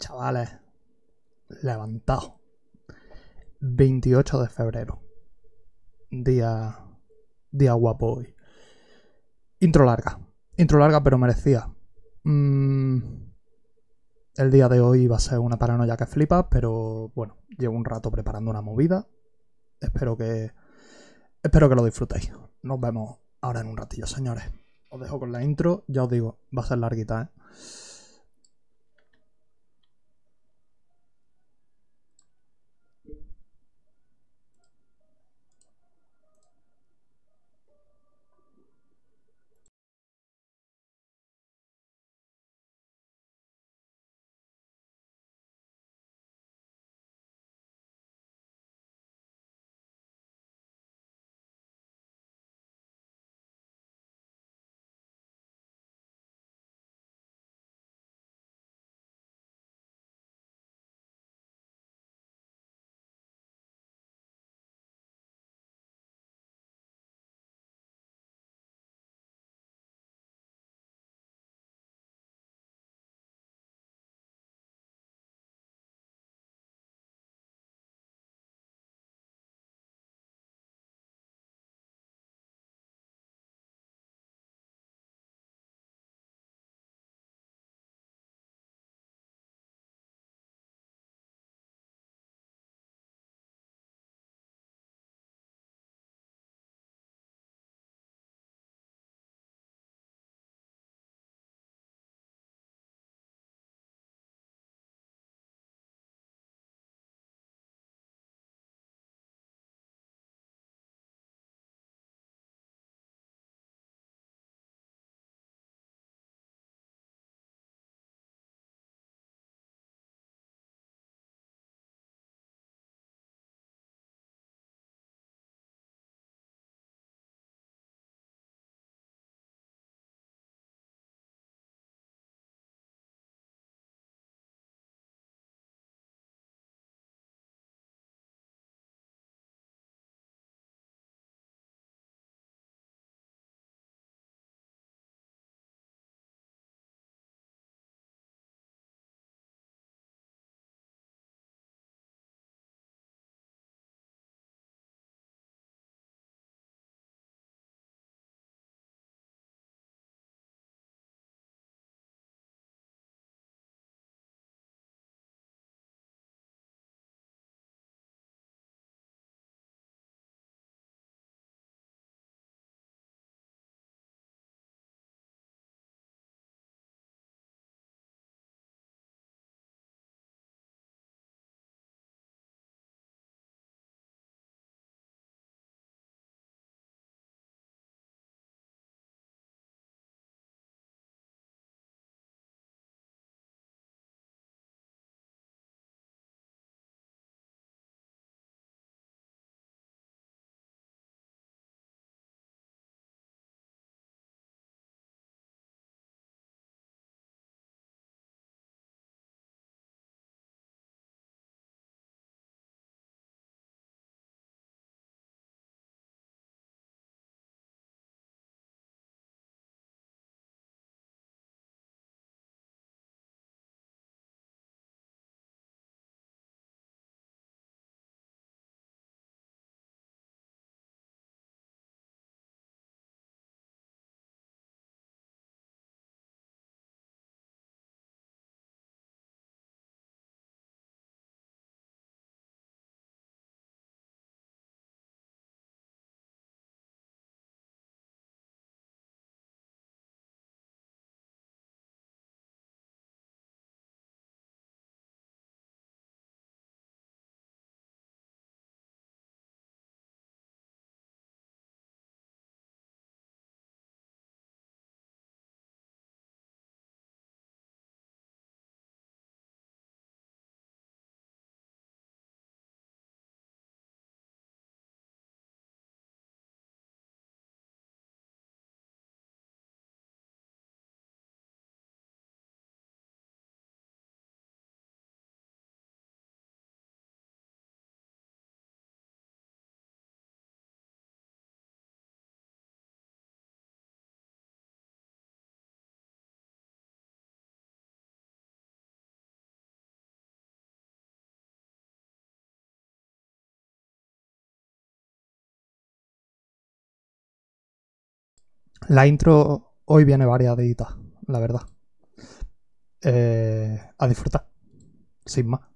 Chavales, levantaos. 28 de febrero. Día. Día guapo hoy. Intro larga. Intro larga, pero merecía. Mm, el día de hoy va a ser una paranoia que flipa, pero bueno, llevo un rato preparando una movida. Espero que. Espero que lo disfrutéis. Nos vemos ahora en un ratillo, señores. Os dejo con la intro. Ya os digo, va a ser larguita, ¿eh? La intro hoy viene variadita, la verdad. Eh, a disfrutar, sin más.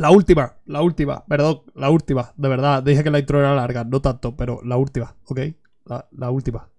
La última, la última, perdón, la última, de verdad. Dije que la intro era larga, no tanto, pero la última, ¿ok? La, la última.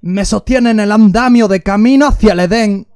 Me sostiene en el andamio de camino hacia el Edén.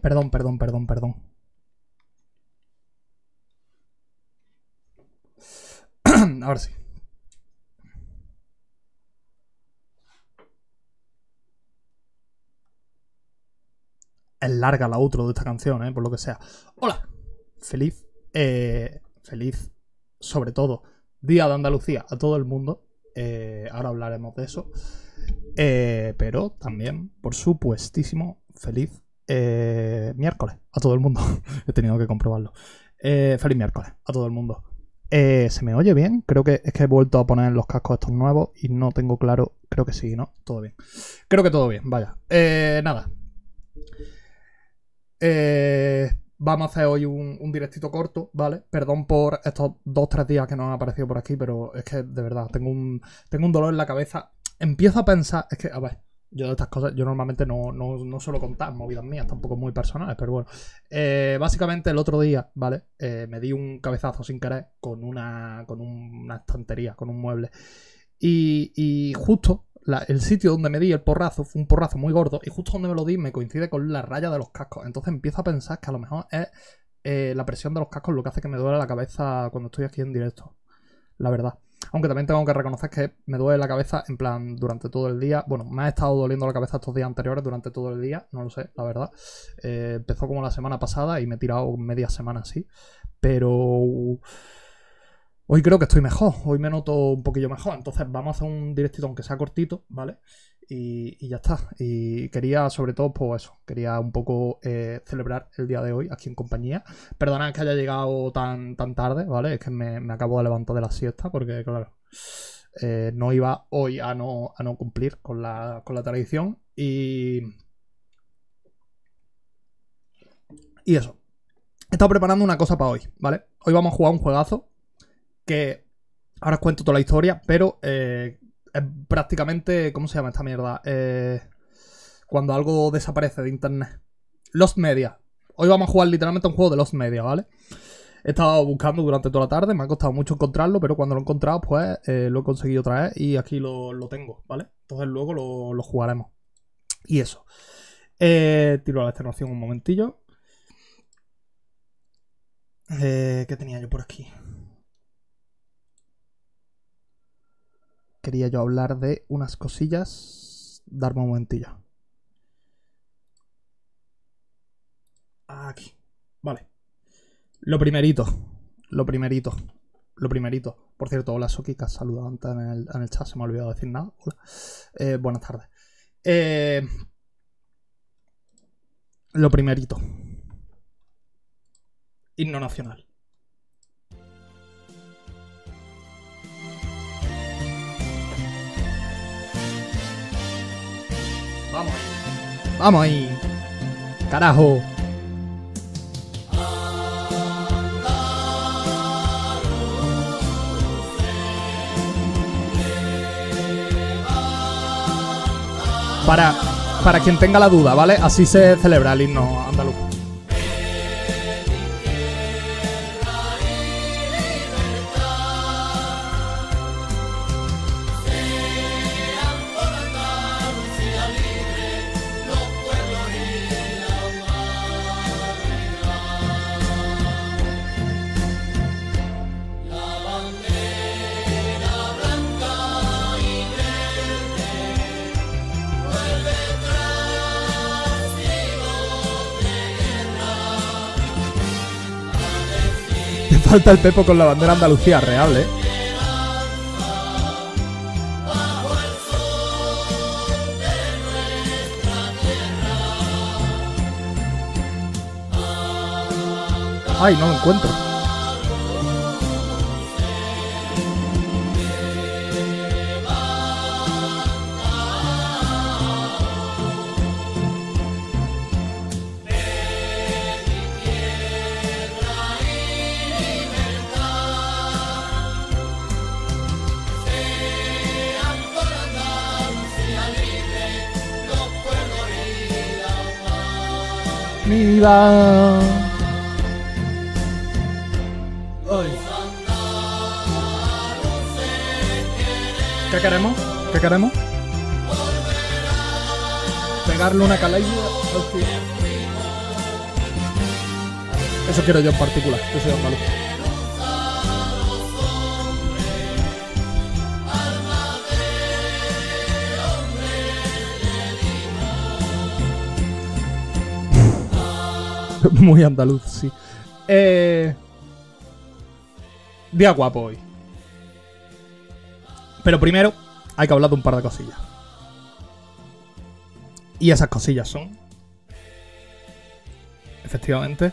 Perdón, perdón, perdón, perdón. Ahora sí. Es larga la outro de esta canción, ¿eh? por lo que sea. Hola. Feliz. Eh, feliz. Sobre todo. Día de Andalucía a todo el mundo. Eh, ahora hablaremos de eso. Eh, pero también, por supuestísimo, feliz eh, miércoles a todo el mundo. He tenido que comprobarlo. Eh, feliz miércoles a todo el mundo. Eh, ¿Se me oye bien? Creo que es que he vuelto a poner los cascos estos nuevos y no tengo claro. Creo que sí, ¿no? Todo bien. Creo que todo bien, vaya. nada. Vamos a hacer hoy un, un directito corto, ¿vale? Perdón por estos dos tres días que no han aparecido por aquí, pero es que de verdad tengo un, tengo un dolor en la cabeza. Empiezo a pensar, es que, a ver, yo de estas cosas, yo normalmente no, no, no suelo contar movidas mías, tampoco muy personales, pero bueno. Eh, básicamente el otro día, ¿vale? Eh, me di un cabezazo sin querer con una, con una estantería, con un mueble. Y, justo el sitio donde me di el porrazo fue un porrazo muy gordo y justo donde me lo di me coincide con la raya de los cascos. Entonces empiezo a pensar que a lo mejor es eh, la presión de los cascos lo que hace que me duele la cabeza cuando estoy aquí en directo. La verdad. Aunque también tengo que reconocer que me duele la cabeza en plan durante todo el día. Bueno, me ha estado doliendo la cabeza estos días anteriores durante todo el día. No lo sé, la verdad. Eh, empezó como la semana pasada y me he tirado media semana así. Pero hoy creo que estoy mejor. Hoy me noto un poquillo mejor. Entonces vamos a hacer un directito aunque sea cortito, ¿vale? Y, ya está. Y quería, sobre todo, pues eso. Quería un poco eh, celebrar el día de hoy aquí en compañía. Perdonad que haya llegado tan, tan tarde, ¿vale? Es que me, me acabo de levantar de la siesta porque, claro, eh, no iba hoy a no, a no cumplir con la, con la tradición. Y. Y eso. He estado preparando una cosa para hoy, ¿vale? Hoy vamos a jugar un juegazo ahora os cuento toda la historia, pero eh, es prácticamente. ¿Cómo se llama esta mierda? Eh, cuando algo desaparece de internet. Lost Media. Hoy vamos a jugar literalmente un juego de Lost Media, ¿vale? He estado buscando durante toda la tarde, me ha costado mucho encontrarlo, pero cuando lo he encontrado, pues eh, lo he conseguido traer y aquí lo, tengo, ¿vale? Entonces luego lo, jugaremos. Y eso. Tiro la extenuación un momentillo. ¿Qué tenía yo por aquí? Quería yo hablar de unas cosillas. Darme un momentillo. Aquí. Vale. Lo primerito. Lo primerito. Lo primerito. Por cierto, hola Soki, que has saludado antes en el, en el chat. Se me ha olvidado decir nada. Hola. Eh, buenas tardes. Eh, lo primerito. Himno nacional. Vamos. Vamos ahí. Carajo. Para, para quien tenga la duda, ¿vale? Así se celebra el himno andaluz. Falta el Pepo con la bandera Andalucía real, ¿eh? Ay, no lo encuentro. Eso quiero yo en particular, yo soy andaluz. Muy andaluz, sí. Eh... Día guapo hoy. Pero primero hay que hablar de un par de cosillas. Y esas cosillas son. Efectivamente.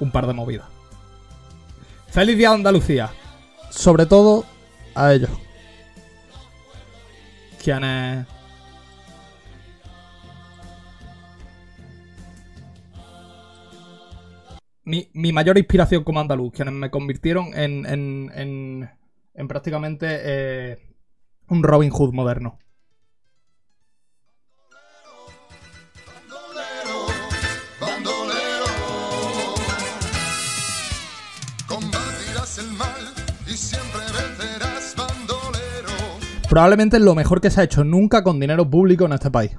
Un par de movidas. Feliz día de Andalucía. Sobre todo a ellos. Quienes. Mi, mi, mayor inspiración como andaluz, quienes me convirtieron en, en, en, prácticamente eh, un Robin Hood moderno. Probablemente lo mejor que se ha hecho nunca con dinero público en este país.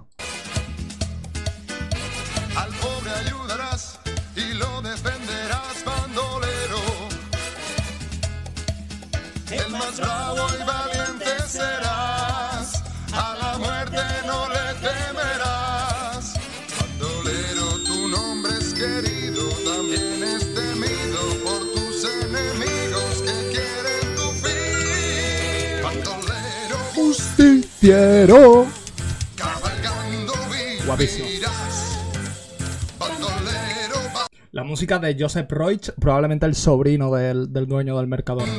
Guapísimo. La música de Joseph Roig, probablemente el sobrino del, del dueño del Mercadona.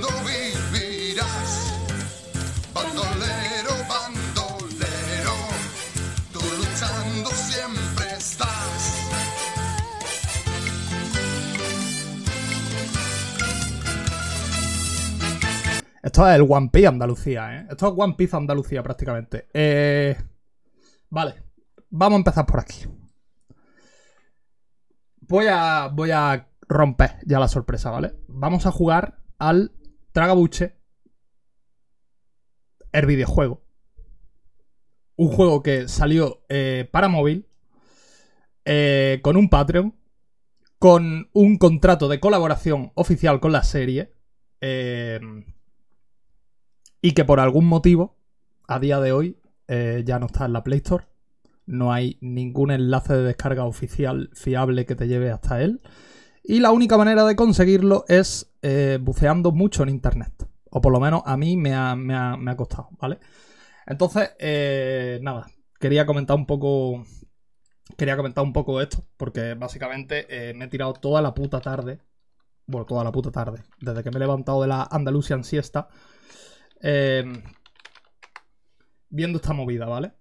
Esto es el One Piece Andalucía, ¿eh? Esto es One Piece Andalucía prácticamente. Eh, Vale, vamos a empezar por aquí. Voy a, voy a romper ya la sorpresa, ¿vale? Vamos a jugar al Tragabuche, el videojuego. Un juego que salió eh, para móvil, eh, con un Patreon, con un contrato de colaboración oficial con la serie. Eh, y que por algún motivo, a día de hoy, eh, ya no está en la Play Store. No hay ningún enlace de descarga oficial fiable que te lleve hasta él. Y la única manera de conseguirlo es eh, buceando mucho en internet. O por lo menos a mí me ha, me ha- me ha costado, ¿vale? Entonces, eh, nada, quería comentar un poco. Quería comentar un poco esto, porque básicamente me he tirado toda la puta tarde. Bueno, toda la puta tarde. Desde que me he levantado de la Andalusian siesta. Eh, viendo esta movida, ¿vale?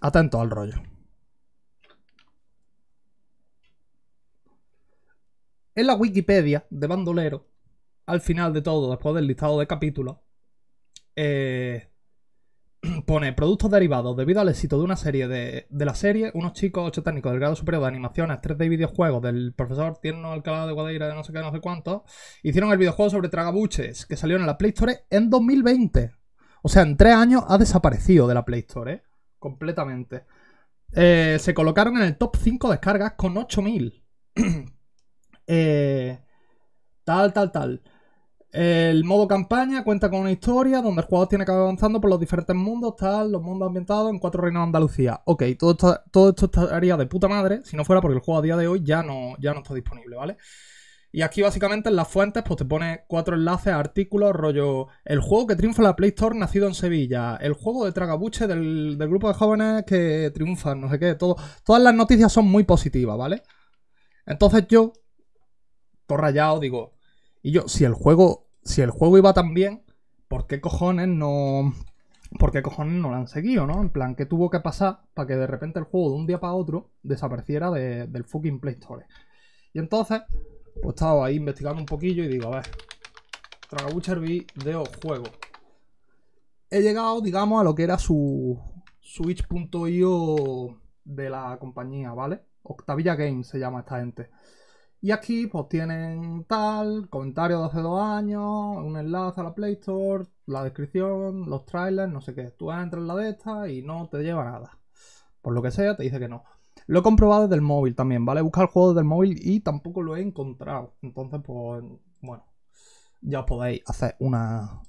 Atento al rollo. En la Wikipedia de Bandolero, al final de todo, después del listado de capítulos, eh, pone productos derivados debido al éxito de una serie de, de la serie, unos chicos ocho técnicos del grado superior de animaciones 3D y videojuegos del profesor Tierno Alcalá de Guadaira de no sé qué, no sé cuánto, hicieron el videojuego sobre tragabuches que salió en la Play Store en 2020. O sea, en tres años ha desaparecido de la Play Store, ¿eh? Completamente. Eh, se colocaron en el top 5 descargas con 8000. Eh, tal, tal, tal. El modo campaña cuenta con una historia donde el jugador tiene que ir avanzando por los diferentes mundos, tal, los mundos ambientados en cuatro reinos de Andalucía. Ok, todo esto, todo esto estaría de puta madre si no fuera porque el juego a día de hoy ya no, ya no está disponible, ¿vale? Y aquí básicamente en las fuentes pues te pone cuatro enlaces a artículos, rollo el juego que triunfa en la Play Store nacido en Sevilla, el juego de Tragabuche del, del grupo de jóvenes que triunfan, no sé qué, todo, todas las noticias son muy positivas, ¿vale? Entonces yo, todo rayado, digo, y yo, si el juego, si el juego iba tan bien, ¿por qué cojones no... ¿Por qué cojones no lo han seguido, no? En plan, ¿qué tuvo que pasar para que de repente el juego de un día para otro desapareciera de- del fucking Play Store? Y entonces, pues estaba ahí investigando un poquillo y digo, a ver, Tragabucher videojuego. He llegado, digamos, a lo que era su Switch.io de la compañía, ¿vale? Octavilla Games se llama esta gente. Y aquí pues tienen tal, comentario de hace dos años, un enlace a la Play Store, la descripción, los trailers, no sé qué. Tú entras en la de esta y no te lleva nada. Por lo que sea, te dice que no. Lo he comprobado desde el móvil también, ¿vale? He buscado el juego desde el móvil y tampoco lo he encontrado. Entonces, pues, bueno, ya os podéis hacer una,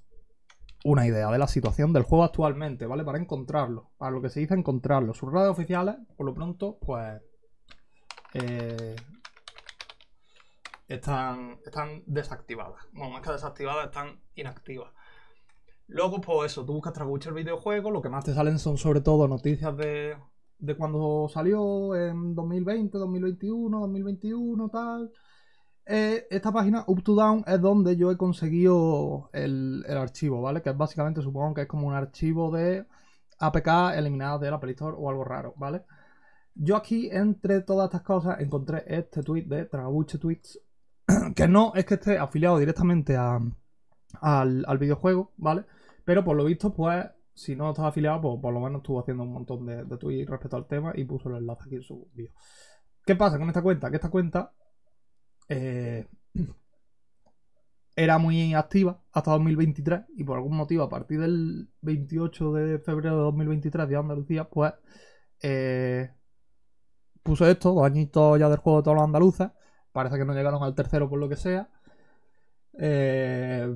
una idea de la situación del juego actualmente, ¿vale? Para encontrarlo. Para lo que se dice encontrarlo. Sus redes oficiales, por lo pronto, pues... eh, están, están desactivadas. No, más que desactivadas, están inactivas. Luego, pues eso, tú buscas Traguche el videojuego, lo que más te salen son sobre todo noticias de, de cuando salió en 2020, 2021, 2021, tal. Eh, esta página, Up to Down, es donde yo he conseguido el, el archivo, ¿vale? Que es básicamente, supongo que es como un archivo de APK eliminadas de la Play Store o algo raro, ¿vale? yo aquí, entre todas estas cosas, encontré este tweet de Tragabuche Tweets, que no es que esté afiliado directamente a, al, al videojuego, ¿vale? Pero por lo visto, pues, si no estás afiliado, pues por lo menos estuvo haciendo un montón de, de tweets respecto al tema y puso el enlace aquí en su vídeo. ¿Qué pasa con esta cuenta? Que esta cuenta eh, era muy activa hasta 2023 y por algún motivo a partir del 28 de febrero de 2023 de Andalucía, pues eh, puso esto, dos añitos ya del juego de todos los andaluces. Parece que no llegaron al tercero por lo que sea. Eh,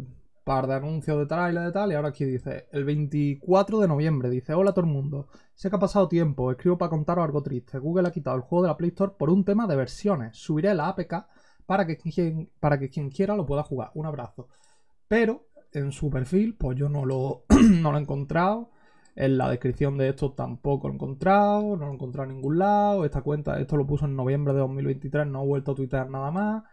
par de anuncios de trailer de tal. Y ahora aquí dice, el 24 de noviembre, dice, hola todo el mundo. Sé que ha pasado tiempo, escribo para contaros algo triste. Google ha quitado el juego de la Play Store por un tema de versiones. Subiré la APK para que quien, para que quien quiera lo pueda jugar. Un abrazo. Pero en su perfil, pues yo no lo, no lo he encontrado. En la descripción de esto tampoco lo he encontrado, no lo he encontrado en ningún lado. Esta cuenta, esto lo puso en noviembre de 2023, no he vuelto a tuitear nada más.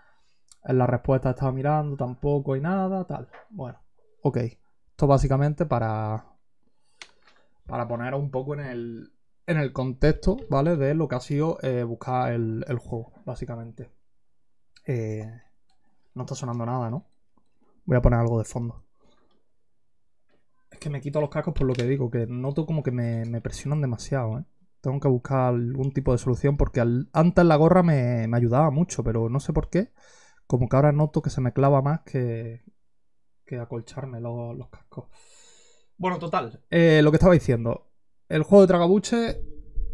En la respuesta estaba mirando, tampoco hay nada, tal. Bueno, ok. Esto básicamente para. Para poner un poco en el. En el contexto, ¿vale? De lo que ha sido eh, buscar el, el juego, básicamente. Eh, no está sonando nada, ¿no? Voy a poner algo de fondo. Que me quito los cascos por lo que digo, que noto como que me, me presionan demasiado, ¿eh? Tengo que buscar algún tipo de solución porque antes la gorra me, me ayudaba mucho, pero no sé por qué. Como que ahora noto que se me clava más que, que acolcharme los, los cascos. Bueno, total. eh, lo que estaba diciendo. El juego de Tragabuche,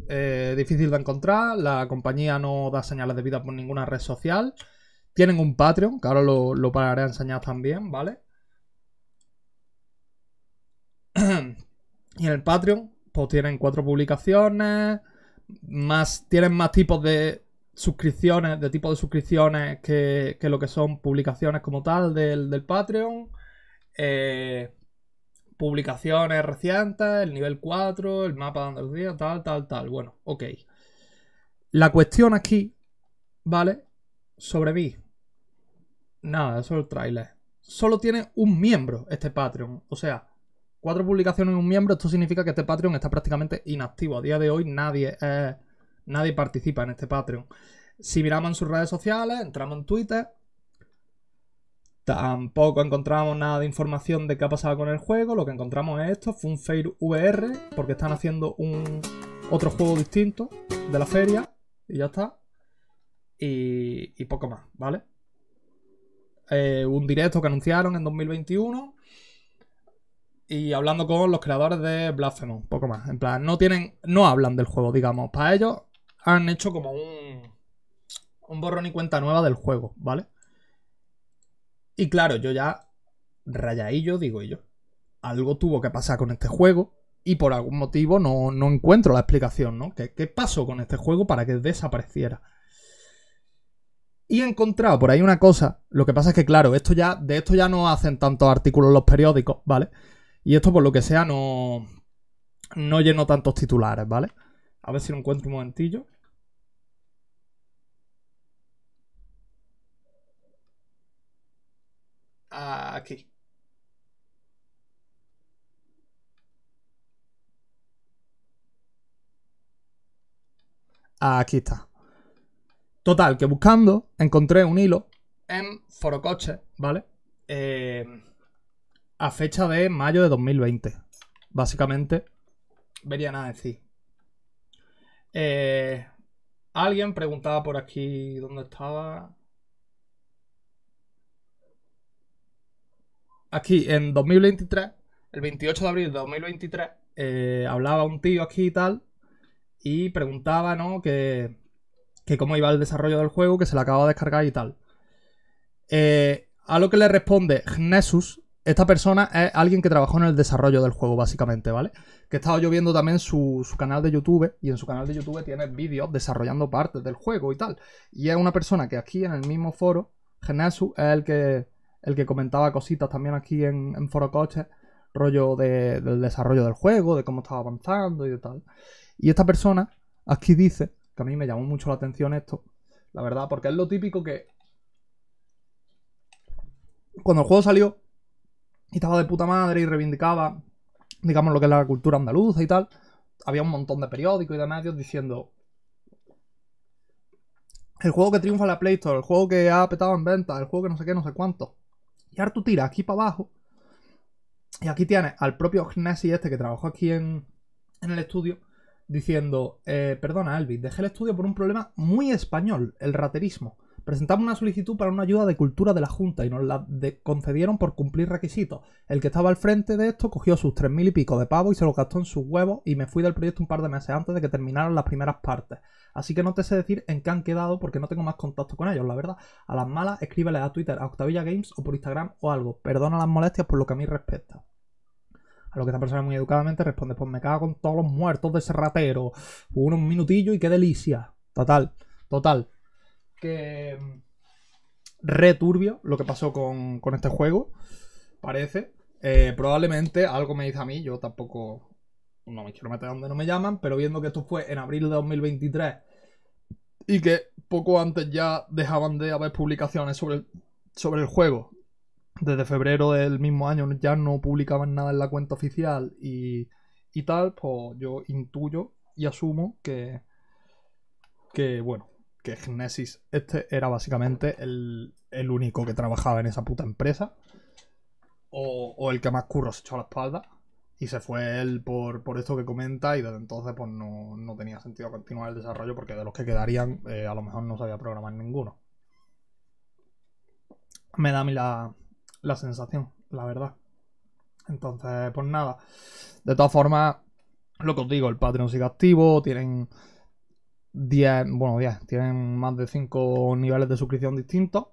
eh, difícil de encontrar. La compañía no da señales de vida por ninguna red social. Tienen un Patreon, que ahora lo, lo pararé a enseñar también, ¿vale? y en el Patreon, pues tienen cuatro publicaciones. Más, tienen más tipos de suscripciones, de tipo de suscripciones que, que lo que son publicaciones como tal del, del Patreon. Eh, publicaciones recientes, el nivel 4, el mapa de Andalucía, tal, tal, tal. Bueno, ok. La cuestión aquí, ¿vale? Sobre mí. Nada, eso es el trailer. Solo tiene un miembro este Patreon. O sea, cuatro publicaciones y un miembro. Esto significa que este Patreon está prácticamente inactivo. A día de hoy nadie, nadie participa en este Patreon. Si miramos en sus redes sociales, entramos en Twitter. Tampoco encontramos nada de información de qué ha pasado con el juego. Lo que encontramos es esto: fue un Fair VR, porque están haciendo un otro juego distinto de la feria. Y ya está. Y, y poco más, ¿vale? Eh, un directo que anunciaron en 2021. Y hablando con los creadores de Blasphemous, poco más. En plan, no tienen. No hablan del juego, digamos. Para ellos han hecho como un. Un borrón y cuenta nueva del juego, ¿vale? Y claro, yo ya. Rayadillo, digo yo. Algo tuvo que pasar con este juego. Y por algún motivo no, no encuentro la explicación, ¿no? ¿Qué, ¿Qué pasó con este juego para que desapareciera? Y he encontrado por ahí una cosa. Lo que pasa es que, claro, esto ya, de esto ya no hacen tantos artículos los periódicos, ¿vale? Y esto, por lo que sea, no. No lleno tantos titulares, ¿vale? A ver si lo encuentro un momentillo. Aquí. Aquí está. Total, que buscando encontré un hilo en Forocoche, ¿vale? Eh, a fecha de mayo de 2020. Básicamente, verían a decir. Eh, alguien preguntaba por aquí dónde estaba. Aquí, en 2023, el 28 de abril de 2023, eh, hablaba un tío aquí y tal. Y preguntaba, ¿no? Que, que cómo iba el desarrollo del juego, que se le acababa de descargar y tal. Eh, a lo que le responde Gnesus, esta persona es alguien que trabajó en el desarrollo del juego, básicamente, ¿vale? Que he estado yo viendo también su, canal de YouTube, y en su canal de YouTube tiene vídeos desarrollando partes del juego y tal. Y es una persona que aquí en el mismo foro, Gnesus, es el que, el que comentaba cositas también aquí en, en Foro Coches, rollo de- del desarrollo del juego, de cómo estaba avanzando y de tal. Y esta persona aquí dice, que a mí me llamó mucho la atención esto, la verdad, porque es lo típico que cuando el juego salió y estaba de puta madre y reivindicaba, digamos, lo que es la cultura andaluza y tal, había un montón de periódicos y de medios diciendo, El juego que triunfa la Play Store, el juego que ha petado en venta, el juego que no sé qué, no sé cuánto. Y ahora tú tiras aquí para abajo. Y aquí tienes al propio Gnesi este que trabajó aquí en, en el estudio diciendo, eh, perdona Elvis, dejé el estudio por un problema muy español, el raterismo. Presentamos una solicitud para una ayuda de cultura de la Junta y nos la concedieron por cumplir requisitos. El que estaba al frente de esto cogió sus tres mil y pico de pavos y se los gastó en sus huevos y me fui del proyecto un par de meses antes de que terminaran las primeras partes. Así que no te sé decir en qué han quedado porque no tengo más contacto con ellos, la verdad. A las malas, escríbele a Twitter, a Octavilla Games o por Instagram o algo. Perdona las molestias por lo que a mí respecta. A lo que esta persona muy educadamente responde, pues me cago con todos los muertos de ese ratero. Unos minutillos y qué delicia. Total, total. Que... mm, Re turbio lo que pasó con, con este juego, parece. Eh, probablemente algo me dice a mí, yo tampoco no me quiero meter donde no me llaman, pero viendo que esto fue en abril de 2023 y que poco antes ya dejaban de haber publicaciones sobre el, sobre el juego desde febrero del mismo año ya no publicaban nada en la cuenta oficial y, y tal, pues yo intuyo y asumo que, que bueno, que Genesis este era básicamente el, el único que trabajaba en esa puta empresa o, el que más curros se echó a la espalda y se fue él por, por esto que comenta y desde entonces pues no, no tenía sentido continuar el desarrollo porque de los que quedarían eh, a lo mejor no sabía programar ninguno. Me da a mí la, la sensación, la verdad. Entonces, pues nada. De todas formas, lo que os digo, el Patreon sigue activo, tienen 10, bueno, 10, tienen más de 5 niveles de suscripción distintos.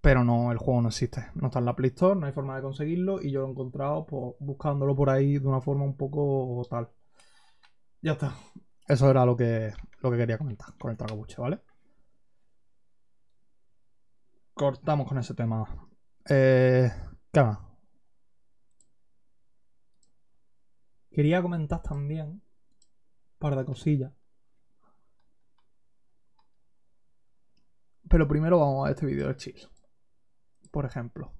Pero no, el juego no existe. No está en la Play Store, no hay forma de conseguirlo. Y yo lo he encontrado pues, buscándolo por ahí de una forma un poco tal. Ya está. Eso era lo que, lo que quería comentar con el tragabuche, ¿vale? Cortamos con ese tema. Eh, ¿Qué más? Quería comentar también un par de cosillas. Pero primero vamos a este vídeo de chill. Por ejemplo.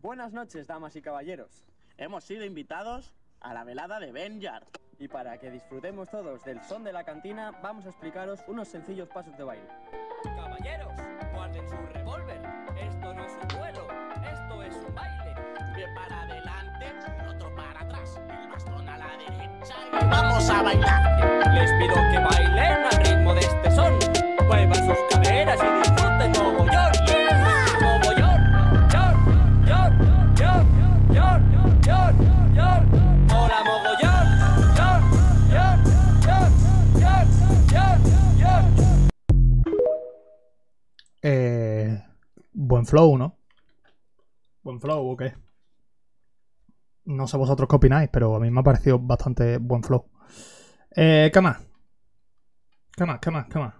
Buenas noches, damas y caballeros. Hemos sido invitados a la velada de Benjar. Y para que disfrutemos todos del son de la cantina, vamos a explicaros unos sencillos pasos de baile. Caballeros, guarden su revólver. Esto no es un duelo, esto es un baile. Pie para adelante, otro para vamos a bailar. Les pido que bailen al ritmo de este son. Muevan sus caderas y disfruten mogollón. Mogollón. Hola mogollón. Eh, buen flow, ¿no? Buen flow, ¿o qué? No sé vosotros qué opináis, pero a mí me ha parecido bastante buen flow. Eh, ¿Qué más? ¿Qué más? ¿Qué más? ¿Qué más?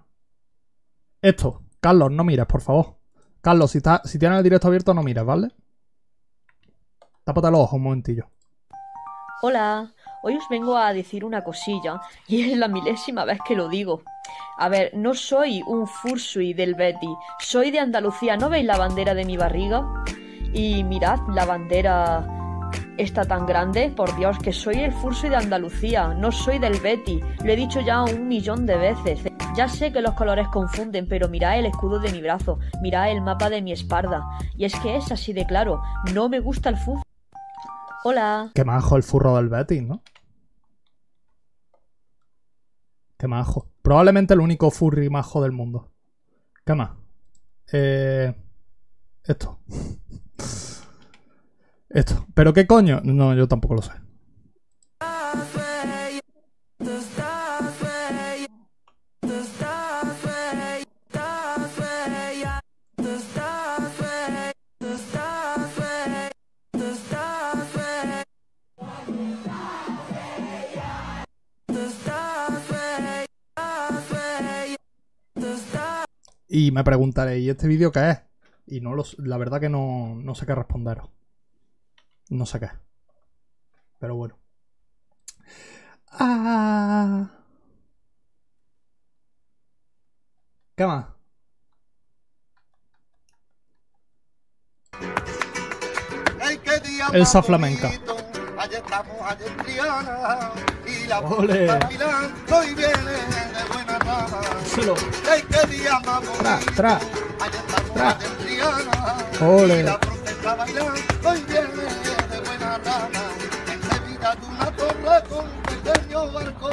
Esto. Carlos, no mires, por favor. Carlos, si, está, si tienes el directo abierto, no mires, ¿vale? Tápate los ojos un momentillo. Hola, hoy os vengo a decir una cosilla y es la milésima vez que lo digo. A ver, no soy un fursui del Betty, soy de Andalucía. ¿No veis la bandera de mi barriga? Y mirad, la bandera está tan grande, por Dios, que soy el fursui de Andalucía, no soy del Betty. Lo he dicho ya un millón de veces. Ya sé que los colores confunden, pero mirad el escudo de mi brazo, mirad el mapa de mi espalda. Y es que es así de claro, no me gusta el fútbol. Hola. Qué majo el furro del Betis, ¿no? Qué majo. Probablemente el único furry majo del mundo. ¿Qué más? Eh, esto. Esto. ¿Pero qué coño? No, yo tampoco lo sé. Y me preguntaré, ¿y este vídeo qué es? Y no lo, s- la verdad que no, no sé qué responderos. No sé qué. Pero bueno. Ah. Día Elsa flamenca. Allá estamos, allá en Triana, y y la Ole. está bailando y viene de buena rama. Díselo. ¡Ey, qué día más Tra, bonito! tra. Allá estamos Tra. en Triana. Ole. Y la fruta está bailando y viene de buena rama. En vida de una torre con un pequeño barco.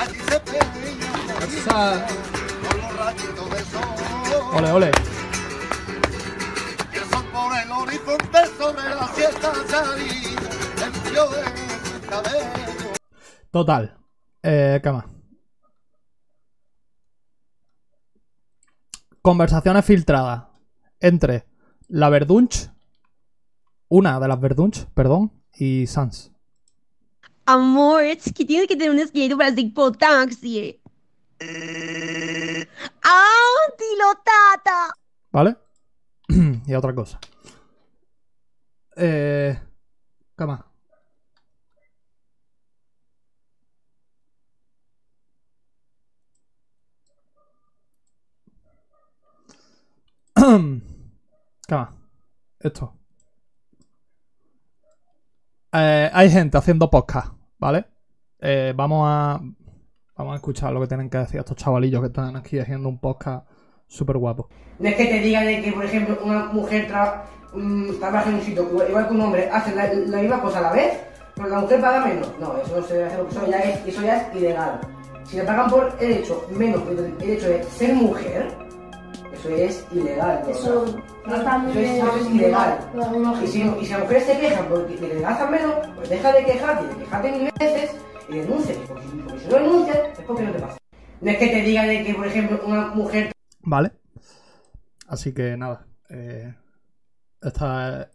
Allí se peña Esa. con los rayitos del sol. Ole, ole. Y el sol por el horizonte sobre la siesta salida. Envió en su cabello. Total. Eh, ¿Qué más? Conversaciones filtradas entre la Verdunch, una de las Verdunch, perdón, y Sans. Amor, es que tiene que tener un esqueleto para hacer potaxi. ¡Ah! ¡Dilo, tata! ¿Vale? y otra cosa. Eh, ¿Qué más? ¿Qué más? Esto. Eh, hay gente haciendo podcast, ¿vale? Eh, vamos a. Vamos a escuchar lo que tienen que decir estos chavalillos que están aquí haciendo un podcast súper guapo. No es que te diga de que, por ejemplo, una mujer mm, trabaja en un sitio igual que un hombre hace la, la misma cosa a la vez, pero la mujer paga menos. No, eso no se debe hacer, eso ya es, eso ya es ilegal. Si le pagan por el hecho menos el hecho de ser mujer, eso es ilegal. ¿no? Eso no está muy Eso es- bien. eso es ilegal. Y si, y si las mujeres se quejan porque le gastan menos, pues deja de quejarte y de quejarte mil veces y denuncia. Porque, si- porque si no denuncias, es porque no te pasa. No es que te diga de que, por ejemplo, una mujer ¿Vale? Así que nada. eh, esta, es-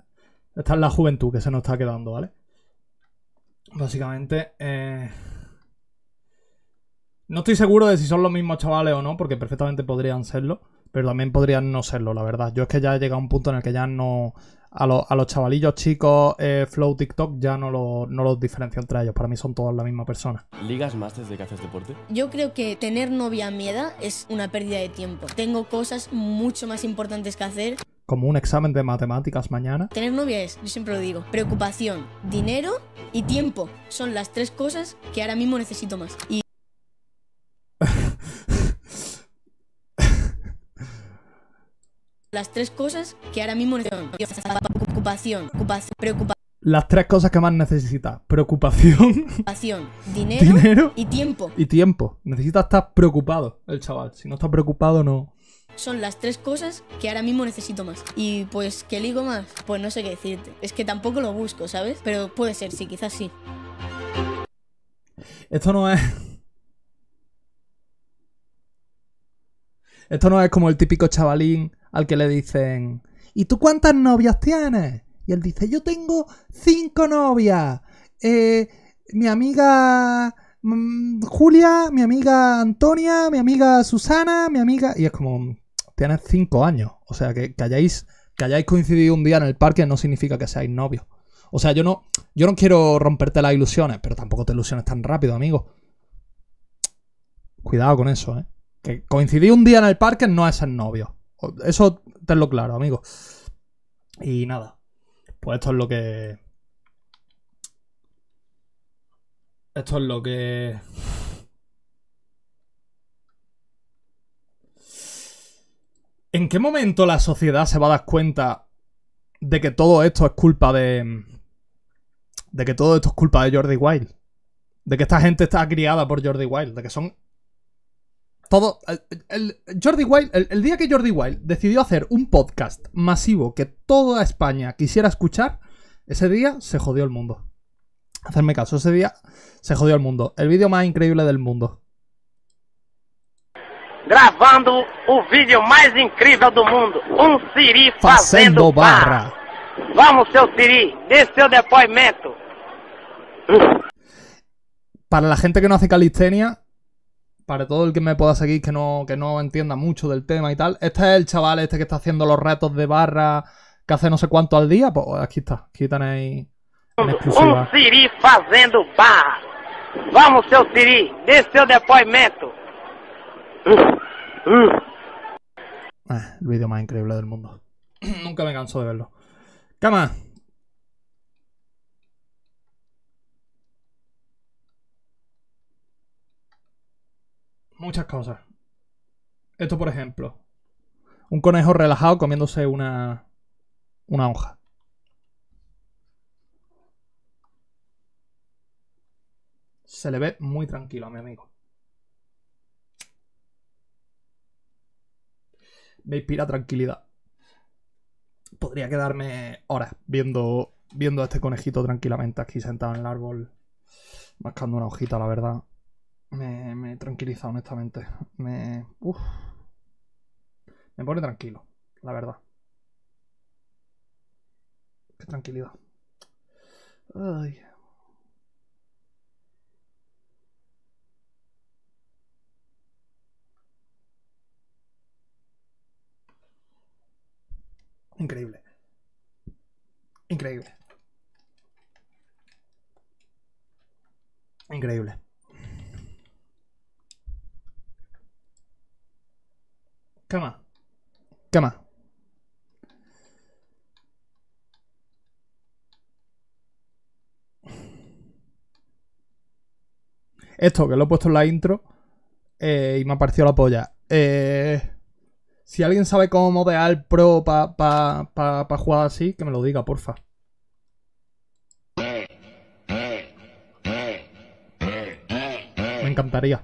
esta es la juventud que se nos está quedando, ¿vale? Básicamente. eh, no estoy seguro de si son los mismos chavales o no, porque perfectamente podrían serlo. Pero también podrían no serlo, la verdad. Yo es que ya he llegado a un punto en el que ya no. A, los- a los chavalillos chicos eh, Flow TikTok ya no, lo- no los diferencio entre ellos. Para mí son todos la misma persona. ¿Ligas más desde que haces deporte? Yo creo que tener novia a mi edad es una pérdida de tiempo. Tengo cosas mucho más importantes que hacer. Como un examen de matemáticas mañana. Tener novia es, yo siempre lo digo, preocupación, dinero y tiempo. Son las tres cosas que ahora mismo necesito más. Y las tres cosas que ahora mismo. Preocupación, ocupación, preocupación, Las tres cosas que más necesitas. Preocupación. dinero, Dinero. y tiempo. Y tiempo. Necesita estar preocupado el chaval. Si no está preocupado, no. Son las tres cosas que ahora mismo necesito más. Y pues, ¿qué ligo más? Pues no sé qué decirte. Es que tampoco lo busco, ¿sabes? Pero puede ser, sí, quizás sí. Esto no es. Esto no es como el típico chavalín al que le dicen. ¿Y tú cuántas novias tienes? Y él dice, yo tengo cinco novias. Eh, mi amiga mm, Julia, mi amiga Antonia, mi amiga Susana, mi amiga. Y es como. Tienes cinco años. O sea, que, que hayáis, que hayáis coincidido un día en el parque no significa que seáis novios. O sea, yo no, yo no quiero romperte las ilusiones, pero tampoco te ilusiones tan rápido, amigo. Cuidado con eso, ¿eh? Que coincidir un día en el parque no es ser novio. Eso tenlo claro, amigo. Y nada. Pues esto es lo que. Esto es lo que. ¿En qué momento la sociedad se va a dar cuenta de que todo esto es culpa de. de que todo esto es culpa de Jordi Wild? De que esta gente está criada por Jordi Wild, de que son. Todo. El, el- Jordi Wild. El, el día que Jordi Wild decidió hacer un podcast masivo que toda España quisiera escuchar, ese día se jodió el mundo. Hacerme caso, ese día se jodió el mundo. El vídeo más increíble del mundo. Gravando o vídeo mais incrível do mundo. Um Siri Fazendo fazendo barra. barra. Vamos, seu Siri, dê seu depoimento. Para la gente que no hace calistenia, para todo el que me pueda seguir que no, que no entienda mucho del tema y tal, este es el chaval este que está haciendo los retos de barra que hace no sé cuánto al día, pues aquí está, aquí tenéis en exclusiva. Siri fazendo barra. Vamos, seu Siri, dê seu depoimento. Ah, el vídeo más increíble del mundo. Nunca me canso de verlo. ¿Qué más? Muchas cosas. Esto, por ejemplo. Un conejo relajado comiéndose una. una hoja. Se le ve muy tranquilo a mi amigo. Me inspira tranquilidad. Podría quedarme horas viendo, viendo a este conejito tranquilamente aquí sentado en el árbol, mascando una hojita, la verdad. Me, me tranquiliza, honestamente. Me. Uf. Me pone tranquilo, la verdad. Qué tranquilidad. Ay. Increíble. Increíble. Increíble. ¿Qué más? Esto, que lo he puesto en la intro eh, y me ha parecido la polla. Eh, si alguien sabe cómo modear Pro para pa, pa, pa jugar así, que me lo diga, porfa. Me encantaría.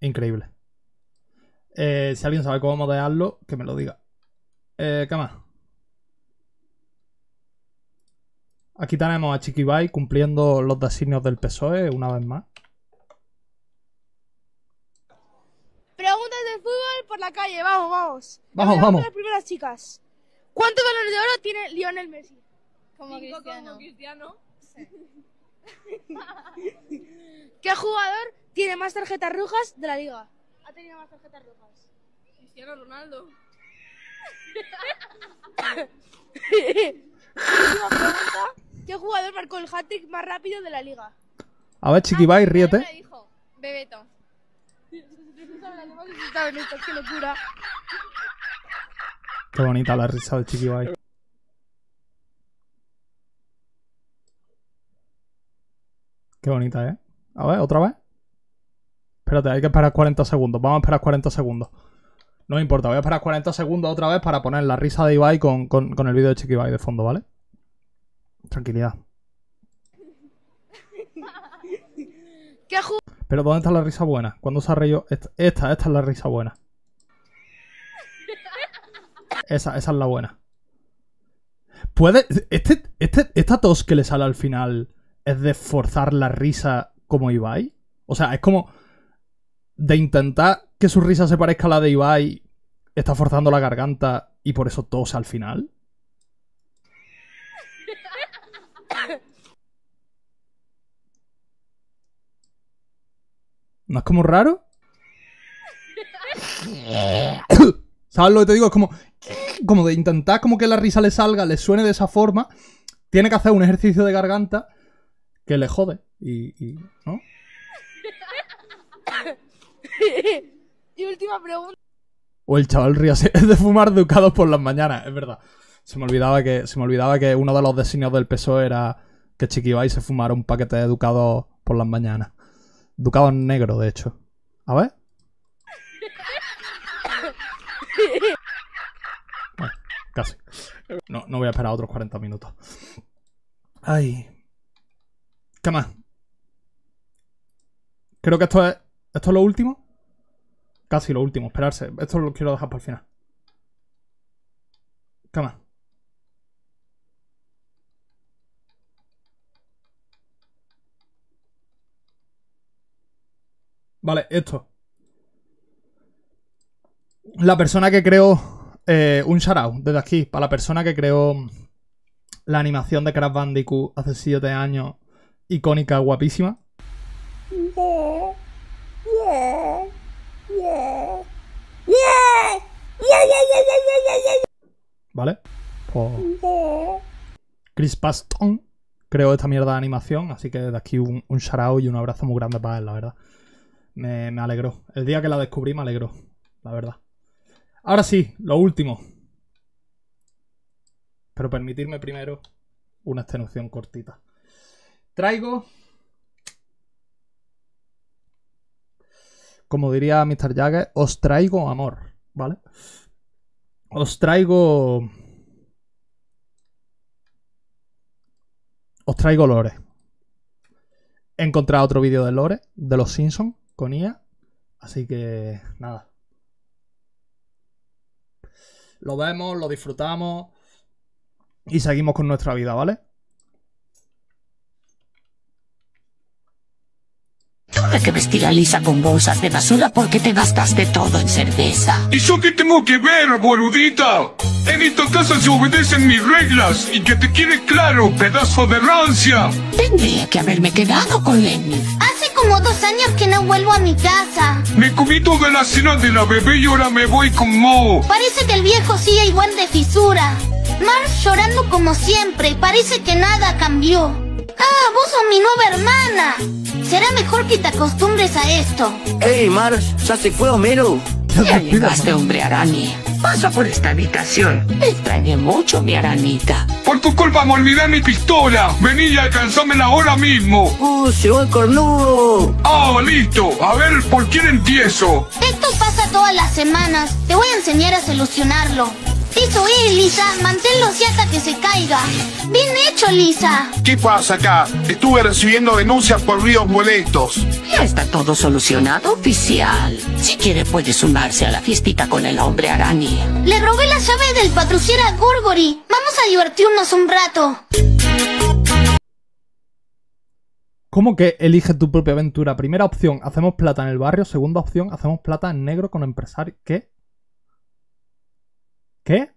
Increíble. Eh, si alguien sabe cómo modearlo, que me lo diga. Eh, ¿Qué más? Aquí tenemos a Chiquibai cumpliendo los designios del PSOE E una vez más. Preguntas de fútbol por la calle, vamos, vamos. Vamos, vamos. las primeras chicas. ¿Cuántos balones de oro tiene Lionel Messi? Como Cristiano. Cristiano. ¿Qué jugador tiene más tarjetas rojas de la liga? Ha tenido más tarjetas rojas. Cristiano Ronaldo. Última pregunta. ¿Qué jugador marcó el hat-trick más rápido de la liga? A ver, Chiquibai, ríete. dijo. Bebeto. ¡Qué locura! Qué bonita la risa de Chiquibai. Qué bonita, ¿eh? A ver, otra vez. Espérate, hay que esperar 40 segundos. Vamos a esperar 40 segundos. No importa, voy a esperar 40 segundos otra vez para poner la risa de Ibai con, con- con el vídeo de Chiquibai de fondo, ¿vale? Tranquilidad. ¿Qué Pero ¿dónde está la risa buena? ¿Cuándo se ha reído? Esta, esta, esta es la risa buena. Esa, esa es la buena. ¿Puede. Este, este, esta tos que le sale al final es de forzar la risa como Ibai? O sea, es como. De intentar que su risa se parezca a la de Ibai, está forzando la garganta y por eso tose al final. ¿No es como raro? ¿Sabes lo que te digo? Es como, como de intentar como que la risa le salga, le suene de esa forma. Tiene que hacer un ejercicio de garganta que le jode. Y, y- ¿no? y última pregunta. O el chaval ríase es de fumar ducados por las mañanas, es verdad. Se me olvidaba que, se me olvidaba que uno de los designios del PSOE era que Chiquibai se fumara un paquete de ducados por las mañanas. Ducados negros, de hecho. A ver. Bueno, casi. No, no voy a esperar otros 40 minutos. Ay. ¿Qué más? Creo que esto es. ¿Esto es lo último? Casi lo último, esperarse. Esto lo quiero dejar para el final. ¿Qué más? Vale, esto. La persona que creó. eh, un shout out desde aquí. Para la persona que creó la animación de Crash Bandicoot hace 7 años. Icónica, guapísima. ¿Vale? Pues- Chris Paston creó esta mierda de animación, así que desde aquí un, un shout out y un abrazo muy grande para él, la verdad. Me, me alegró. El día que la descubrí me alegró, la verdad. Ahora sí, lo último. Pero permitirme primero una extenuación cortita. Traigo. Como diría Mr. Jagger, os traigo amor, ¿vale? Os traigo. Os traigo Lore. He encontrado otro vídeo de Lore, de los Simpsons, con IA. Así que, nada. Lo vemos, lo disfrutamos. Y seguimos con nuestra vida, ¿vale? Que vestir a Lisa con bolsas de basura porque te gastaste todo en cerveza. ¿Y yo qué tengo que ver, boludita? En esta casa se obedecen mis reglas y que te quede claro, pedazo de rancia. Tendría que haberme quedado con Lenny. Hace como dos años que no vuelvo a mi casa. Me comí toda la cena de la bebé y ahora me voy con Mo. Parece que el viejo sigue igual de fisura. Marsh llorando como siempre. Parece que nada cambió. Ah, vos sos mi nueva hermana. Será mejor que te acostumbres a esto. Hey, Mars, ¿ya se fue Homero? Ya llegaste, hombre araña. Pasa por esta habitación. Me extrañé mucho, mi aranita. Por tu culpa me olvidé mi pistola. Vení y alcanzámela ahora mismo. ¡Uh, llegó el cornudo! Ah, listo. A ver, ¿por quién empiezo? Esto pasa todas las semanas. Te voy a enseñar a solucionarlo. Eso es, Lisa. Manténlo así hasta que se caiga. Bien hecho, Lisa. ¿Qué pasa acá? Estuve recibiendo denuncias por ruidos molestos. Ya está todo solucionado, oficial. Si quiere puede sumarse a la fiestita con el hombre araña. Le robé la llave del patruciero a Gorgory. Vamos a divertirnos un rato. ¿Cómo que elige tu propia aventura? Primera opción, hacemos plata en el barrio. Segunda opción, hacemos plata en negro con empresario. ¿Qué? ¿Qué?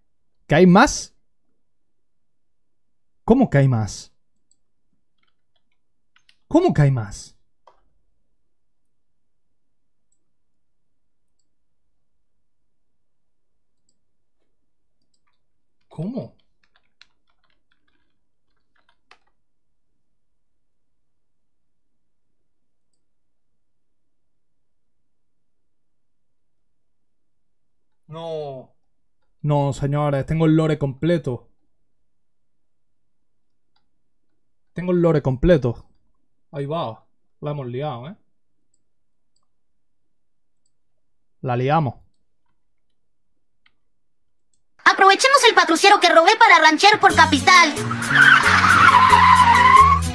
¿Que hay más? ¿Cómo que hay más? ¿Cómo que hay más? ¿Cómo? No. No, señores, tengo el lore completo. Tengo el lore completo. Ahí va. La hemos liado, ¿eh? La liamos. Aprovechemos el patruciero que robé para ranchear por capital.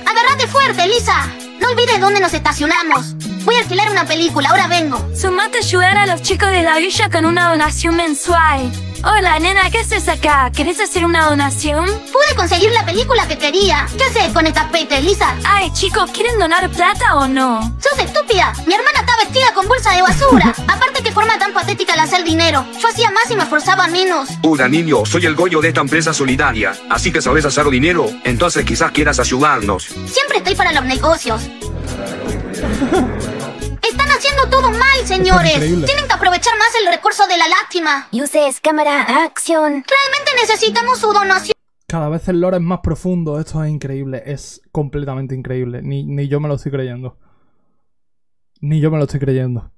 Agárrate fuerte, Lisa. No olvides dónde nos estacionamos. Voy a alquilar una película, ahora vengo. Sumate a ayudar a los chicos de la villa con una donación mensual. Hola, nena, ¿qué haces acá? ¿Querés hacer una donación? Pude conseguir la película que quería. ¿Qué haces con esta pete, Lisa? Ay, chicos, ¿quieren donar plata o no? ¡Sos estúpida! Mi hermana está vestida con bolsa de basura. Aparte, qué forma tan patética al hacer dinero. Yo hacía más y me esforzaba menos. Hola niño, soy el Goyo de esta empresa solidaria, así que sabes hacer dinero, entonces quizás quieras ayudarnos. Siempre estoy para los negocios. Están haciendo todo mal, señores. Tienen que aprovechar más el recurso de la lástima. Uses cámara, acción. Realmente necesitamos su donación. Cada vez el lore es más profundo. Esto es increíble. Es completamente increíble. Ni, ni yo me lo estoy creyendo. Ni yo me lo estoy creyendo.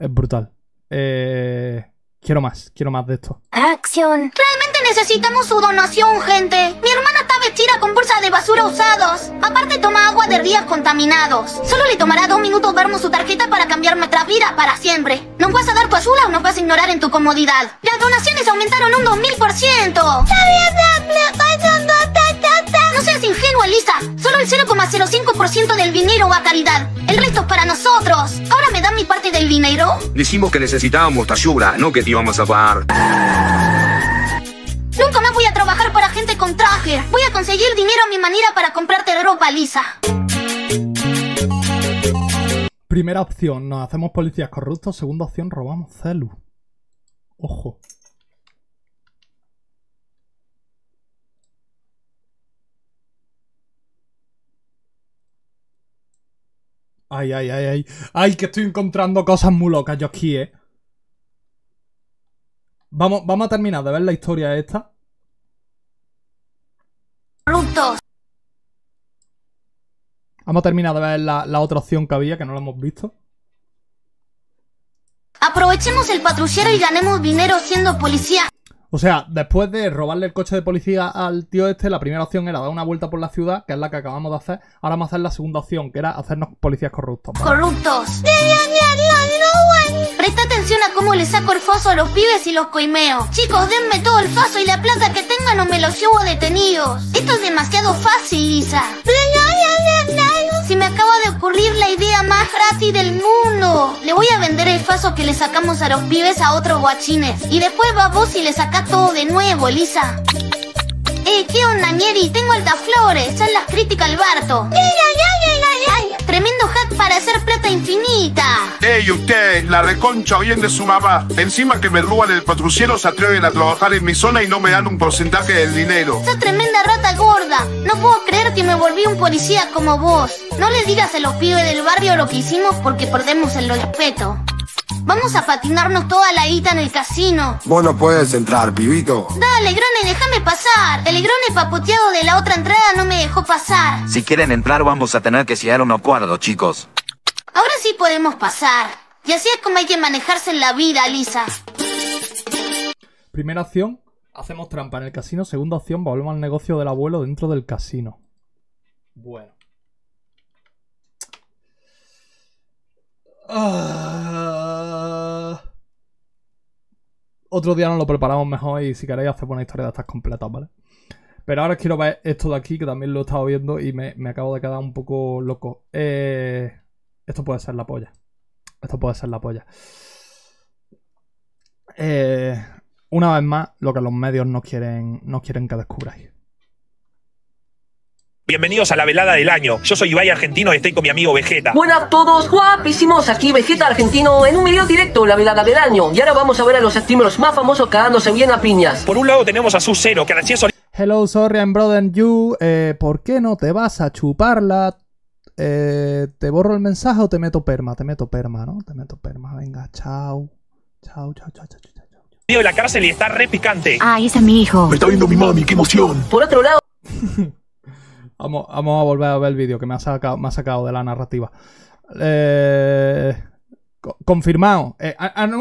Es brutal. Eh, quiero más. Quiero más de esto. Acción. Realmente necesitamos su donación, gente. Mi hermana está vestida con bolsas de basura usados. Aparte toma agua de ríos contaminados. Solo le tomará dos minutos darnos su tarjeta para cambiar nuestra vida para siempre. ¿Nos vas a dar tu ayuda o nos vas a ignorar en tu comodidad? Las donaciones aumentaron un 2000%. No seas ingenua, Lisa. Solo el 0,05% del dinero va a caridad. El resto es para nosotros. ¿Ahora me dan mi parte del dinero? Decimos que necesitábamos tu ayuda, no que te íbamos a pagar. Nunca más voy a trabajar para gente con traje. Voy a conseguir dinero a mi manera para comprarte ropa, Lisa. Primera opción, nos hacemos policías corruptos. Segunda opción, robamos celu. Ojo. Ay, ay, ay, ay. Ay, que estoy encontrando cosas muy locas yo aquí, eh. Vamos, vamos a terminar de ver la historia esta. Corruptos. Vamos a terminar de ver la, la otra opción que había, que no la hemos visto. Aprovechemos el patrullero y ganemos dinero siendo policía. O sea, después de robarle el coche de policía al tío este, la primera opción era dar una vuelta por la ciudad, que es la que acabamos de hacer. Ahora vamos a hacer la segunda opción, que era hacernos policías corruptos. ¿vale? Corruptos. Cómo le saco el faso a los pibes y los coimeo. Chicos, denme todo el faso y la plata que tengan o me los llevo detenidos. Esto es demasiado fácil, Isa. Se me acaba de ocurrir la idea más gratis del mundo. Le voy a vender el faso que le sacamos a los pibes a otros guachines. Y después va vos y le sacás todo de nuevo, Elisa. Eh, ¿qué onda, Mieri? Tengo altas flores. Son las críticas al Barto. Tremendo para hacer plata infinita. Ey, usted, la reconcha bien de su mamá. Encima que me roban el patrullero, se atreven a trabajar en mi zona y no me dan un porcentaje del dinero. Esa tremenda rata gorda. No puedo creer que me volví un policía como vos. No le digas a los pibes del barrio lo que hicimos porque perdemos el respeto. Vamos a patinarnos toda la guita en el casino. Vos no puedes entrar, pibito. Dale, Grone, déjame pasar. El Grone papoteado de la otra entrada no me dejó pasar. Si quieren entrar vamos a tener que llegar a un acuerdo, chicos. Ahora sí podemos pasar. Y así es como hay que manejarse en la vida, Lisa. Primera opción, hacemos trampa en el casino. Segunda opción, volvemos al negocio del abuelo dentro del casino. Bueno. Ah. Otro día nos lo preparamos mejor y si queréis hacemos una historia de estas completas, ¿vale? Pero ahora quiero ver esto de aquí, que también lo he estado viendo y me, me acabo de quedar un poco loco. Eh, esto puede ser la polla. Esto puede ser la polla. Eh, una vez más, lo que los medios no quieren, no quieren que descubráis. Bienvenidos a la velada del año. Yo soy Ibai Argentino y estoy con mi amigo Vegeta. Buenas a todos, guapísimos, aquí Vegeta Argentino en un video directo, la velada del año. Y ahora vamos a ver a los streamers más famosos cagándose bien a piñas. Por un lado tenemos a Sub-Zero, que nació sol- Hello, sorry, I'm brother and you. Eh, ¿Por qué no te vas a chuparla? Eh, ¿Te borro el mensaje o te meto perma? Te meto perma, ¿no? Te meto perma. Venga, chao. Chao, chao, chao, chao. chao. de la cárcel y está re picante. Ay, ese es mi hijo. Me está viendo mi mami, qué emoción. Por otro lado, Vamos, vamos a volver a ver el vídeo que me ha sacado, me ha sacado de la narrativa. Eh, co- confirmado. Eh,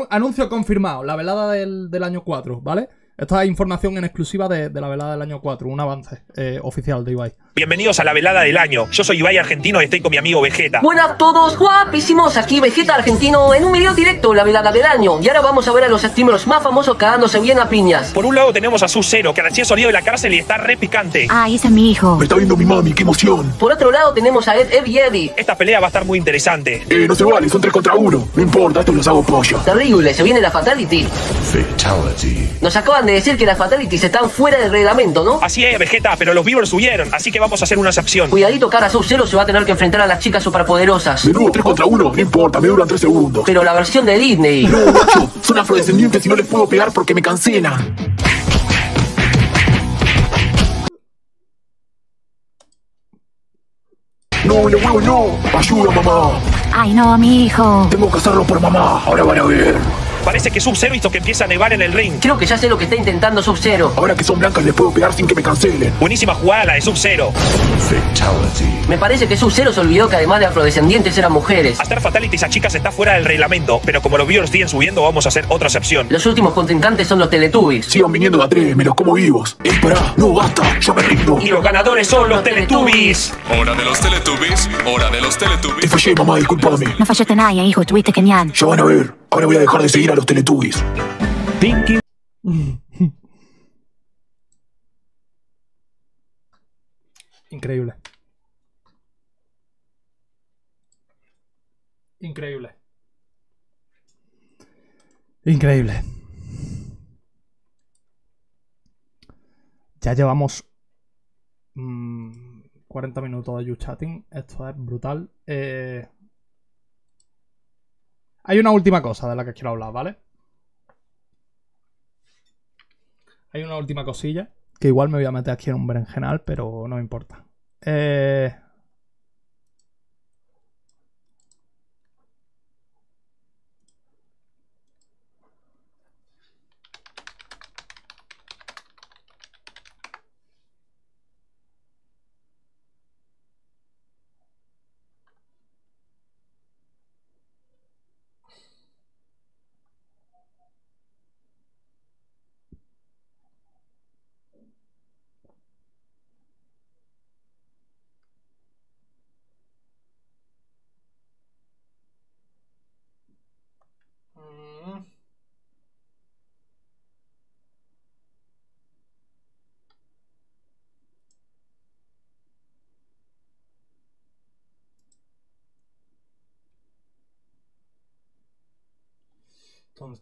anuncio confirmado. La velada del, del año 4, ¿vale? Esta es información en exclusiva de, de la velada del año 4. Un avance eh, oficial de Ibai. Bienvenidos a la velada del año. Yo soy Ibai Argentino y estoy con mi amigo Vegeta. buenas a todos, guapísimos, aquí Vegeta Argentino en un video directo, la velada del año. Y ahora vamos a ver a los streamers más famosos cagándose bien a piñas. Por un lado tenemos a Sub-Zero, que nació salido de la cárcel y está re picante. Ay, ese es mi hijo. Me está viendo mi mami, qué emoción. Por otro lado tenemos a Ed, Ed y Eddie. Esta pelea va a estar muy interesante. Eh, no se vale, son tres contra uno. No importa, estos los hago pollo. Terrible, se viene la Fatality. Fatality. Nos acaban de decir que las Fatalities están fuera del reglamento, ¿no? Así es, Vegeta, pero los viewers huyeron, así que vamos a hacer una excepción. Cuidadito, cara Sub-Zero se va a tener que enfrentar a las chicas superpoderosas. De nuevo, tres contra uno. No importa, me duran tres segundos. Pero la versión de Disney. No, macho, son afrodescendientes y no les puedo pegar porque me cancelan. No, no huevo, no. Ayuda, mamá. Ay, no, mi hijo. Tengo que hacerlo por mamá. Ahora van a ver. Parece que Sub-Zero hizo que empiece a nevar en el ring. Creo que ya sé lo que está intentando Sub-Zero. Ahora que son blancas les puedo pegar sin que me cancelen. Buenísima jugada la de Sub-Zero. Fatality. Me parece que Sub-Zero se olvidó que además de afrodescendientes eran mujeres. Hacer fatalities a chicas está fuera del reglamento, pero como los viewers siguen subiendo, vamos a hacer otra excepción. Los últimos contrincantes son los Teletubbies. Sigan viniendo de a tres, me los como vivos. Espera, no basta, yo me rindo. Y los ganadores son los Teletubbies. Hora de los Teletubbies, hora de los Te Teletubbies. fallé, mamá, discúlpame. No fallaste nada, hijo, estuviste genial. Ya van a ver. Ahora voy a dejar de seguir a los Teletubbies. Pinky. Increíble. Increíble. Increíble. Ya llevamos mm, 40 minutos de You Chatting. Esto es brutal. Eh, hay una última cosa de la que quiero hablar, ¿vale? Hay una última cosilla que igual me voy a meter aquí en un berenjenal, pero no me importa. Eh,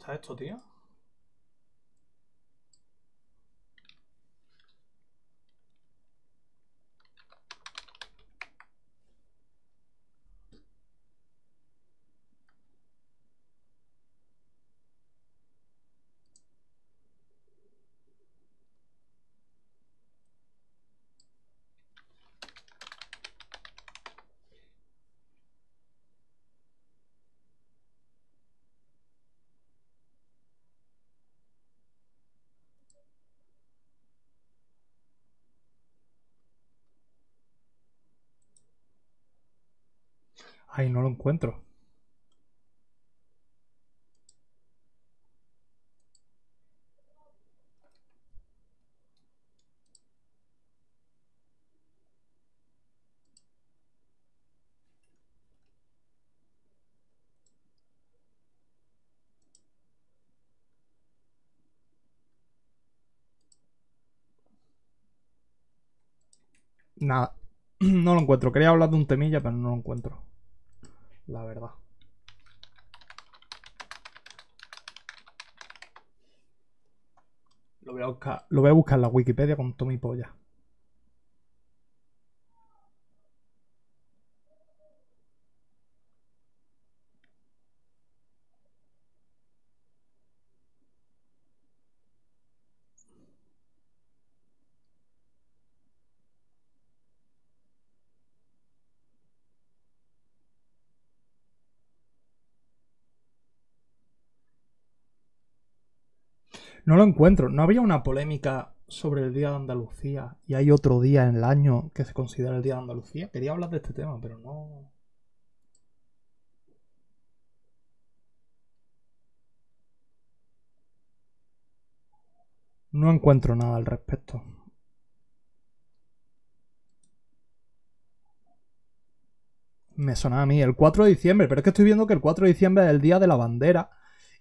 está esto, tío? Ay, no lo encuentro. Nada. No lo encuentro. Quería hablar de un temilla, pero no lo encuentro. La verdad. Lo voy a buscar, en la Wikipedia con Tommy Polla. No lo encuentro. ¿No había una polémica sobre el Día de Andalucía y hay otro día en el año que se considera el Día de Andalucía? Quería hablar de este tema, pero no. No encuentro nada al respecto. Me sonaba a mí el 4 de diciembre, pero es que estoy viendo que el 4 de diciembre es el día de la bandera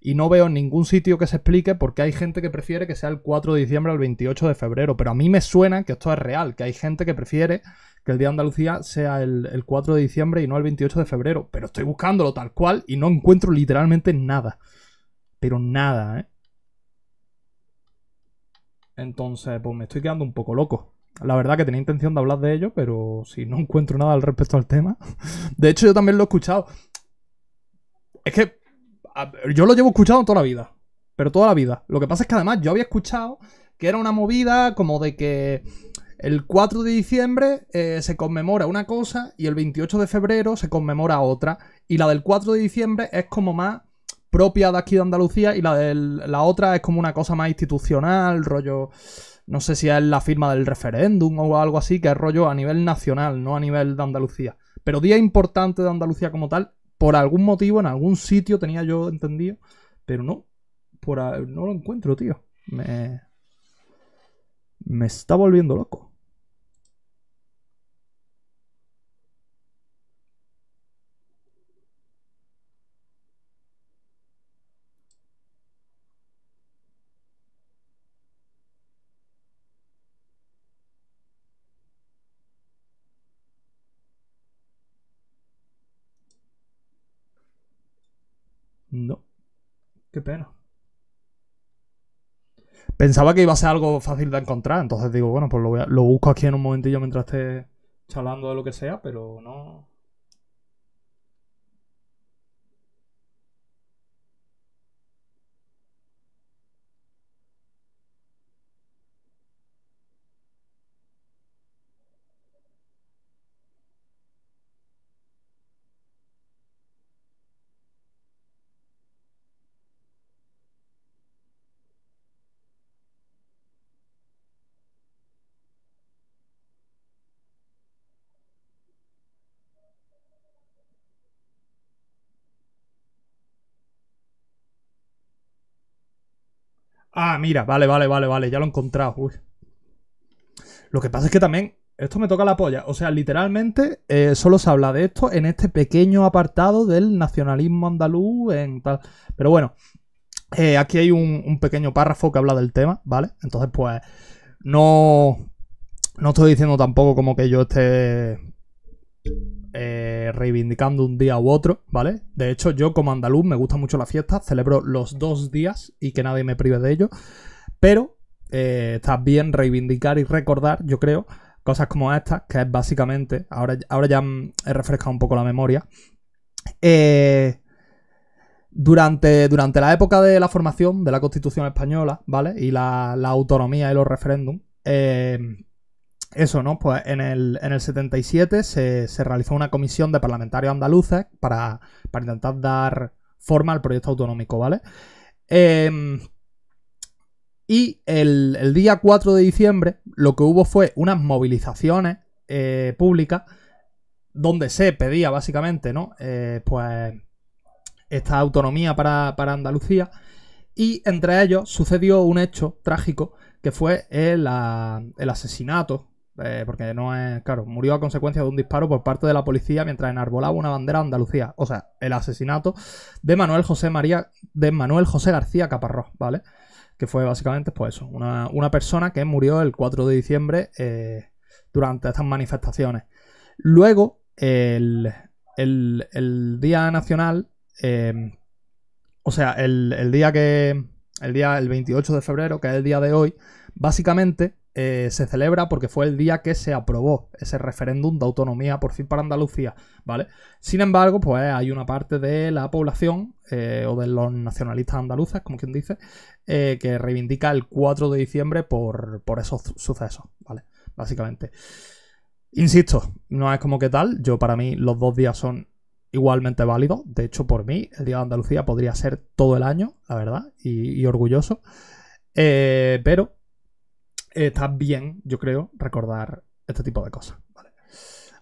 y no veo en ningún sitio que se explique porque hay gente que prefiere que sea el 4 de diciembre al 28 de febrero. Pero a mí me suena que esto es real, que hay gente que prefiere que el Día de Andalucía sea el, el 4 de diciembre y no el 28 de febrero. Pero estoy buscándolo tal cual y no encuentro literalmente nada. Pero nada, ¿eh? Entonces, pues me estoy quedando un poco loco. La verdad que tenía intención de hablar de ello, pero si no encuentro nada al respecto al tema. De hecho, yo también lo he escuchado. Es que yo lo llevo escuchando toda la vida. Pero toda la vida. Lo que pasa es que además yo había escuchado que era una movida como de que el 4 de diciembre eh, se conmemora una cosa y el 28 de febrero se conmemora otra. Y la del 4 de diciembre es como más propia de aquí de Andalucía y la de la otra es como una cosa más institucional, rollo... No sé si es la firma del referéndum o algo así, que es rollo a nivel nacional, no a nivel de Andalucía. Pero día importante de Andalucía como tal, por algún motivo, en algún sitio tenía yo entendido, pero no, por no lo encuentro, tío. Me, me está volviendo loco. No. Qué pena. Pensaba que iba a ser algo fácil de encontrar, entonces digo, bueno, pues lo, voy a- lo busco aquí en un momentillo mientras esté charlando de lo que sea, pero no. Ah, mira, vale, vale, vale, vale, ya lo he encontrado. Lo que pasa es que también esto me toca la polla. O sea, literalmente eh, solo se habla de esto en este pequeño apartado del nacionalismo andaluz en tal. Pero bueno, eh, aquí hay un, un pequeño párrafo que habla del tema, ¿vale? Entonces, pues, no, no estoy diciendo tampoco como que yo esté eh, reivindicando un día u otro, ¿vale? De hecho, yo como andaluz me gusta mucho la fiesta, celebro los dos días y que nadie me prive de ello, pero eh, está bien reivindicar y recordar, yo creo, cosas como estas, que es básicamente, ahora, ahora ya mm, he refrescado un poco la memoria, eh, durante, durante la época de la formación de la Constitución Española, ¿vale? Y la, autonomía y los referéndums, eh, eso, ¿no? Pues en el, en el 77 se, se realizó una comisión de parlamentarios andaluces para, para intentar dar forma al proyecto autonómico, ¿vale? Em, y el, el día 4 de diciembre lo que hubo fue unas movilizaciones eh, públicas donde se pedía básicamente, ¿no? Eh, pues esta autonomía para, para Andalucía. Y entre ellos sucedió un hecho trágico que fue el, ah, el asesinato, eh, porque no es, claro, murió a consecuencia de un disparo por parte de la policía mientras enarbolaba una bandera de Andalucía. O sea, el asesinato de Manuel José María, de Manuel José García Caparrós, ¿vale? Que fue básicamente, pues eso, una, una persona que murió el 4 de diciembre eh, durante estas manifestaciones. Luego, el, el, Día Nacional, eh, o sea, el, el día que, el día, el 28 de febrero, que es el día de hoy, básicamente eh, se celebra porque fue el día que se aprobó ese referéndum de autonomía por fin para Andalucía, ¿vale? Sin embargo, pues hay una parte de la población eh, o de los nacionalistas andaluces, como quien dice, eh, que reivindica el 4 de diciembre por, por esos sucesos, ¿vale? Básicamente. Insisto, no es como que tal, yo para mí los dos días son igualmente válidos, de hecho por mí el Día de Andalucía podría ser todo el año, la verdad, y, y orgulloso, pero está bien, yo creo, recordar este tipo de cosas.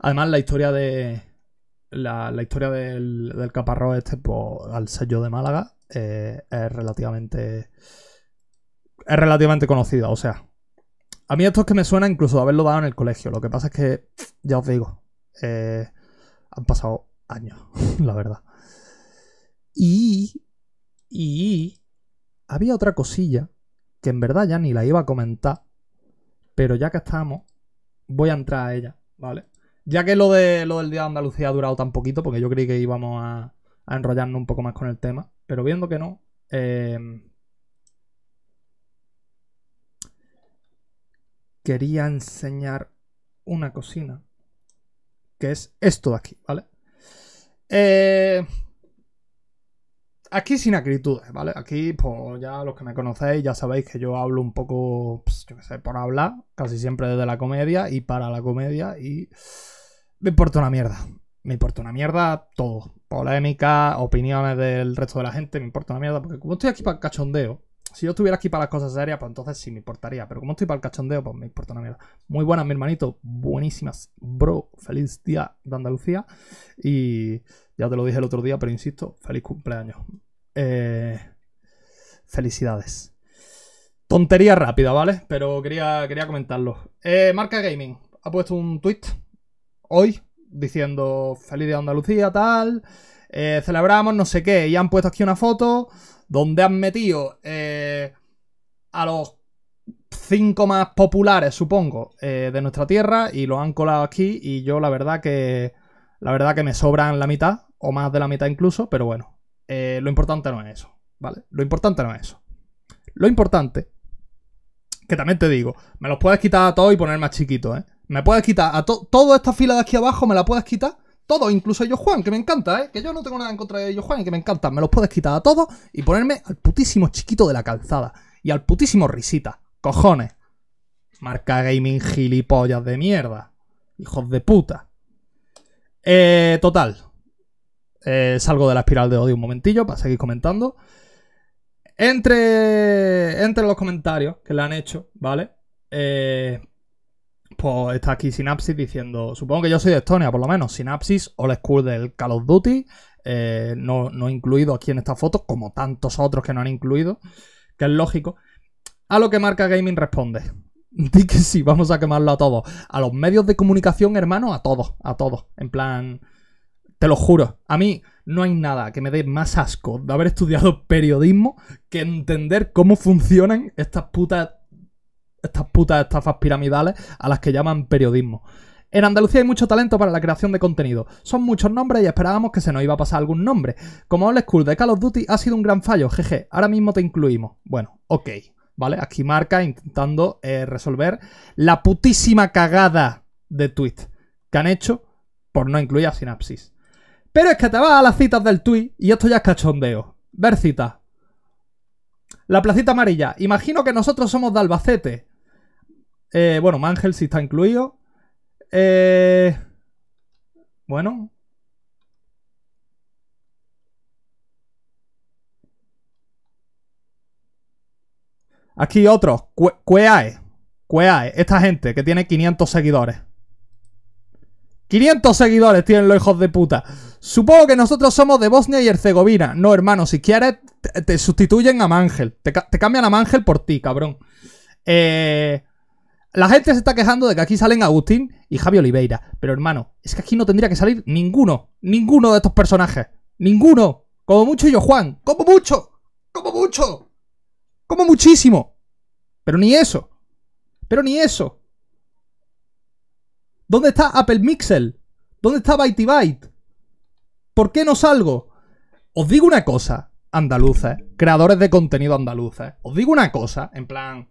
Además, la historia de. La, historia del, del este, pues, al sello de Málaga, eh, es relativamente. Es relativamente conocida, o sea. A mí esto es que me suena incluso de haberlo dado en el colegio. Lo que pasa es que, ya os digo, eh, han pasado años, la verdad. Y. Y. Había otra cosilla que en verdad ya ni la iba a comentar, pero ya que estamos, voy a entrar a ella, ¿vale? Ya que lo, de, lo del Día de Andalucía ha durado tan poquito, porque yo creí que íbamos a, a enrollarnos un poco más con el tema, pero viendo que no, eh, quería enseñar una cocina, que es esto de aquí, ¿vale? Eh, aquí sin acritudes, ¿vale? Aquí, pues ya los que me conocéis ya sabéis que yo hablo un poco, pues, yo qué sé, por hablar, casi siempre desde la comedia y para la comedia y me importa una mierda. Me importa una mierda todo. Polémica, opiniones del resto de la gente, me importa una mierda porque como estoy aquí para el cachondeo, si yo estuviera aquí para las cosas serias, pues entonces sí me importaría. Pero como estoy para el cachondeo, pues me importa una mierda. Muy buenas, mi hermanito. Buenísimas. Bro, feliz día de Andalucía. Y ya te lo dije el otro día, pero insisto, feliz cumpleaños. Eh, felicidades. Tontería rápida, ¿vale? Pero quería, quería comentarlo. Eh, Marca Gaming ha puesto un tweet hoy diciendo feliz de Andalucía, tal. Eh, celebramos no sé qué. Y han puesto aquí una foto donde han metido eh, a los cinco más populares, supongo, de nuestra tierra y lo han colado aquí. Y yo, la verdad que. La verdad que me sobran la mitad, o más de la mitad incluso, pero bueno. Eh, lo importante no es eso, ¿vale? Lo importante no es eso. Lo importante, que también te digo, me los puedes quitar a todos y poner más chiquitos, ¿eh? Me puedes quitar a to toda esta fila de aquí abajo, me la puedes quitar. Todo, incluso yo Juan, que me encanta, ¿eh? Que yo no tengo nada en contra de ellos Juan y que me encanta. Me los puedes quitar a todos y ponerme al putísimo chiquito de la calzada. Y al putísimo risita. Cojones. Marca gaming gilipollas de mierda. Hijos de puta. Eh, total. Eh, salgo de la espiral de odio un momentillo para seguir comentando. Entre, entre los comentarios que le han hecho, ¿vale? Eh, pues está aquí Synapsis diciendo, supongo que yo soy de Estonia, por lo menos, Synapsis, All School del Call of Duty, eh, no, no incluido aquí en esta foto, como tantos otros que no han incluido, que es lógico. A lo que Marca Gaming responde. Di que sí, vamos a quemarlo a todos. A los medios de comunicación, hermano, a todos, a todos. En plan, te lo juro, a mí no hay nada que me dé más asco de haber estudiado periodismo que entender cómo funcionan estas putas estas putas estafas piramidales a las que llaman periodismo. En Andalucía hay mucho talento para la creación de contenido. Son muchos nombres y esperábamos que se nos iba a pasar algún nombre. Como Old School de Call of Duty ha sido un gran fallo, jeje. Ahora mismo te incluimos. Bueno, ok. ¿Vale? Aquí marca intentando eh, resolver la putísima cagada de tweet que han hecho por no incluir a Synapsis. Pero es que te vas a las citas del tweet y esto ya es cachondeo. Ver citas. La placita amarilla. Imagino que nosotros somos de Albacete. Eh, bueno, Mangel sí está incluido. Eh, bueno. Aquí otro. Cue- Cueae. Cueae. Esta gente que tiene 500 seguidores. 500 seguidores tienen los hijos de puta. Supongo que nosotros somos de Bosnia y Herzegovina. No, hermano, si quieres, te, sustituyen a Mangel. Te cambian a Mangel por ti, cabrón. Eh, la gente se está quejando de que aquí salen Agustín y Javi Oliveira. Pero hermano, es que aquí no tendría que salir ninguno. Ninguno de estos personajes. Ninguno. Como mucho yo, Juan. Como mucho. Como mucho. Como muchísimo. Pero ni eso. Pero ni eso. ¿Dónde está Apple Mixel? ¿Dónde está Byte Byte? ¿Por qué no salgo? Os digo una cosa, andaluces, creadores de contenido andaluces. Os digo una cosa, en plan,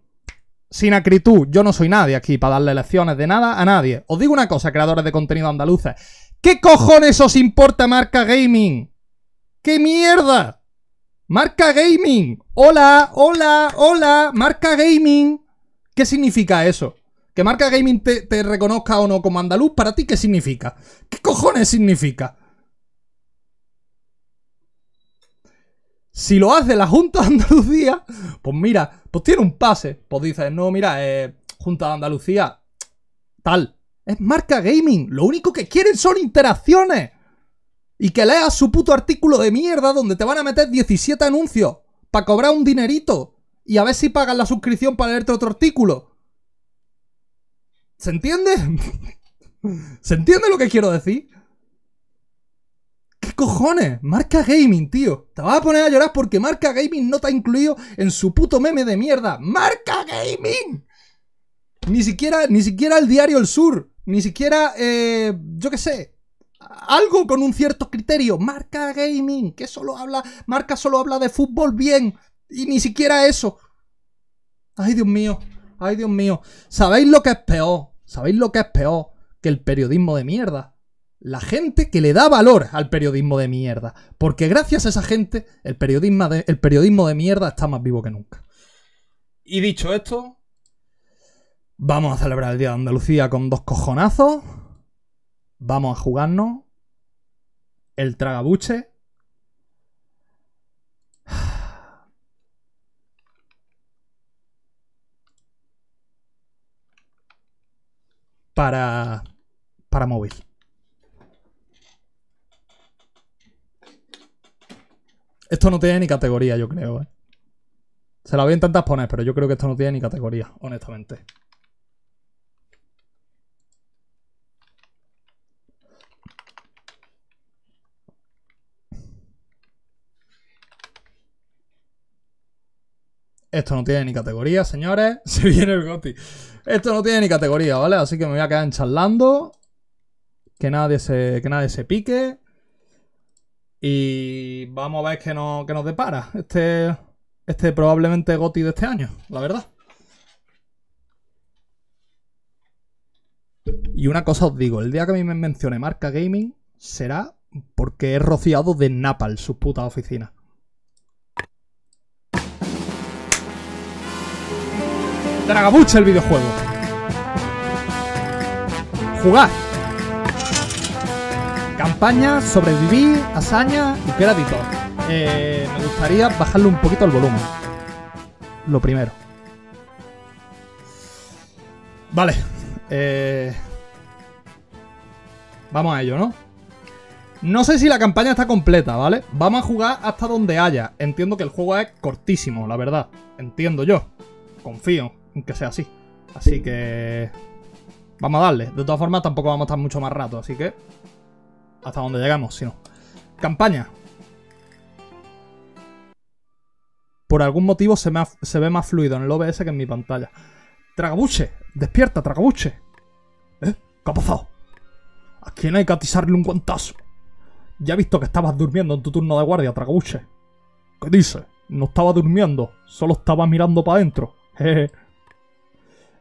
sin acritud, yo no soy nadie aquí para darle lecciones de nada a nadie. Os digo una cosa, creadores de contenido andaluces. ¿Qué cojones os importa Marca Gaming? ¿Qué mierda? Marca Gaming. Hola, hola, hola, Marca Gaming. ¿Qué significa eso? Que Marca Gaming te, reconozca o no como andaluz, ¿para ti qué significa? ¿Qué cojones significa? Si lo hace la Junta de Andalucía, pues mira, pues tiene un pase. Pues dices, no, mira, eh, Junta de Andalucía, tal. Es Marca Gaming. Lo único que quieren son interacciones. Y que leas su puto artículo de mierda donde te van a meter 17 anuncios para cobrar un dinerito. Y a ver si pagas la suscripción para leerte otro artículo. ¿Se entiende? ¿Se entiende lo que quiero decir? ¿Qué cojones? Marca Gaming, tío. Te vas a poner a llorar porque Marca Gaming no te ha incluido en su puto meme de mierda. ¡Marca Gaming! Ni siquiera, ni siquiera el diario El Sur. Ni siquiera, eh, yo qué sé. Algo con un cierto criterio. Marca Gaming. Que solo habla. Marca solo habla de fútbol bien. Y ni siquiera eso. Ay, Dios mío. Ay, Dios mío. ¿Sabéis lo que es peor? ¿Sabéis lo que es peor que el periodismo de mierda? La gente que le da valor al periodismo de mierda. Porque gracias a esa gente, el periodismo de, el periodismo de mierda está más vivo que nunca. Y dicho esto, vamos a celebrar el Día de Andalucía con dos cojonazos. Vamos a jugarnos el tragabuche. Para, para móvil. Esto no tiene ni categoría, yo creo, ¿eh? Se la voy a intentar poner, pero yo creo que esto no tiene ni categoría, honestamente. Esto no tiene ni categoría, señores. Se viene el goti. Esto no tiene ni categoría, ¿vale? Así que me voy a quedar charlando. Que nadie se, que nadie se pique. Y vamos a ver qué nos, qué nos depara este, este probablemente goti de este año, la verdad. Y una cosa os digo, el día que a mí me mencione marca gaming será porque he rociado de Napal sus putas oficinas. Dragabuche el videojuego. Jugar. Campaña, sobrevivir, hazaña y crédito. Eh, me gustaría bajarle un poquito el volumen. Lo primero. Vale. Eh, vamos a ello, ¿no? No sé si la campaña está completa, ¿vale? Vamos a jugar hasta donde haya. Entiendo que el juego es cortísimo, la verdad. Entiendo yo. confío que sea así. Así que... Vamos a darle. De todas formas, tampoco vamos a estar mucho más rato, así que... Hasta donde llegamos, si no. Campaña. Por algún motivo se, me ha- se ve más fluido en el OBS que en mi pantalla. Tragabuche, despierta, Tragabuche. ¿Eh? ¿Qué ha pasado? ¿A quién hay que atizarle un guantazo? Ya he visto que estabas durmiendo en tu turno de guardia, Tragabuche. ¿Qué dices? No estaba durmiendo, solo estaba mirando para adentro. Jeje.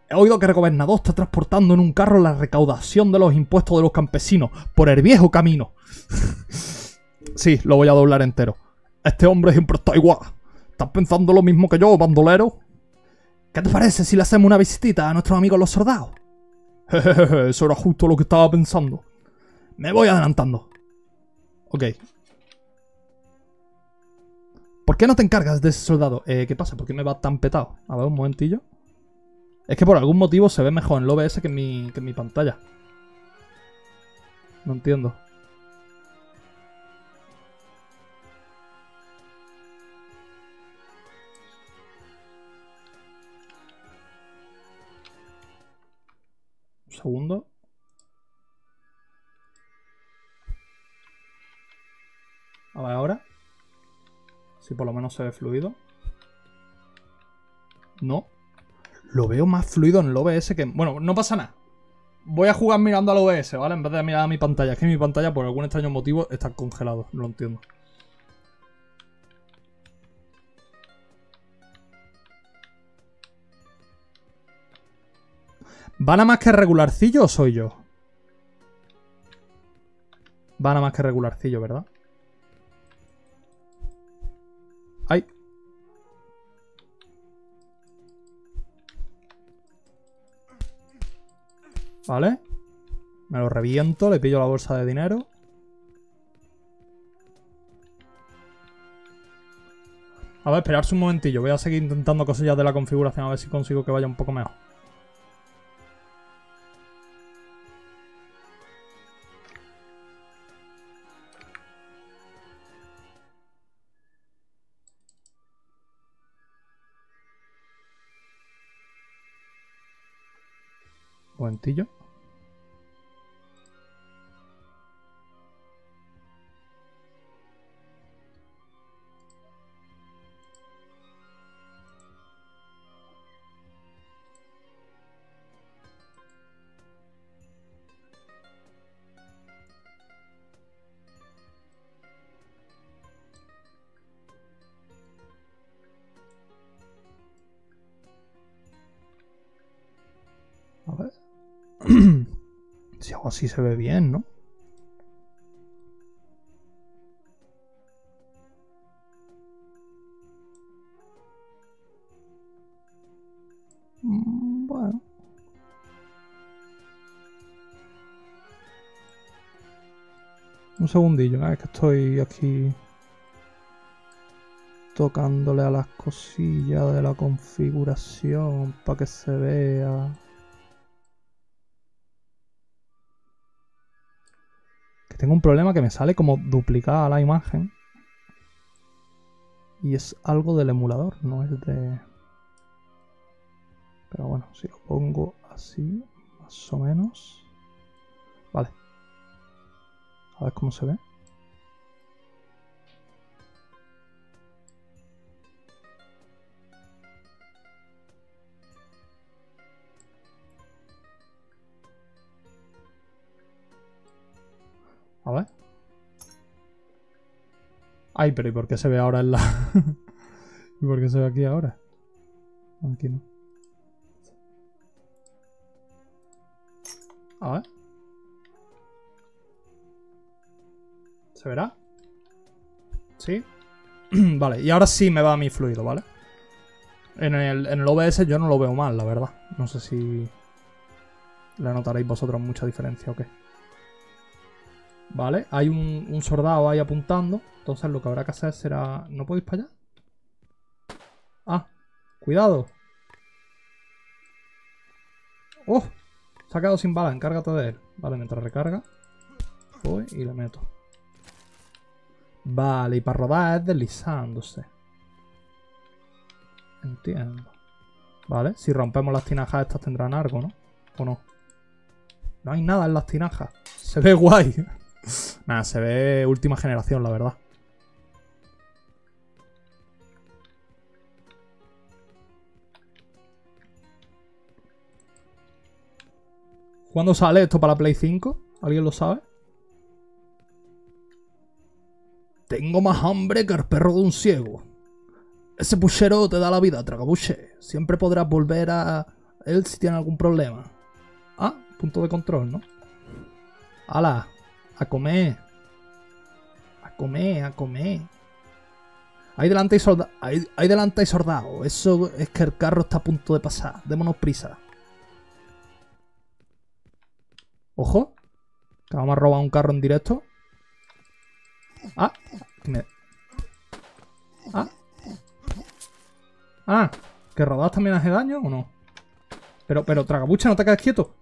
He oído que el gobernador está transportando en un carro la recaudación de los impuestos de los campesinos por el viejo camino. sí, lo voy a doblar entero. Este hombre siempre está igual. ¿Estás pensando lo mismo que yo, bandolero? ¿Qué te parece si le hacemos una visitita a nuestros amigos los soldados? Jejeje, eso era justo lo que estaba pensando. Me voy adelantando. Ok. ¿Por qué no te encargas de ese soldado? Eh, ¿Qué pasa? ¿Por qué me va tan petado? A ver, un momentillo. Es que por algún motivo se ve mejor en el OBS que en mi, que en mi pantalla. No entiendo. Un segundo. A ver ahora. Si por lo menos se ve fluido. No. Lo veo más fluido en el OBS que... Bueno, no pasa nada. Voy a jugar mirando al OBS, ¿vale? En vez de mirar a mi pantalla. Es que mi pantalla, por algún extraño motivo, está congelado. No lo entiendo. ¿Van a más que regularcillo o soy yo? Van a más que regularcillo, ¿verdad? ¡Ay! Vale. Me lo reviento, le pillo la bolsa de dinero. A ver, esperarse un momentillo. Voy a seguir intentando cosillas de la configuración a ver si consigo que vaya un poco mejor. Un así se ve bien, ¿no? Mm, Bueno. Un segundillo, ¿eh? que estoy aquí tocándole a las cosillas de la configuración para que se vea. Tengo un problema que me sale como duplicada la imagen. Y es algo del emulador, no es de... Pero bueno, si lo pongo así, más o menos. Vale. A ver cómo se ve. Ay, pero ¿y por qué se ve ahora en la... ¿Y por qué se ve aquí ahora? Aquí no. A ver. ¿Se verá? ¿Sí? vale, y ahora sí me va mi fluido, ¿vale? En el, en el OBS yo no lo veo mal, la verdad. No sé si le notaréis vosotros mucha diferencia o qué. Vale, hay un, un soldado ahí apuntando. Entonces lo que habrá que hacer será... ¿No podéis para allá? Ah, cuidado. ¡Oh! Se ha quedado sin bala, encárgate de él. Vale, mientras recarga. Voy y le meto. Vale, y para rodar es deslizándose. Entiendo. Vale, si rompemos las tinajas estas tendrán algo, ¿no? ¿O no? No hay nada en las tinajas. Se ve guay. Nada, se ve última generación, la verdad. ¿Cuándo sale esto para Play 5? ¿Alguien lo sabe? Tengo más hambre que el perro de un ciego. Ese puchero te da la vida, tragabuche. Siempre podrás volver a él si tiene algún problema. Ah, punto de control, ¿no? ¡Hala! A comer. A comer, a comer. Ahí delante hay soldado. Ahí, delante hay soldado. Eso es que el carro está a punto de pasar. Démonos prisa. Ojo. Que vamos a robar un carro en directo. Ah. Ah. Ah. ¿Que robar también hace daño o no? Pero, pero, tragabucha, no te quedes quieto.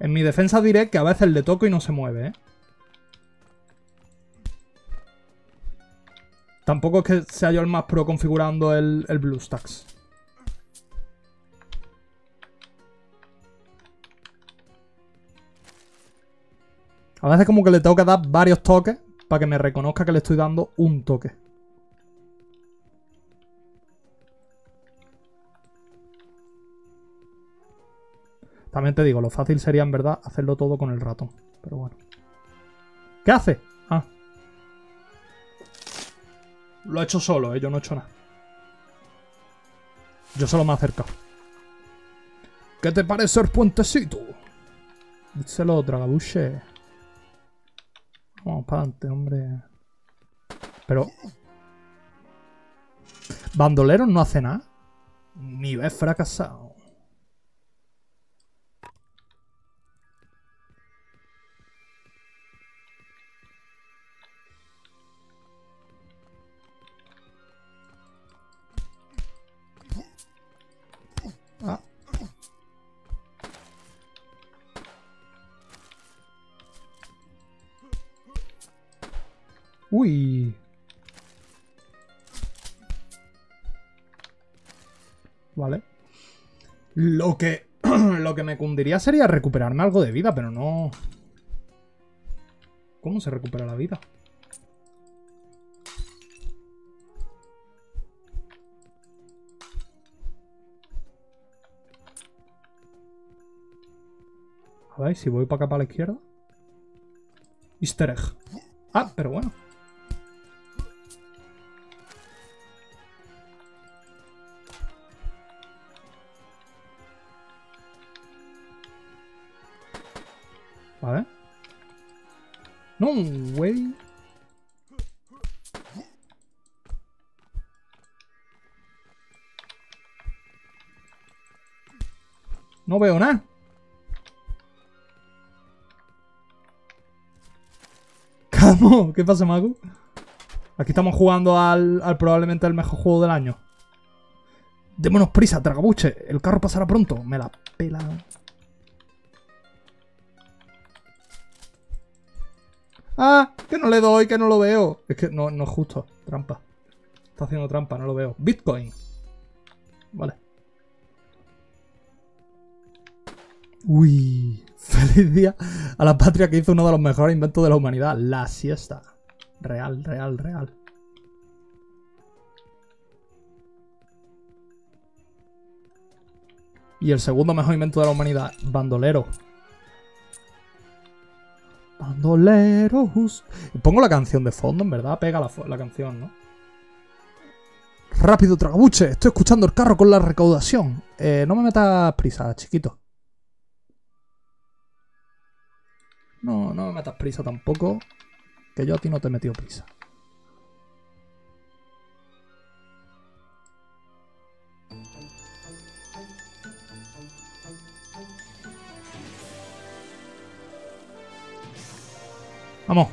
En mi defensa diré que a veces le toco y no se mueve, ¿eh? Tampoco es que sea yo el más pro configurando el, el BlueStacks. A veces como que le tengo que dar varios toques para que me reconozca que le estoy dando un toque. También te digo, lo fácil sería en verdad hacerlo todo con el ratón. Pero bueno. ¿Qué hace? Ah. Lo he hecho solo, ¿eh? Yo no he hecho nada. Yo solo me he acercado. ¿Qué te parece el puentecito? Díselo, Dragabuche. Vamos para adelante, hombre. Pero... Bandoleros no hace nada. Nivel fracasado. Que... lo que me cundiría sería recuperarme algo de vida, pero no... ¿Cómo se recupera la vida? A ver, si voy para acá para la izquierda. Easter egg. Ah, pero bueno. No, güey. No veo nada. ¿Cómo? ¿Qué pasa, Mago? Aquí estamos jugando al, al probablemente el mejor juego del año. Démonos prisa, tragabuche. El carro pasará pronto. Me la pela. ¡Ah! Que no le doy, que no lo veo. Es que no, no es justo. Trampa. Está haciendo trampa, no lo veo. Bitcoin. Vale. Uy. Feliz día a la patria que hizo uno de los mejores inventos de la humanidad. La siesta. Real, real, real. Y el segundo mejor invento de la humanidad. Bandolero. Bandoleros. Pongo la canción de fondo, en verdad. Pega la, la canción, ¿no? Rápido, tragabuche. Estoy escuchando el carro con la recaudación. Eh, no me metas prisa, chiquito. No, no me metas prisa tampoco. Que yo a ti no te he metido prisa. Vamos.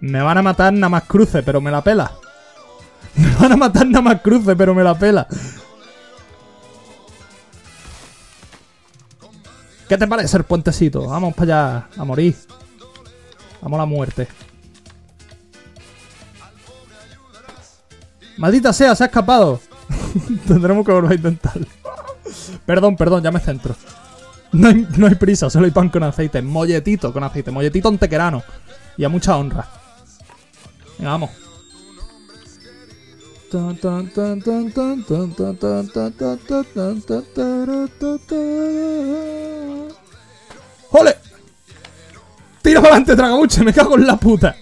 Me van a matar nada más cruce, pero me la pela. Me van a matar nada más cruce, pero me la pela. ¿Qué te parece el puentecito? Vamos para allá a morir. Vamos a la muerte. Maldita sea, se ha escapado. Tendremos que volver a intentarlo. Perdón, perdón, ya me centro. No hay, no hay, prisa, solo hay pan con aceite. Molletito con aceite, molletito antequerano. Y a mucha honra. Venga, vamos. ¡Jole! ¡Tira para adelante, Tragabuche! ¡Me cago en la puta!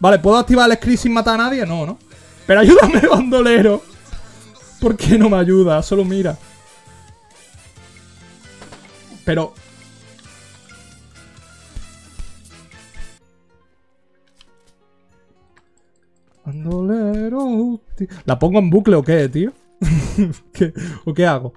Vale, ¿puedo activar el script sin matar a nadie? No, ¿no? Pero ayúdame, bandolero. ¿Por qué no me ayuda? Solo mira. Pero... ¿La pongo en bucle o qué, tío? ¿Qué- ¿O qué hago?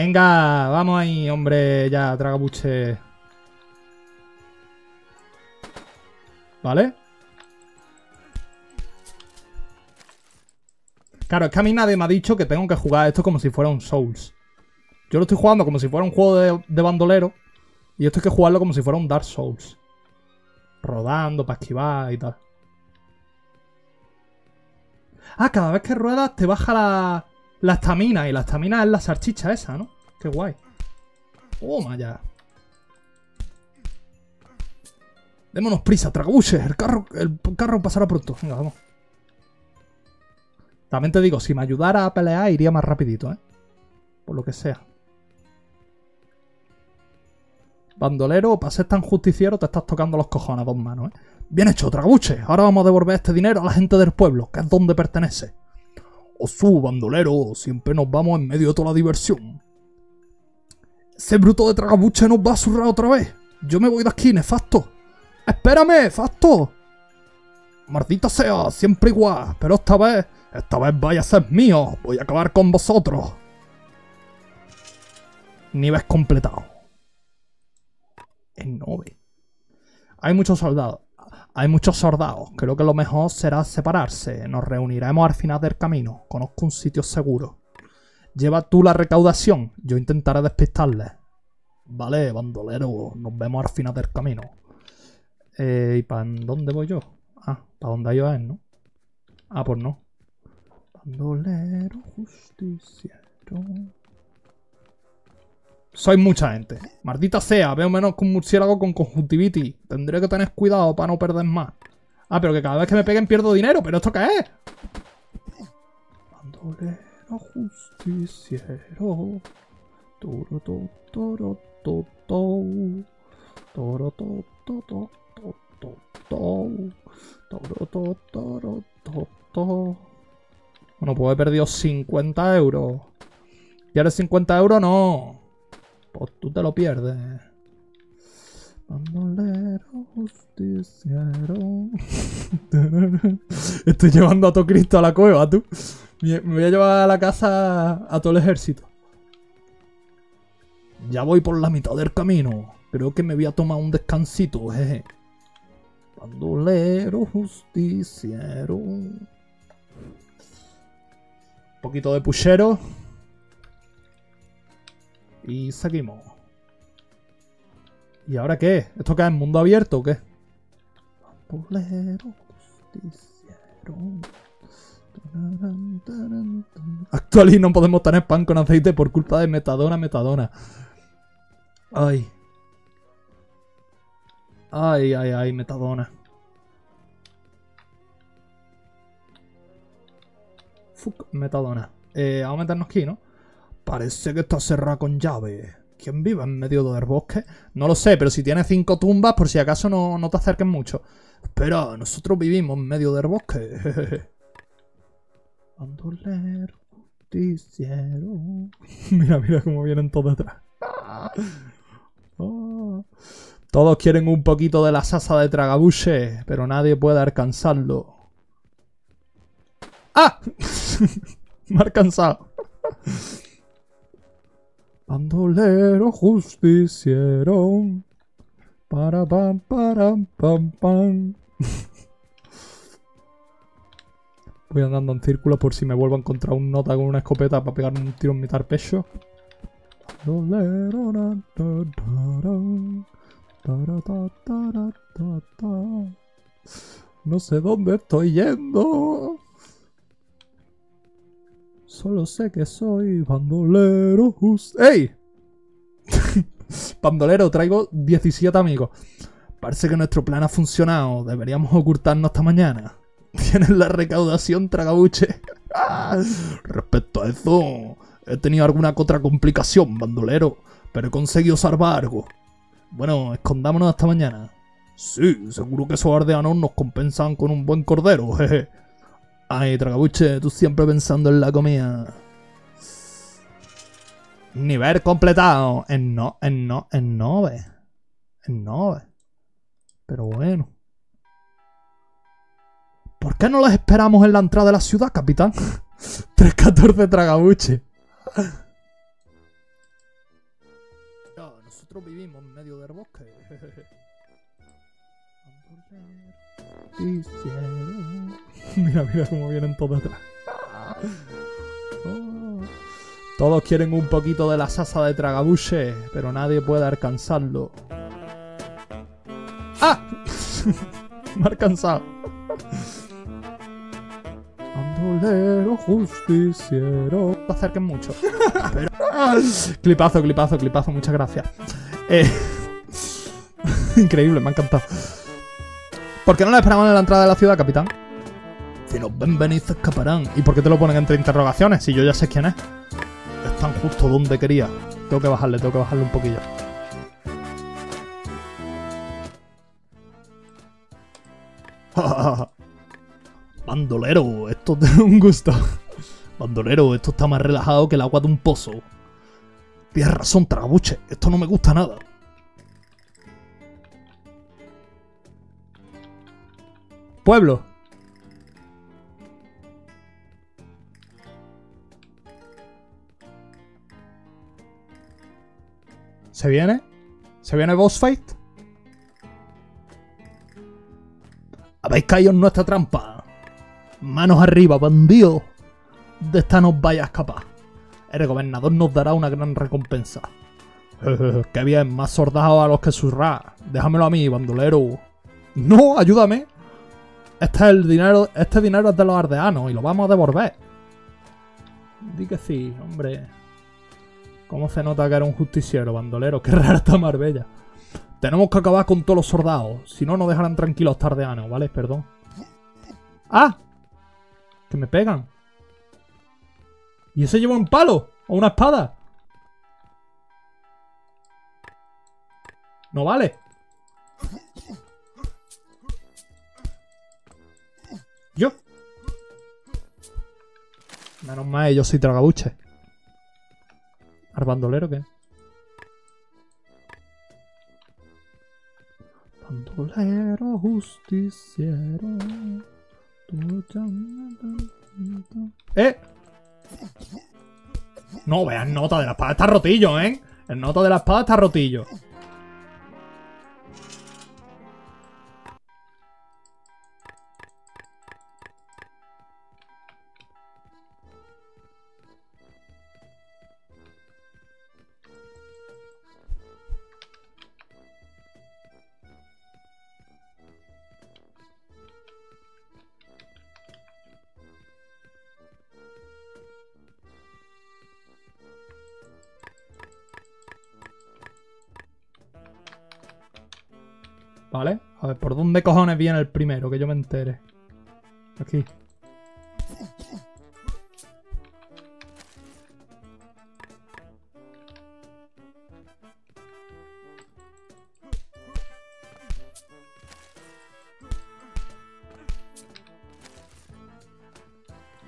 Venga, vamos ahí, hombre, ya, tragabuche. ¿Vale? Claro, es que a mí nadie me ha dicho que tengo que jugar esto como si fuera un Souls. Yo lo estoy jugando como si fuera un juego de, de bandolero. Y esto hay que jugarlo como si fuera un Dark Souls. Rodando para esquivar y tal. Ah, cada vez que ruedas te baja la la estamina. Y la estamina es la salchicha esa, ¿no? Qué guay. Toma ya. Démonos prisa, traguches. El carro, el carro pasará pronto. Venga, vamos. También te digo, si me ayudara a pelear iría más rapidito, ¿eh? Por lo que sea. Bandolero, para ser tan justiciero te estás tocando los cojones a dos manos, ¿eh? Bien hecho, traguche. Ahora vamos a devolver este dinero a la gente del pueblo, que es donde pertenece. O su bandolero, siempre nos vamos en medio de toda la diversión. Ese bruto de tragabuche nos va a zurrar otra vez. Yo me voy de aquí, nefasto. ¡Espérame, Fasto! Maldita sea, siempre igual, pero esta vez, esta vez vaya a ser mío. Voy a acabar con vosotros. Nivel completado. En 9. Hay muchos soldados. Hay muchos soldados. Creo que lo mejor será separarse. Nos reuniremos al final del camino. Conozco un sitio seguro. Lleva tú la recaudación. Yo intentaré despistarles. Vale, bandolero. Nos vemos al final del camino. Eh, ¿Y para dónde voy yo? Ah, para donde yo es, ¿no? Ah, pues no. Bandolero justiciero. Soy mucha gente. Maldita sea, veo menos que un murciélago con conjuntivitis. Tendré que tener cuidado para no perder más. Ah, pero que cada vez que me peguen pierdo dinero. ¿Pero esto qué es? Bandolero justiciero. Toro, to, toro, to, to. Toro, to, to, to, to, to, to. Toro, to, toro, to, to. Bueno, pues he perdido 50 euros. Y ahora 50 euros no. Pues tú te lo pierdes. Estoy llevando a todo Cristo a la cueva, tú. Me voy a llevar a la casa a todo el ejército. Ya voy por la mitad del camino. Creo que me voy a tomar un descansito, jeje. Bandolero justiciero. Un poquito de puchero. Y seguimos. ¿Y ahora qué? ¿Esto qué es? ¿Mundo abierto o qué? Actualmente no podemos tener pan con aceite por culpa de metadona, metadona. Ay. Ay, ay, ay, metadona. Fuck, metadona. Eh, vamos a meternos aquí, ¿no? Parece que está cerrada con llave. ¿Quién vive en medio del bosque? No lo sé, pero si tiene cinco tumbas, por si acaso no, no te acerques mucho. Espera, nosotros vivimos en medio del bosque. Justiciero. mira, mira cómo vienen todos detrás. Ah. Todos quieren un poquito de la salsa de tragabuche, pero nadie puede alcanzarlo. ¡Ah! Me ha alcanzado. Bandolero justiciero. Para pam, para pam, pam. Voy andando en círculo por si me vuelvo a encontrar un nota con una escopeta para pegarme un tiro en mitad pecho. Bandolero. No sé dónde estoy yendo. Solo sé que soy bandolero. ¡Ey! bandolero, traigo 17 amigos. Parece que nuestro plan ha funcionado. Deberíamos ocultarnos hasta mañana. Tienes la recaudación, tragabuche. Respecto a eso, he tenido alguna otra complicación, bandolero. Pero he conseguido salvar algo. Bueno, escondámonos hasta mañana. Sí, seguro que esos aldeanos nos compensan con un buen cordero, jeje. Ay, Tragabuche, tú siempre pensando en la comida. Nivel completado. En no, en no, en nove. En nove. Pero bueno. ¿Por qué no les esperamos en la entrada de la ciudad, capitán? 314 Tragabuche. Ya, nosotros vivimos en medio del bosque. Mira, mira cómo vienen todos atrás. Oh. Todos quieren un poquito de la salsa de tragabuche, pero nadie puede alcanzarlo. ¡Ah! Me ha alcanzado. Bandolero justiciero. No te acerquen mucho. Pero- clipazo, clipazo, clipazo. Muchas gracias. Eh, Increíble, me ha encantado. ¿Por qué no le esperamos en la entrada de la ciudad, capitán? Si nos ven venir, se escaparán. ¿Y por qué te lo ponen entre interrogaciones? Si yo ya sé quién es. Están justo donde quería. Tengo que bajarle, tengo que bajarle un poquillo. Bandolero, esto es un gusto. Bandolero, esto está más relajado que el agua de un pozo. Tienes razón, Tragabuche. Esto no me gusta nada. Pueblo. ¿Se viene? ¿Se viene boss fight? Habéis caído en nuestra trampa. Manos arriba, bandido. De esta no os vaya a escapar. El gobernador nos dará una gran recompensa. Qué bien, más soldados a los que surrar. Déjamelo a mí, bandolero. No, ayúdame. Este es el dinero, este dinero es de los ardeanos y lo vamos a devolver. Di que sí, hombre. ¿Cómo se nota que era un justiciero, bandolero? Qué rara está Marbella. Tenemos que acabar con todos los soldados. Si no, nos dejarán tranquilos tardeanos, ¿vale? Perdón. ¡Ah! Que me pegan. ¿Y ese lleva un palo? ¿O una espada? No vale. Yo. Menos mal, yo soy tragabuche. ¿Arbandolero qué? Bandolero justiciero. ¡Eh! No, veas nota de la espada está rotillo, ¿eh? El nota de la espada está rotillo. ¿Vale? A ver, ¿por dónde cojones viene el primero? Que yo me entere. Aquí.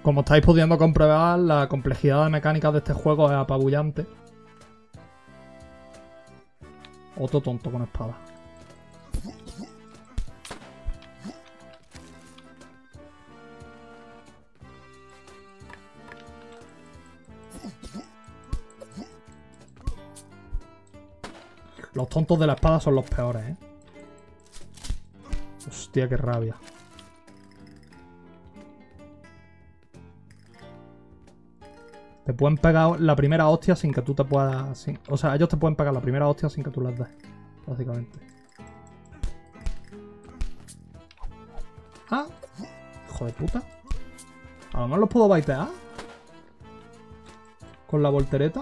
Como estáis pudiendo comprobar, la complejidad de mecánicas de este juego es apabullante. Otro tonto con espada. Los tontos de la espada son los peores, ¿eh? Hostia, qué rabia. Te pueden pegar la primera hostia sin que tú te puedas... sin- O sea, ellos te pueden pegar la primera hostia sin que tú las des. Básicamente. Ah. Hijo de puta. A lo mejor los puedo baitear. Con la voltereta.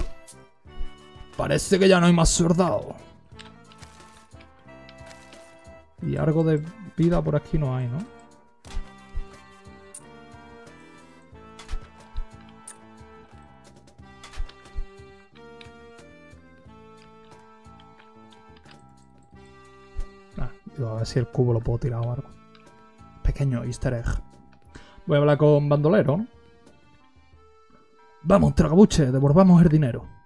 Parece que ya no hay más soldado. Y algo de vida por aquí no hay, ¿no? Ah, a ver si el cubo lo puedo tirar o algo. Pequeño easter egg. Voy a hablar con Bandolero. Vamos, tragabuche, devolvamos el dinero.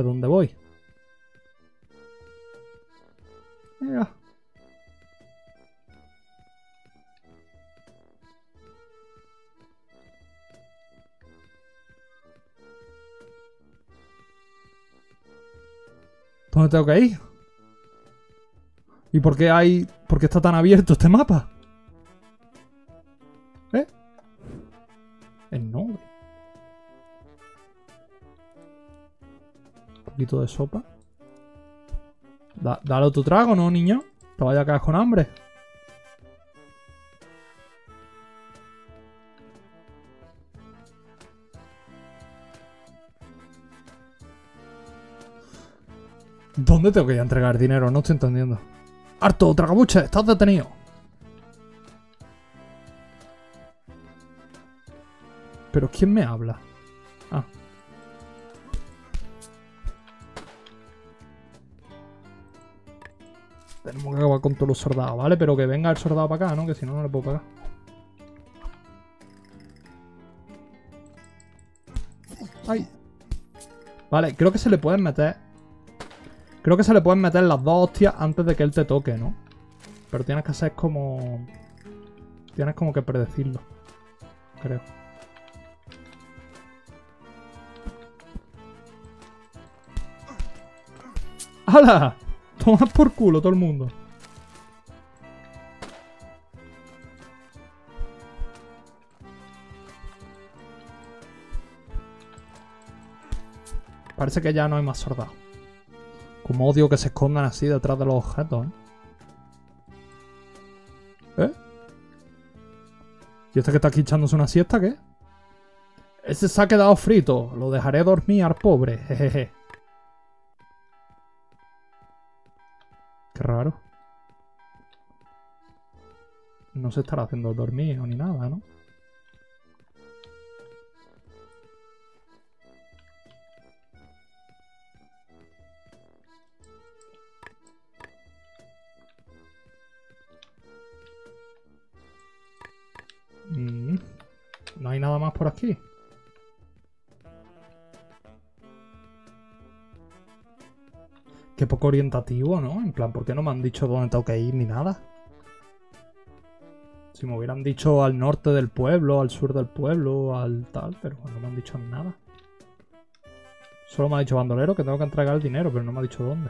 ¿Pero dónde voy? Mira. ¿Dónde tengo que ir? ¿Y por qué hay... por qué está tan abierto este mapa? ¿Eh? El nombre. Poquito de sopa. Da- dale tu trago, ¿no, niño? Te vaya a quedar con hambre. ¿Dónde tengo que ir a entregar dinero? No estoy entendiendo. ¡Harto, tragabuche! ¡Estás detenido! ¿Pero quién me habla? Ah. Tenemos que acabar con todos los soldados, ¿vale? Pero que venga el soldado para acá, ¿no? Que si no, no le puedo pagar. ¡Ay! Vale, creo que se le pueden meter... Creo que se le pueden meter las dos hostias antes de que él te toque, ¿no? Pero tienes que hacer como... Tienes como que predecirlo. Creo. ¡Hala! Toma por culo todo el mundo. Parece que ya no hay más soldados. Como odio que se escondan así detrás de los objetos, ¿eh? ¿Eh? ¿Y este que está aquí echándose una siesta qué? Ese se ha quedado frito. Lo dejaré dormir al pobre. Jejeje. Raro. No se estará haciendo dormir ni nada, ¿no? Mm, No hay nada más por aquí. Qué poco orientativo, ¿no? En plan, ¿por qué no me han dicho dónde tengo que ir ni nada? Si me hubieran dicho al norte del pueblo, al sur del pueblo, al tal, pero no me han dicho nada. Solo me ha dicho bandolero que tengo que entregar el dinero, pero no me ha dicho dónde.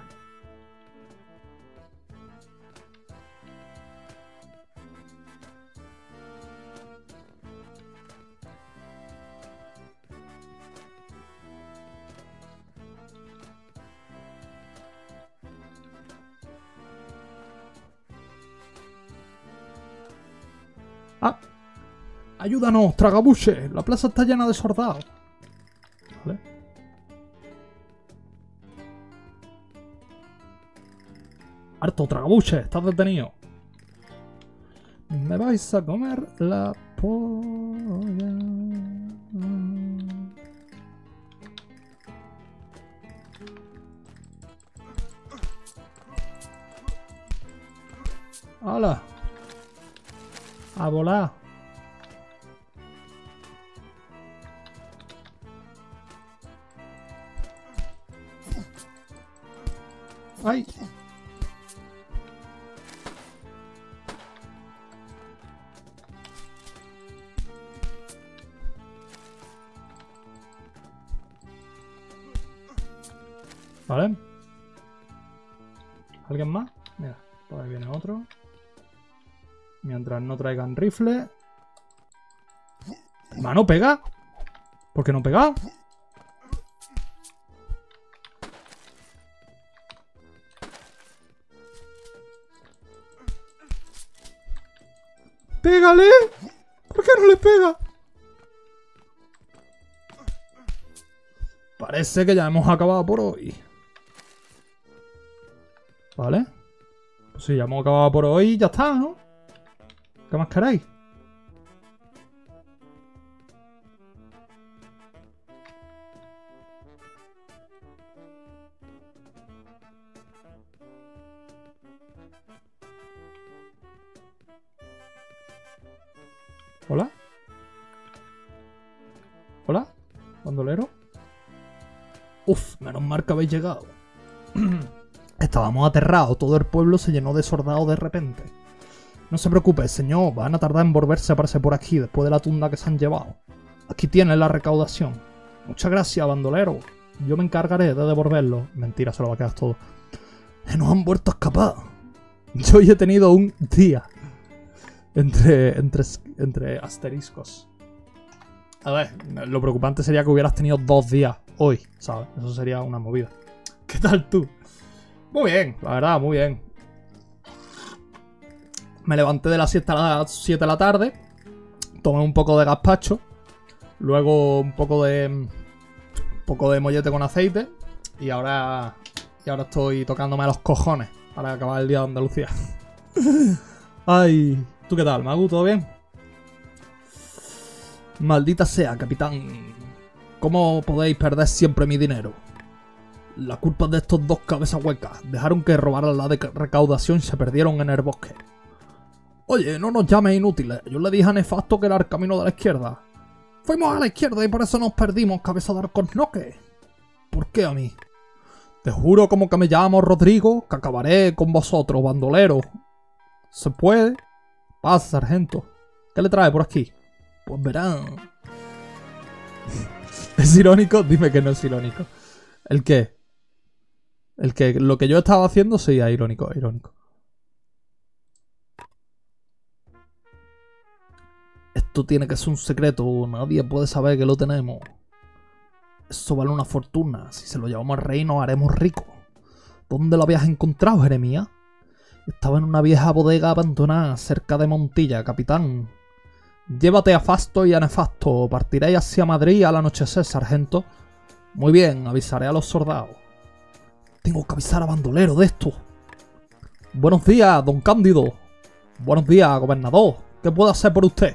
¡Ayúdanos, tragabuche! La plaza está llena de soldados. Vale. ¡Harto, tragabuche! ¡Estás detenido! Me vais a comer la polla. ¡Hala! A volar. ¡Ay! Vale. ¿Alguien más? Mira, por ahí viene otro. Mientras no traigan rifle. ¡Mano, pega! ¿Por qué no pega? ¡Pégale! ¿Por qué no le pega? Parece que ya hemos acabado por hoy. ¿Vale? Pues si ya hemos acabado por hoy, ya está, ¿no? ¿Qué más queréis? Que habéis llegado. Estábamos aterrados, todo el pueblo se llenó de soldados de repente. No se preocupe, señor, van a tardar en volverse a aparecer por aquí después de la tunda que se han llevado. Aquí tiene la recaudación. Muchas gracias, bandolero. Yo me encargaré de devolverlo. Mentira, se lo va a quedar todo. Nos han vuelto a escapar. Yo hoy he tenido un día. Entre, entre, entre asteriscos. A ver, lo preocupante sería que hubieras tenido dos días hoy, ¿sabes? Eso sería una movida. ¿Qué tal tú? Muy bien, la verdad, muy bien. Me levanté de las 7 a las 7 de la tarde. Tomé un poco de gazpacho. Luego un poco de. Un poco de mollete con aceite. Y ahora. Y ahora estoy tocándome los cojones para acabar el día de Andalucía. Ay. ¿Tú qué tal, Magu? ¿Todo bien? Maldita sea, capitán. ¿Cómo podéis perder siempre mi dinero? La culpa de estos dos cabezas huecas. Dejaron que robaran la recaudación y se perdieron en el bosque. Oye, no nos llames inútiles. Yo le dije a Nefasto que era el camino de la izquierda. Fuimos a la izquierda y por eso nos perdimos, cabeza de arcosnoque. ¿Por qué a mí? Te juro como que me llamo Rodrigo, que acabaré con vosotros, bandolero. ¿Se puede? Pasa, sargento. ¿Qué le trae por aquí? Pues verán. ¿Es irónico? Dime que no es irónico. ¿El qué? El que lo que yo estaba haciendo es irónico, irónico. Esto tiene que ser un secreto, nadie puede saber que lo tenemos. Eso vale una fortuna. Si se lo llevamos al rey nos haremos ricos. ¿Dónde lo habías encontrado, Jeremías? Estaba en una vieja bodega abandonada cerca de Montilla, capitán. Llévate a Fasto y a Nefasto. Partiréis hacia Madrid al anochecer, sargento. Muy bien, avisaré a los soldados. Tengo que avisar a Bandolero de esto. Buenos días, don Cándido. Buenos días, gobernador. ¿Qué puedo hacer por usted?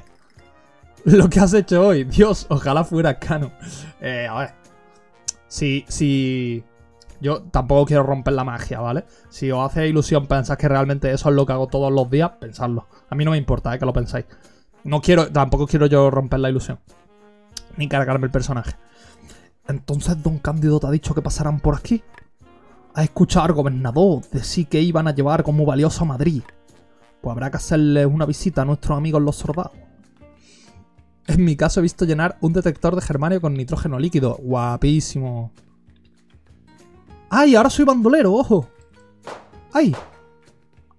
Lo que has hecho hoy. Dios, ojalá fuera cano. Eh, a ver. Si, si... Yo tampoco quiero romper la magia, ¿vale? Si os hace ilusión pensar que realmente eso es lo que hago todos los días, pensadlo. A mí no me importa, ¿eh? Que lo pensáis. No quiero, tampoco quiero yo romper la ilusión. Ni cargarme el personaje. Entonces, don Cándido te ha dicho que pasarán por aquí. Ha escuchado al gobernador decir que iban a llevar como valioso a Madrid. Pues habrá que hacerle una visita a nuestros amigos los soldados. En mi caso he visto llenar un detector de germanio con nitrógeno líquido. Guapísimo. ¡Ay! Ahora soy bandolero, ojo. ¡Ay!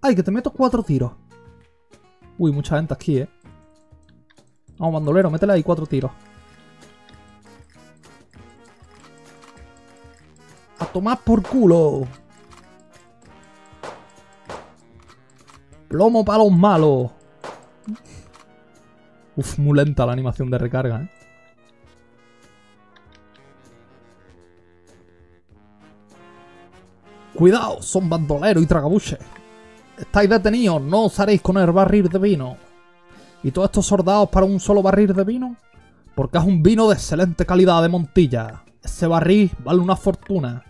¡Ay! Que te meto cuatro tiros. Uy, mucha gente aquí, eh. Vamos, bandolero, métele ahí cuatro tiros. A tomar por culo. Plomo para los malos. Uf, muy lenta la animación de recarga, ¿eh? Cuidado, son bandoleros y tragabuches. Estáis detenidos, no os haréis con el barril de vino. ¿Y todos estos soldados para un solo barril de vino? Porque es un vino de excelente calidad de Montilla. Ese barril vale una fortuna.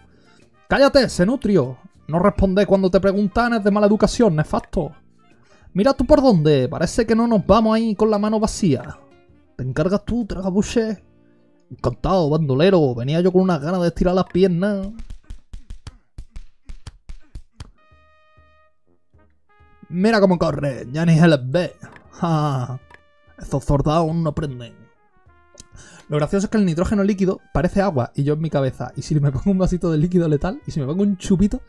¡Cállate, Senutrio! No responde cuando te preguntan, es de mala educación, nefasto. Mira tú por dónde, parece que no nos vamos ahí con la mano vacía. ¿Te encargas tú, tragabuche? Encantado, bandolero. Venía yo con unas ganas de estirar las piernas. Mira cómo corre, ya ni se les ve. Ja, Esos soldados no aprenden. Lo gracioso es que el nitrógeno líquido parece agua y yo en mi cabeza. Y si me pongo un vasito de líquido letal y si me pongo un chupito.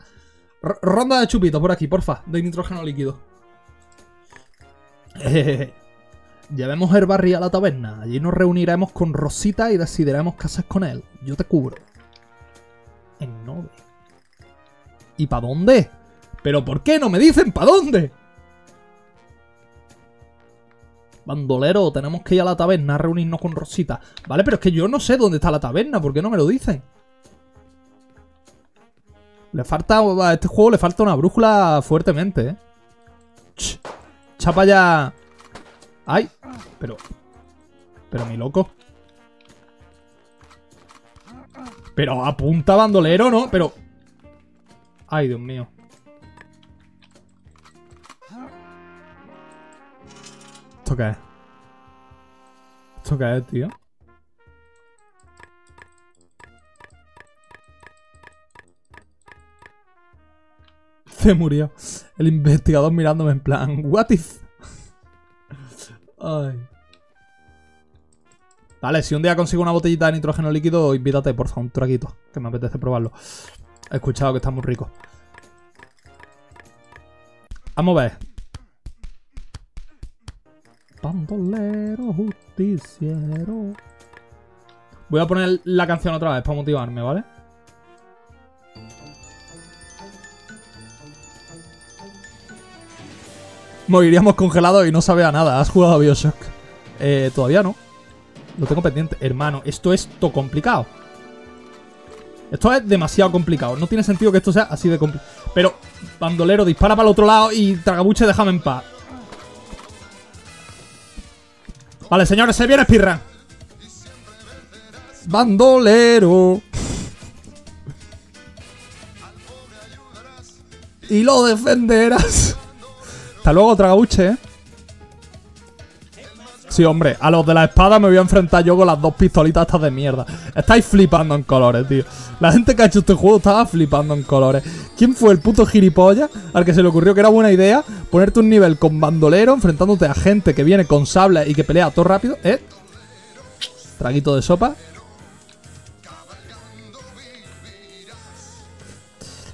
Ronda de chupito por aquí, porfa, de nitrógeno líquido. Jejeje. Llevemos el barrio a la taberna. Allí nos reuniremos con Rosita y decidiremos qué hacer con él. Yo te cubro. En Nove. ¿Y para dónde? ¿Pero por qué no me dicen para dónde? Bandolero, tenemos que ir a la taberna a reunirnos con Rosita. Vale, pero es que yo no sé dónde está la taberna, ¿por qué no me lo dicen? Le falta. A este juego le falta una brújula fuertemente, ¿eh? Ch, chapa ya. ¡Ay! Pero. Pero mi loco. Pero apunta bandolero, ¿no? Pero. Ay, Dios mío. ¿Esto qué es? ¿Esto qué es, tío? Se murió. El investigador mirándome en plan, what if? Ay. Vale, si un día consigo una botellita de nitrógeno líquido, invítate, por favor, un traguito, que me apetece probarlo. He escuchado que está muy rico. Vamos a ver. Bandolero justiciero. Voy a poner la canción otra vez para motivarme, ¿vale? Moriríamos congelados y no sabe a nada. ¿Has jugado a Bioshock? Eh, todavía no. Lo tengo pendiente. Hermano, esto es to complicado. Esto es demasiado complicado. No tiene sentido que esto sea así de complicado. Pero, bandolero, dispara para el otro lado y tragabuche, déjame en paz. Vale, señores, se viene Spirran. Bandolero. Y lo defenderás. Hasta luego, tragabuche, ¿eh? Sí, hombre, a los de la espada me voy a enfrentar yo con las dos pistolitas estas de mierda. Estáis flipando en colores, tío. La gente que ha hecho este juego estaba flipando en colores. ¿Quién fue el puto gilipollas al que se le ocurrió que era buena idea ponerte un nivel con bandolero enfrentándote a gente que viene con sable y que pelea todo rápido? ¿Eh? Traguito de sopa.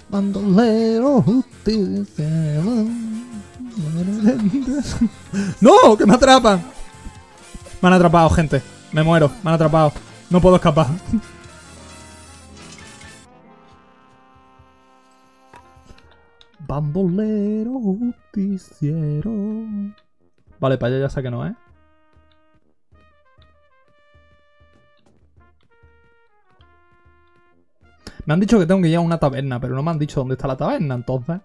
Bandolero justiciero. ¡No! ¡Que me atrapan! Me han atrapado, gente. Me muero. Me han atrapado. No puedo escapar. Bandolero justiciero. Vale, para allá ya sé que no, ¿eh? Me han dicho que tengo que ir a una taberna, pero no me han dicho dónde está la taberna, entonces.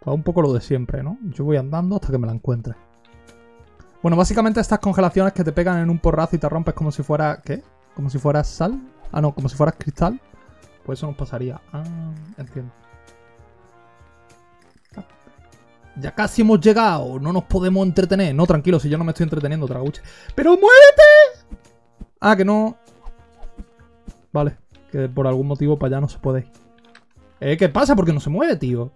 Pues un poco lo de siempre, ¿no? Yo voy andando hasta que me la encuentre. Bueno, básicamente estas congelaciones que te pegan en un porrazo y te rompes como si fuera... ¿Qué? Como si fueras sal. Ah, no, como si fueras cristal. Pues eso nos pasaría. Ah, entiendo. Ya casi hemos llegado. No nos podemos entretener. No, tranquilo, si yo no me estoy entreteniendo, Traguche. ¡Pero muévete! Ah, que no... Vale. Que por algún motivo para allá no se puede ir. Eh, ¿qué pasa? Porque no se mueve, tío.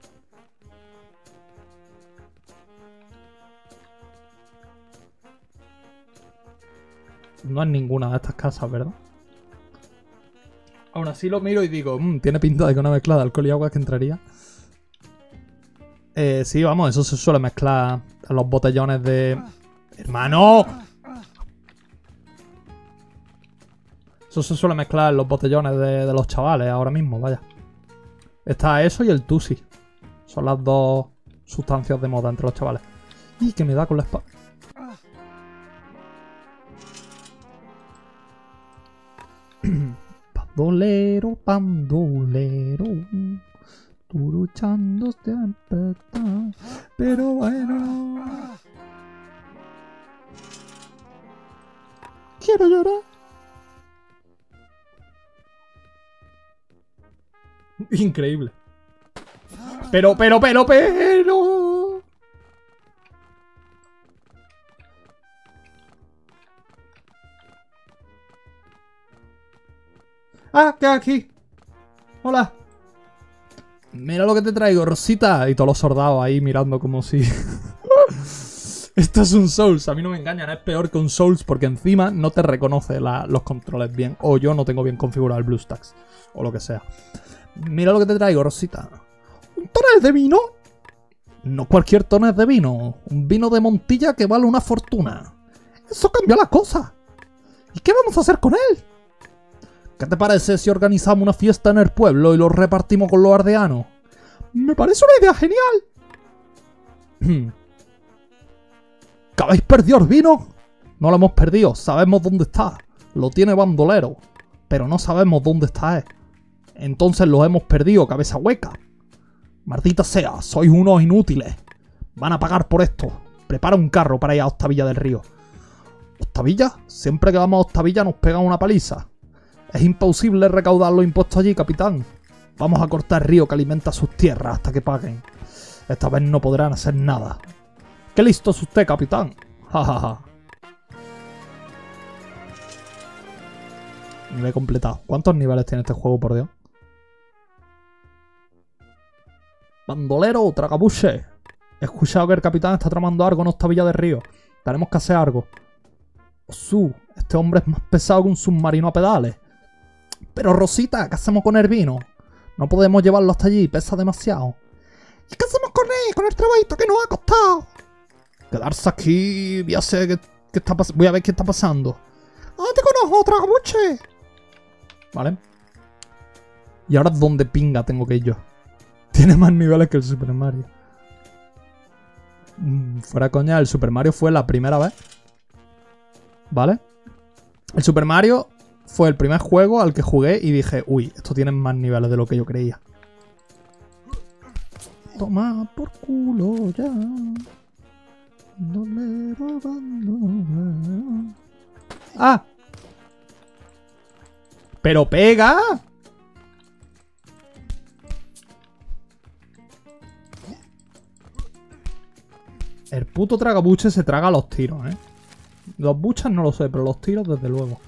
No es ninguna de estas casas, ¿verdad? Aún así lo miro y digo, "Mm, tiene pinta de que una mezcla de alcohol y agua que entraría. Eh, sí, vamos, eso se suele mezclar en los botellones de... ¡Hermano! Eso se suele mezclar en los botellones de, de los chavales ahora mismo, vaya. Está eso y el Tusi. Son las dos sustancias de moda entre los chavales. Y que me da con la espada. Pandolero, pandolero. Tú luchando siempre está. Pero bueno. Quiero llorar. Increíble. Pero, pero, pero, pero. ¿Qué aquí? Hola. Mira lo que te traigo, Rosita. Y todos los soldados ahí mirando como si... Esto es un Souls, a mí no me engañan, es peor que un Souls porque encima no te reconoce los controles bien. O yo no tengo bien configurado el BlueStacks. O lo que sea. Mira lo que te traigo, Rosita. ¿Un tonel de vino? No cualquier tonel de vino. Un vino de Montilla que vale una fortuna. Eso cambia la cosa. ¿Y qué vamos a hacer con él? ¿Qué te parece si organizamos una fiesta en el pueblo y lo repartimos con los ardeanos? Me parece una idea genial. ¿Que perdido el vino? No lo hemos perdido, sabemos dónde está. Lo tiene bandolero, pero no sabemos dónde está él. Entonces lo hemos perdido, cabeza hueca. Maldita sea, sois unos inútiles. Van a pagar por esto. Prepara un carro para ir a Ostavilla del Río. ¿Ostavilla? Siempre que vamos a Ostavilla nos pegan una paliza. Es imposible recaudar los impuestos allí, capitán. Vamos a cortar el río que alimenta sus tierras hasta que paguen. Esta vez no podrán hacer nada. ¡Qué listo es usted, capitán! Ja, ja, ja. Nivel completado. ¿Cuántos niveles tiene este juego, por Dios? Bandolero, tragabuche. He escuchado que el capitán está tramando algo en Ostavilla del Río. Tenemos que hacer algo. Osu, este hombre es más pesado que un submarino a pedales. Pero Rosita, ¿qué hacemos con el vino? No podemos llevarlo hasta allí, pesa demasiado. ¿Y qué hacemos con él? Con el trabajito que nos ha costado. Quedarse aquí, voy a, hacer voy a ver qué está pasando. ¡Ah, te conozco, tragabuche! Vale. ¿Y ahora dónde pinga tengo que ir yo? Tiene más niveles que el Super Mario. Mm, Fuera coña, el Super Mario fue la primera vez. ¿Vale? El Super Mario fue el primer juego al que jugué y dije, uy, esto tiene más niveles de lo que yo creía. Toma por culo ya. Bandolero, bandolero. ¡Ah! ¡Pero pega! El puto tragabuche se traga los tiros, ¿eh? Los buchas no lo sé, pero los tiros desde luego.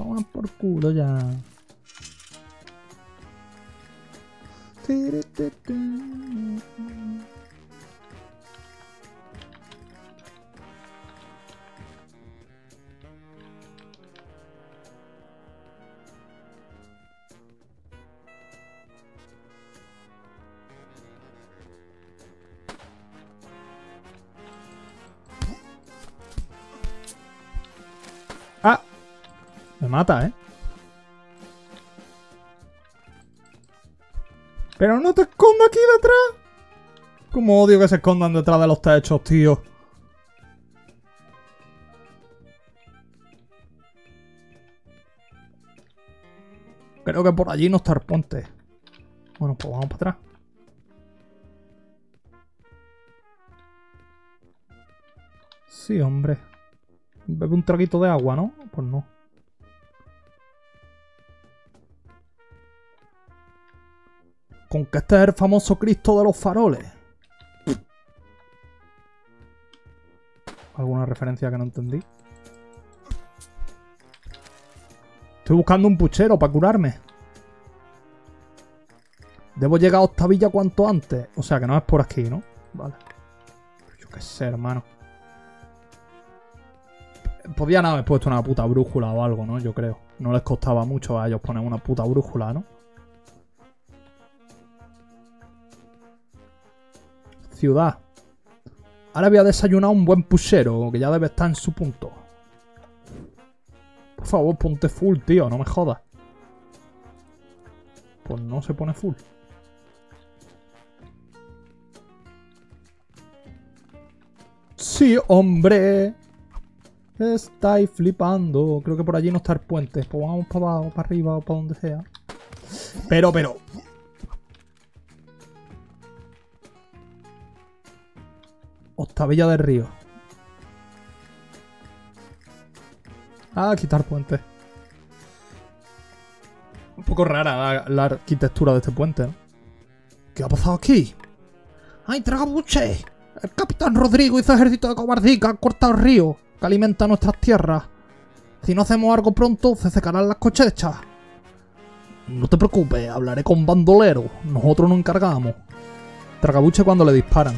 Toma por culo ya. Me mata, ¿eh? Pero no te escondas aquí detrás. Como odio que se escondan detrás de los techos, tío. Creo que por allí no está el puente. Bueno, pues vamos para atrás. Sí, hombre. Bebe un traguito de agua, ¿no? Pues no. Con que este es el famoso Cristo de los faroles. ¿Alguna referencia que no entendí? Estoy buscando un puchero para curarme. Debo llegar a Octavilla cuanto antes. O sea que no es por aquí, ¿no? Vale. Yo qué sé, hermano. Podían haber puesto una puta brújula o algo, ¿no? Yo creo. No les costaba mucho a ellos poner una puta brújula, ¿no? Ciudad. Ahora voy a desayunar un buen puchero, que ya debe estar en su punto. Por favor, ponte full, tío, no me jodas. Pues no se pone full. Sí, hombre. Estáis flipando. Creo que por allí no está el puente. Pues vamos para abajo, para arriba o para donde sea. Pero, pero. Octavilla del Río. Ah, quitar puente. Un poco rara la, arquitectura de este puente, ¿no? ¿Qué ha pasado aquí? ¡Ay, tragabuche! El capitán Rodrigo y su ejército de cobardica han cortado el río que alimenta nuestras tierras. Si no hacemos algo pronto, se secarán las cosechas. No te preocupes, hablaré con bandolero. Nosotros nos encargamos. Tragabuche cuando le disparan.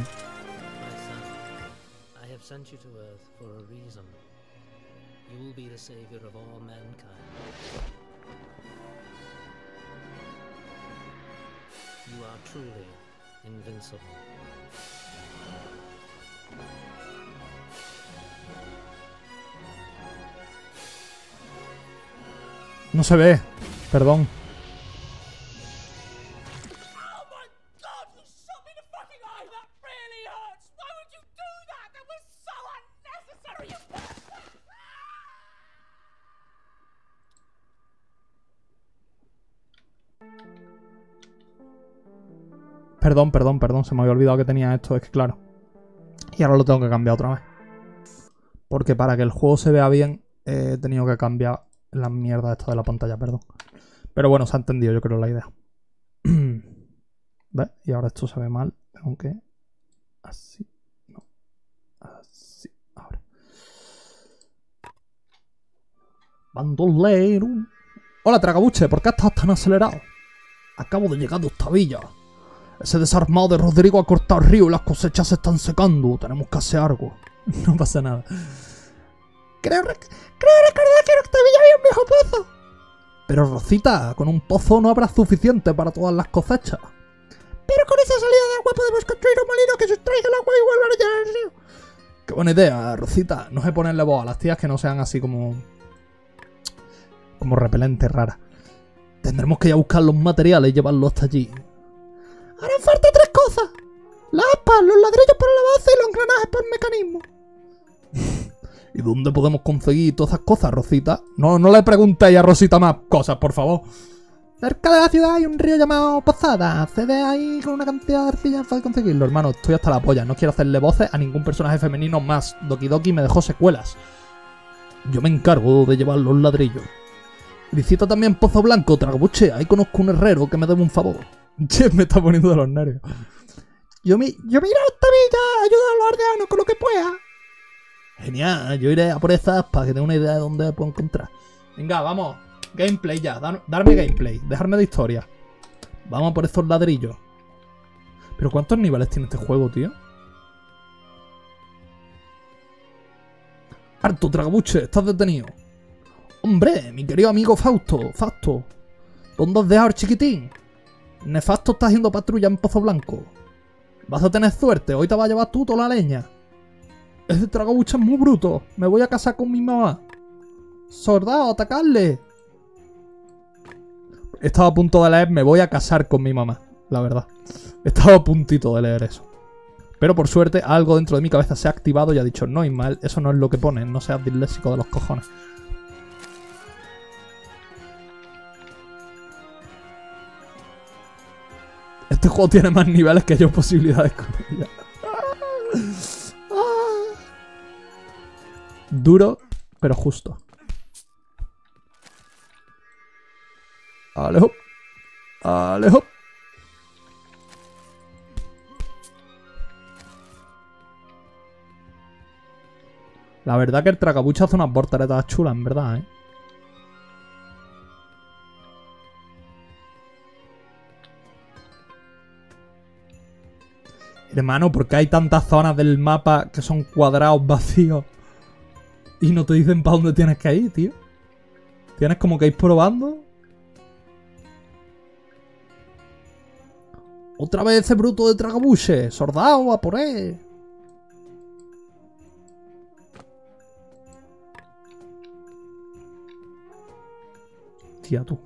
No se ve. Perdón. Perdón, perdón, perdón. Se me había olvidado que tenía esto. Es que claro. Y ahora lo tengo que cambiar otra vez. Porque para que el juego se vea bien, he tenido que cambiar la mierda esta de la pantalla, perdón. Pero bueno, se ha entendido, yo creo, la idea. ¿Ves? Y ahora esto se ve mal. Tengo que... Así. No. Así. Ahora. Bandolero. Hola, Tragabuche. ¿Por qué estás tan acelerado? Acabo de llegar de esta villa. Ese desarmado de Rodrigo ha cortado el río y las cosechas se están secando. Tenemos que hacer algo. No pasa nada. Creo, rec- creo recordar que en esta villa había un viejo pozo. Pero Rosita, con un pozo no habrá suficiente para todas las cosechas. Pero con esa salida de agua podemos construir un molino que sustraiga el agua y vuelva a llenar el río. Qué buena idea, Rosita. No sé ponerle voz a las tías que no sean así como... Como repelentes raras. Tendremos que ir a buscar los materiales y llevarlos hasta allí. Harán falta tres cosas. Las aspas, los ladrillos para la base y los engranajes para el mecanismo. ¿Y dónde podemos conseguir todas esas cosas, Rosita? No, no le preguntéis a Rosita más cosas, por favor. Cerca de la ciudad hay un río llamado Posada. Accede ahí con una cantidad de arcilla fácil conseguirlo. Hermano, estoy hasta la polla. No quiero hacerle voces a ningún personaje femenino más. Doki Doki me dejó secuelas. Yo me encargo de llevar los ladrillos. Visita también Pozo Blanco, Tragobuche. Ahí conozco un herrero que me debe un favor. Che, me está poniendo de los nervios. Yo, mi, yo miro esta villa, ayuda a los aldeanos con lo que pueda. Genial, yo iré a por esas para que tenga una idea de dónde puedo encontrar. Venga, vamos. Gameplay ya, dar- darme gameplay, dejarme de historia. Vamos por estos ladrillos. Pero ¿cuántos niveles tiene este juego, tío? Harto, Tragabuche, estás detenido. Hombre, mi querido amigo Fausto, Fausto. ¿Dónde has dejado al chiquitín? Nefasto está haciendo patrulla en Pozo Blanco. Vas a tener suerte, hoy te vas a llevar tú toda la leña. Ese Tragabuche es muy bruto. Me voy a casar con mi mamá. Soldado, atacarle. Estaba a punto de leer, me voy a casar con mi mamá, la verdad. Estaba a puntito de leer eso. Pero por suerte, algo dentro de mi cabeza se ha activado y ha dicho, no, mal, eso no es lo que pone, no seas disléxico de los cojones. Este juego tiene más niveles que yo posibilidades con ella. Duro, pero justo. Alejo. Alejo. La verdad que el tracabucha hace unas volteretas chulas, en verdad, ¿eh? Hermano, ¿por qué hay tantas zonas del mapa que son cuadrados vacíos? Y no te dicen para dónde tienes que ir, tío. Tienes como que ir probando. Otra vez ese bruto de tragabuche. Sordao, a por él. Tía, tú.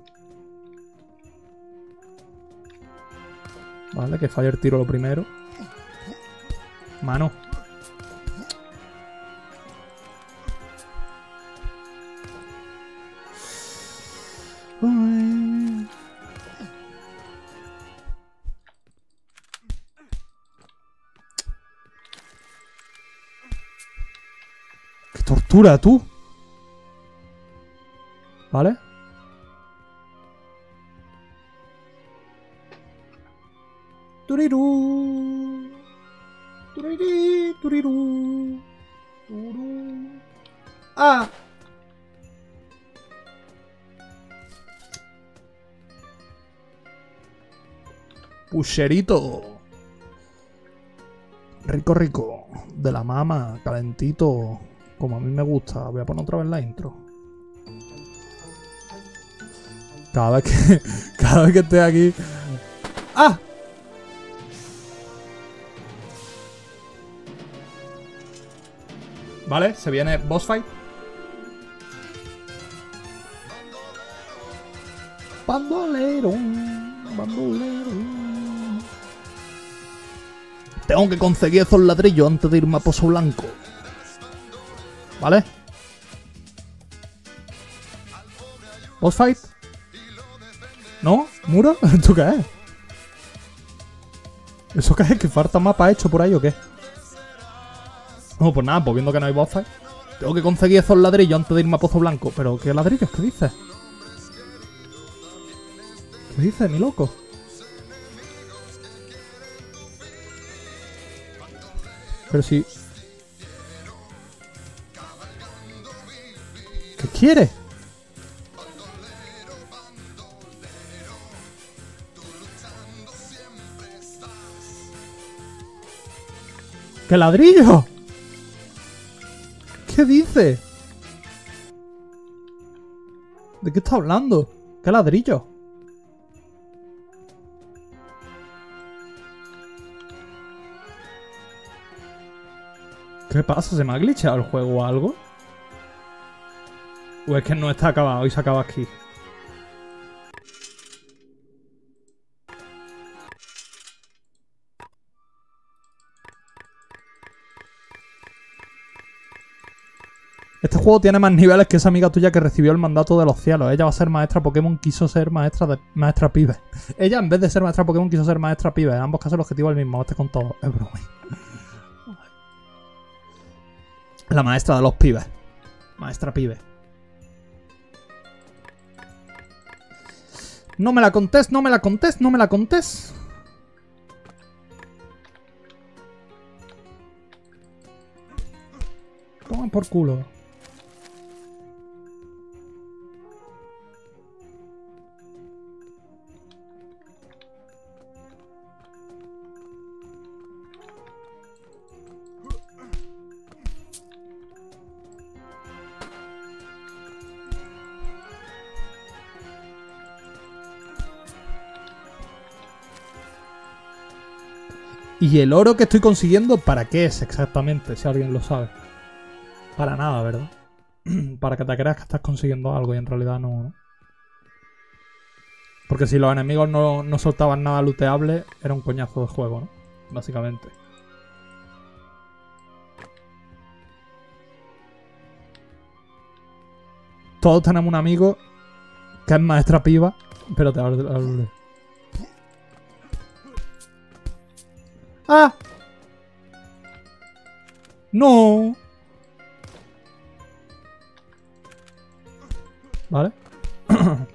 Vale, que falle el tiro lo primero. Mano. ¡Qué tortura, tú! ¿Vale? Turirú. Turirí, turirú. Turú. ¡Ah! Pusherito. Rico, rico. De la mama, calentito. Como a mí me gusta. Voy a poner otra vez la intro. Cada vez que. Cada vez que esté aquí. ¡Ah! Vale, se viene boss fight. Bandolero, bandolero. Tengo que conseguir esos ladrillos antes de irme a Pozo Blanco. ¿Vale? ¿Boss fight? ¿No? ¿Muro? ¿Esto qué es? ¿Eso qué es? ¿Que falta mapa hecho por ahí o qué? No, pues nada, pues viendo que no hay boss fight. Tengo que conseguir esos ladrillos antes de irme a Pozo Blanco. ¿Pero qué ladrillos? ¿Qué dices? ¿Qué dices, mi loco? Pero si... quiere? ¿Qué ladrillo? ¿Qué dice? ¿De qué está hablando? ¿Qué ladrillo? ¿Qué pasa? ¿Se me ha glitchado el juego o algo? ¿O es que no está acabado y se acaba aquí? Este juego tiene más niveles que esa amiga tuya que recibió el mandato de los cielos. Ella va a ser maestra Pokémon, quiso ser maestra de maestra pibe. Ella, en vez de ser maestra Pokémon, quiso ser maestra pibe. En ambos casos el objetivo es el mismo. Este con todo. Es broma. La maestra de los pibes. Maestra pibe. No me la contés, no me la contés, no me la contés. Toma por culo. ¿Y el oro que estoy consiguiendo para qué es exactamente? Si alguien lo sabe. Para nada, ¿verdad? para que te creas que estás consiguiendo algo y en realidad no. ¿no? Porque si los enemigos no, no soltaban nada looteable, era un coñazo de juego, ¿no? Básicamente. Todos tenemos un amigo que es maestra piba, pero te hablo. ¡Ah! ¡No! ¿Vale?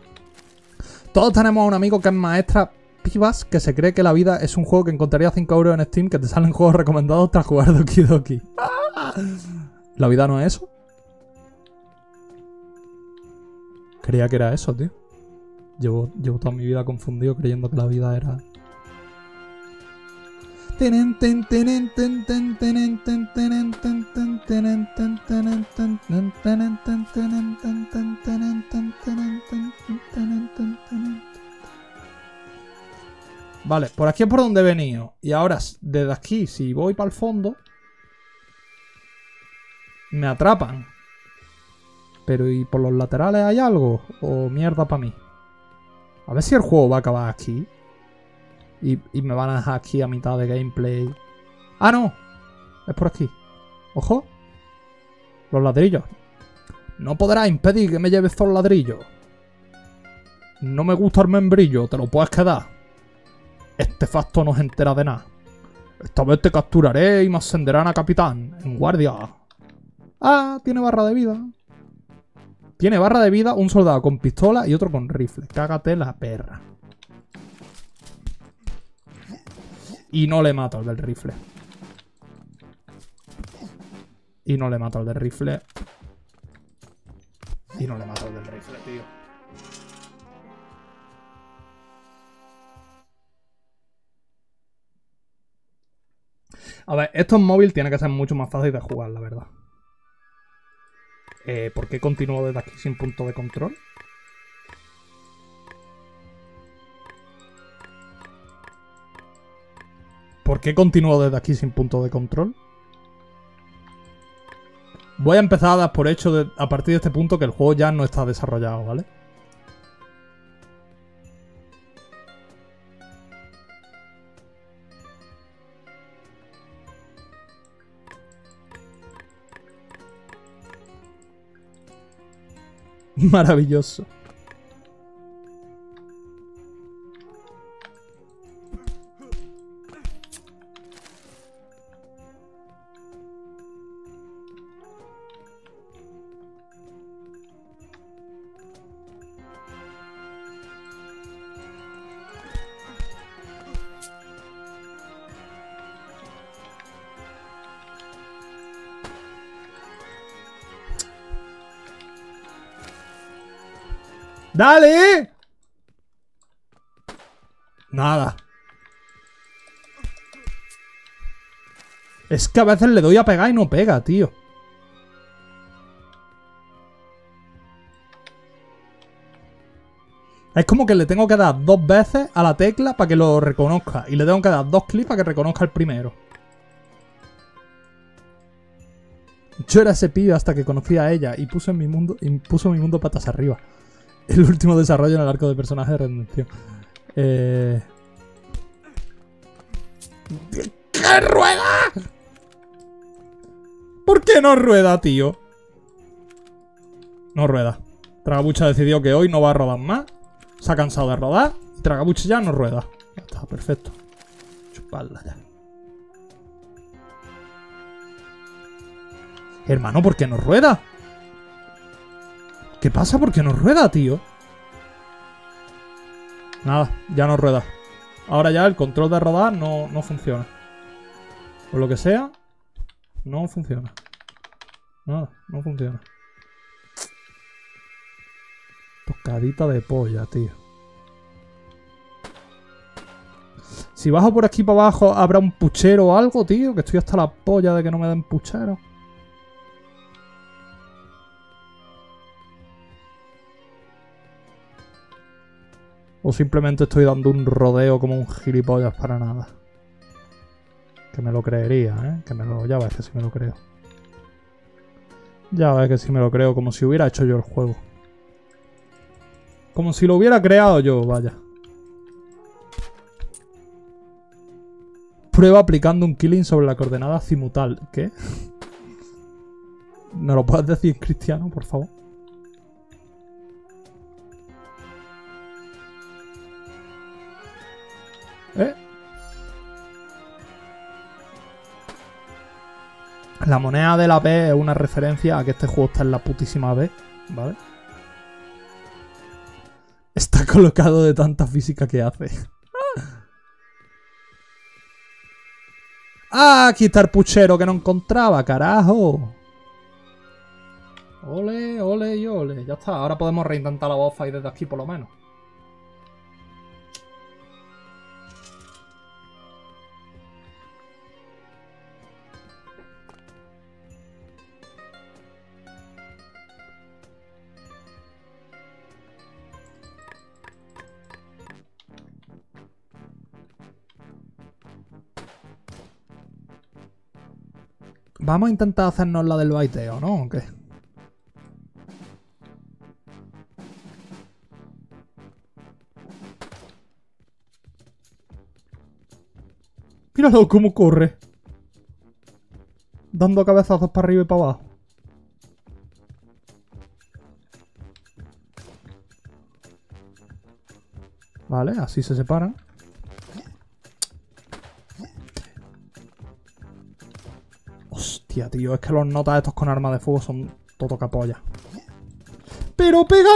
Todos tenemos a un amigo que es maestra pibas que se cree que la vida es un juego que encontraría 5 euros en Steam que te salen juegos recomendados tras jugar Doki Doki. ¿La vida no es eso? Creía que era eso, tío. Llevo, llevo toda mi vida confundido creyendo que la vida era... Vale, por aquí es por donde he venido. Y ahora, desde aquí, si voy para el fondo... Me atrapan. Pero ¿y por los laterales hay algo? ¿O mierda para mí? A ver si el juego va a acabar aquí. Y, me van a dejar aquí a mitad de gameplay. ¡Ah, no! Es por aquí. ¡Ojo! Los ladrillos. No podrás impedir que me lleves estos ladrillos. No me gusta el membrillo, te lo puedes quedar. Este facto no se entera de nada. Esta vez te capturaré y me ascenderán a capitán, en guardia. Ah, tiene barra de vida. Tiene barra de vida un soldado con pistola y otro con rifle. Cágate la perra. Y no le mato al del rifle. Y no le mato al del rifle. Y no le mato al del rifle, tío. A ver, esto en móvil tiene que ser mucho más fácil de jugar, la verdad. Eh, ¿Por qué continúo desde aquí sin punto de control? ¿Por qué continúo desde aquí sin punto de control? Voy a empezar a dar por hecho de- a partir de este punto que el juego ya no está desarrollado, ¿vale? Maravilloso. ¡Dale! Nada. Es que a veces le doy a pegar y no pega, tío. Es como que le tengo que dar dos veces a la tecla para que lo reconozca. Y le tengo que dar dos clics para que reconozca el primero. Yo era ese pibe hasta que conocí a ella y puso en mi mundo, y puso mi mundo patas arriba. El último desarrollo en el arco de personaje de redención. Eh... ¿Qué rueda? ¿Por qué no rueda, tío? No rueda. Tragabucha decidió que hoy no va a rodar más. Se ha cansado de rodar. Y Tragabucha ya no rueda. Ya está, perfecto. Chuparla ya. Hermano, ¿por qué no rueda? ¿Qué pasa? ¿Por qué no rueda, tío? Nada, ya no rueda. Ahora ya el control de rodar no, no funciona. Por lo que sea, no funciona. Nada, no funciona. Tocadita de polla, tío. Si bajo por aquí para abajo, ¿habrá un puchero o algo, tío? Que estoy hasta la polla de que no me den puchero. O simplemente estoy dando un rodeo como un gilipollas para nada. Que me lo creería, ¿eh? Que me lo... Ya ves que sí me lo creo. Ya ves que sí me lo creo, como si hubiera hecho yo el juego. Como si lo hubiera creado yo, vaya. Prueba aplicando un killing sobre la coordenada cimutal. ¿Qué? ¿Me lo puedes decir cristiano, por favor? ¿Eh? La moneda de la B es una referencia a que este juego está en la putísima B, ¿vale? Está colocado de tanta física que hace. ¡Ah! Aquí está el puchero que no encontraba, carajo. Ole, ole y ole. Ya está, ahora podemos reintentar la voz fight desde aquí por lo menos. Vamos a intentar hacernos la del baiteo, ¿no? ¿O qué? Míralo cómo corre. Dando cabezazos para arriba y para abajo. Vale, así se separan. Hostia, tío, es que los notas estos con armas de fuego son todo capolla. ¡Pero pégale!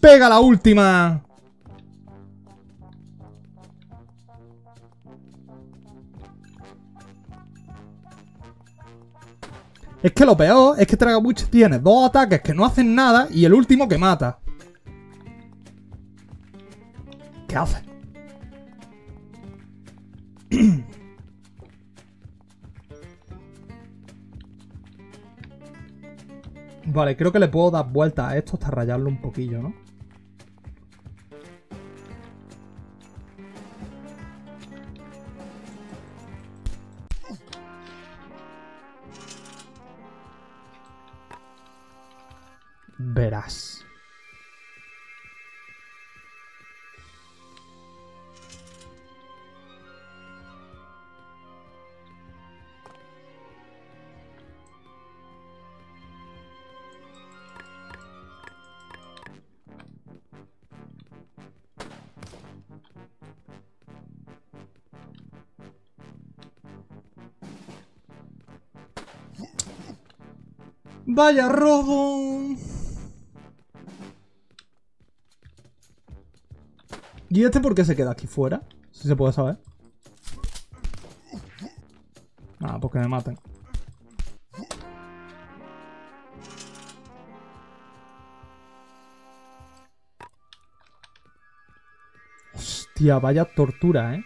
¡Pega la última! Es que lo peor es que Tragabuch tiene dos ataques que no hacen nada y el último que mata. ¿Qué hace? Vale, creo que le puedo dar vuelta a esto hasta rayarlo un poquillo, ¿no? Vaya robo. ¿Y este por qué se queda aquí fuera? Si se puede saber. Ah, porque me maten. Hostia, vaya tortura, ¿eh?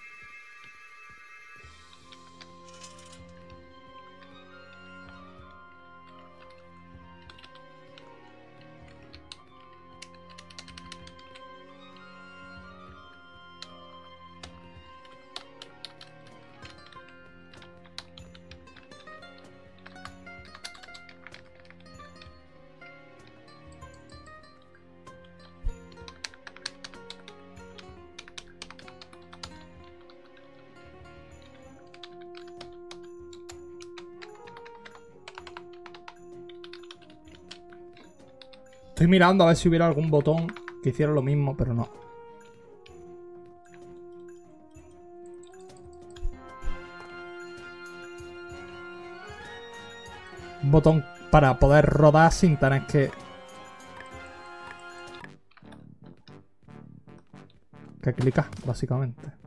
Mirando a ver si hubiera algún botón que hiciera lo mismo, pero no. Un botón para poder rodar sin tener que... Que clicar, básicamente.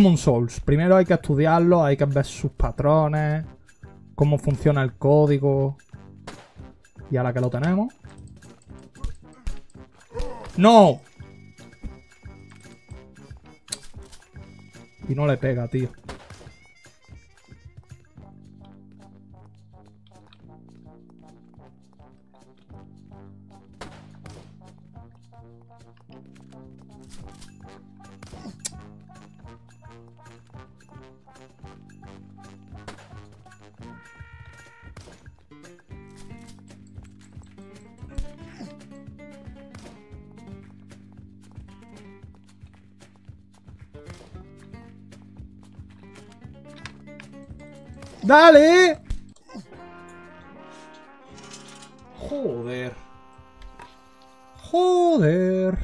Como un Souls. Primero hay que estudiarlo, hay que ver sus patrones, cómo funciona el código. Y ahora que lo tenemos... ¡No! Y no le pega, tío. ¡Dale! Joder. Joder.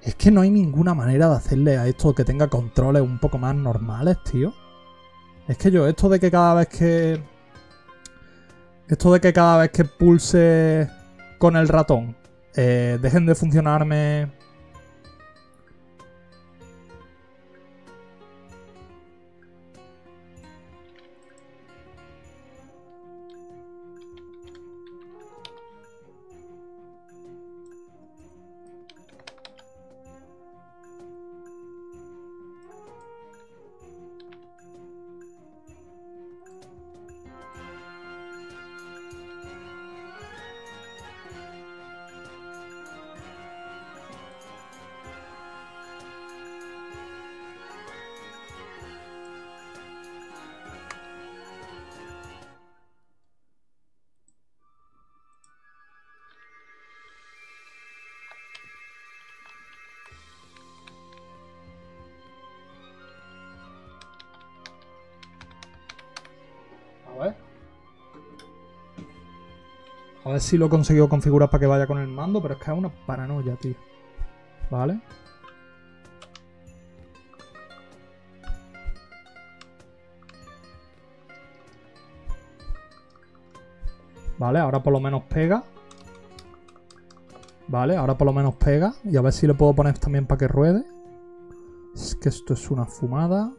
Es que no hay ninguna manera de hacerle a esto que tenga controles un poco más normales, tío. Es que yo, esto de que cada vez que... Esto de que cada vez que pulse con el ratón. Eh, dejen de funcionarme si lo he conseguido configurar para que vaya con el mando, pero es que es una paranoia, tío. ¿Vale? Vale, ahora por lo menos pega. Vale, ahora por lo menos pega. Y a ver si le puedo poner también para que ruede. Es que esto es una fumada.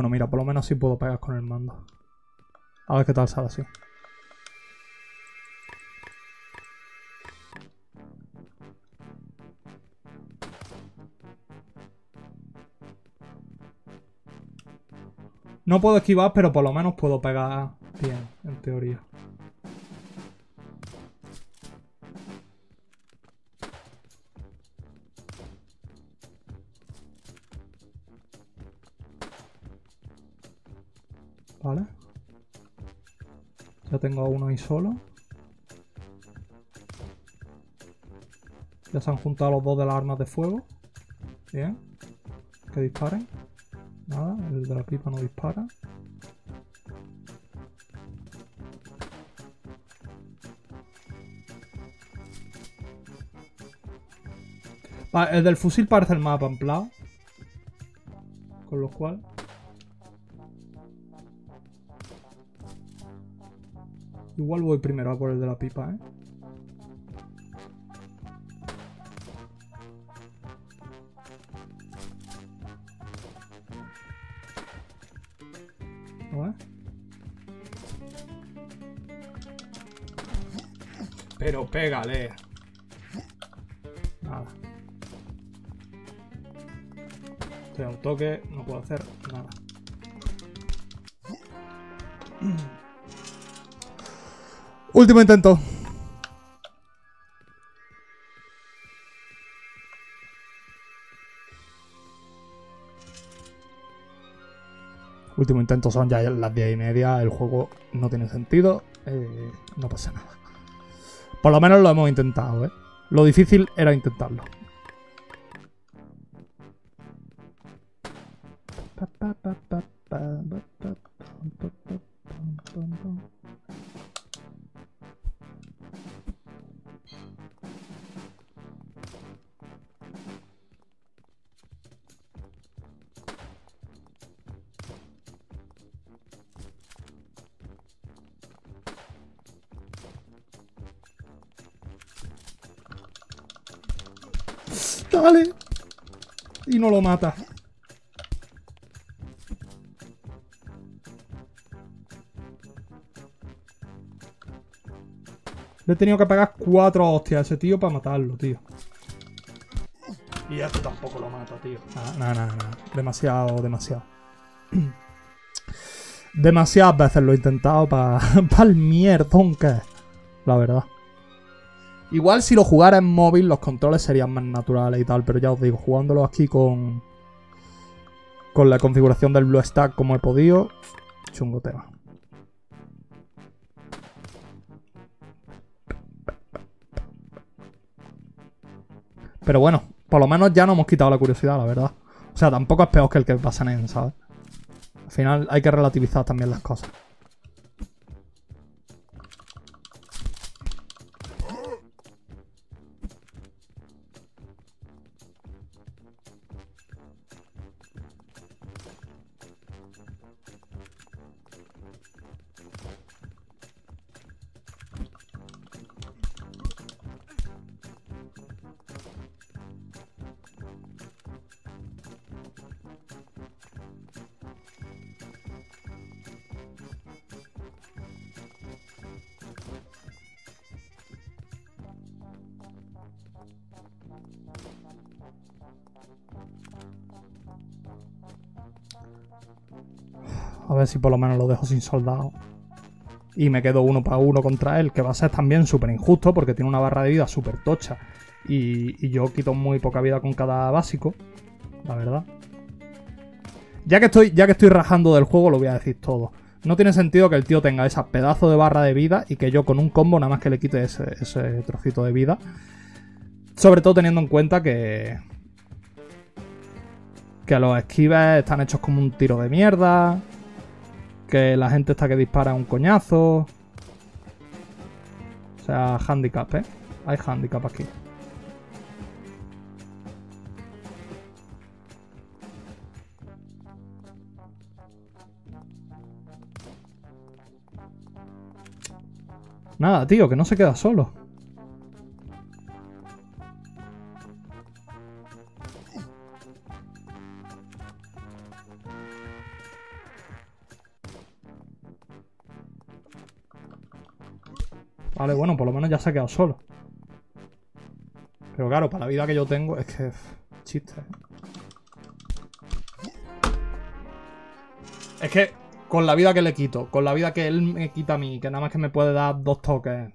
Bueno, mira, por lo menos sí puedo pegar con el mando. A ver qué tal sale así. No puedo esquivar, pero por lo menos puedo pegar bien, en teoría. Tengo a uno ahí solo. Ya se han juntado los dos de las armas de fuego. Bien. Que disparen. Nada, el de la pipa no dispara. El del fusil parece el mapa amplado. Con lo cual... Igual voy primero a por el de la pipa, ¿eh? Pero pégale. Nada. A un toque, no puedo hacer nada. Último intento. Último intento son ya las 10 y media. El juego no tiene sentido. eh, no pasa nada. Por lo menos lo hemos intentado, ¿eh? Lo difícil era intentarlo. Tenido que pegar cuatro hostias a ese tío para matarlo, tío. Y esto tampoco lo mata, tío. Nada, nada, nada. Demasiado, demasiado. Demasiadas veces lo he intentado para el mierdón que es. La verdad. Igual si lo jugara en móvil los controles serían más naturales y tal, pero ya os digo, jugándolo aquí con con la configuración del Blue Stack como he podido, chungo tema. Pero bueno, por lo menos ya no hemos quitado la curiosidad, la verdad. O sea, tampoco es peor que el que pasan en, ¿sabes? Al final hay que relativizar también las cosas. Por lo menos lo dejo sin soldado. Y me quedo uno para uno contra él, que va a ser también súper injusto porque tiene una barra de vida súper tocha. Y, yo quito muy poca vida con cada básico, la verdad. Ya que estoy, ya que estoy rajando del juego, lo voy a decir todo. No tiene sentido que el tío tenga esa pedazo de barra de vida y que yo con un combo nada más que le quite ese, ese trocito de vida. Sobre todo teniendo en cuenta que. Que los esquives están hechos como un tiro de mierda. Que la gente está que dispara un coñazo. O sea, handicap, ¿eh? Hay handicap aquí. Nada, tío, que no se queda solo. Vale, bueno, por lo menos ya se ha quedado solo. Pero claro, para la vida que yo tengo, es que... Chiste. ¿eh? Es que con la vida que le quito, con la vida que él me quita a mí, que nada más que me puede dar dos toques.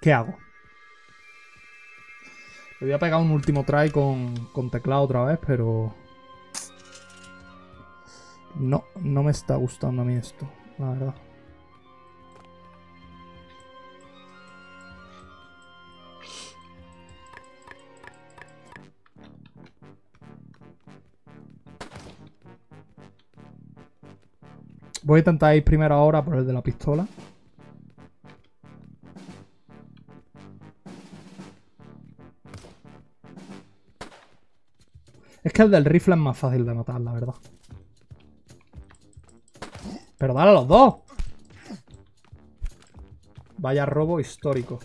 ¿Qué hago? Le voy a pegar un último try con, con teclado otra vez, pero... No, no me está gustando a mí esto, la verdad. Voy a intentar ir primero ahora por el de la pistola. Es que el del rifle es más fácil de matar, la verdad. Pero dale a los dos. Vaya robo histórico.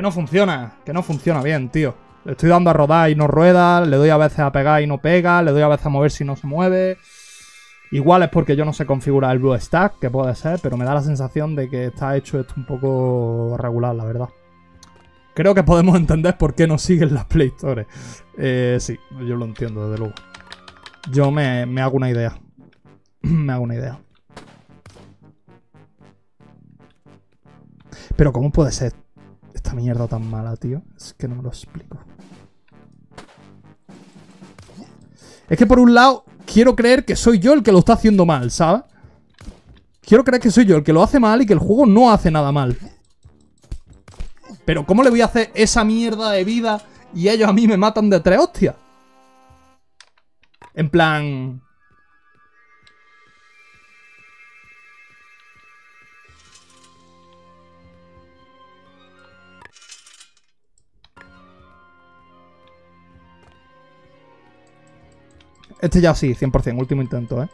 Que no funciona, que no funciona bien, tío. Le estoy dando a rodar y no rueda, le doy a veces a pegar y no pega, le doy a veces a mover si no se mueve. Igual es porque yo no sé configurar el Blue Stack, que puede ser, pero me da la sensación de que está hecho esto un poco regular, la verdad. Creo que podemos entender por qué no siguen las Play Store. Eh, sí, yo lo entiendo, desde luego. Yo me, me hago una idea. me hago una idea. Pero ¿cómo puede ser esta mierda tan mala, tío? Es que no me lo explico. Es que por un lado quiero creer que soy yo el que lo está haciendo mal, ¿sabes? Quiero creer que soy yo el que lo hace mal y que el juego no hace nada mal. Pero ¿cómo le voy a hacer esa mierda de vida y ellos a mí me matan de tres hostias? En plan... Este ya sí, 100%, último intento, ¿eh?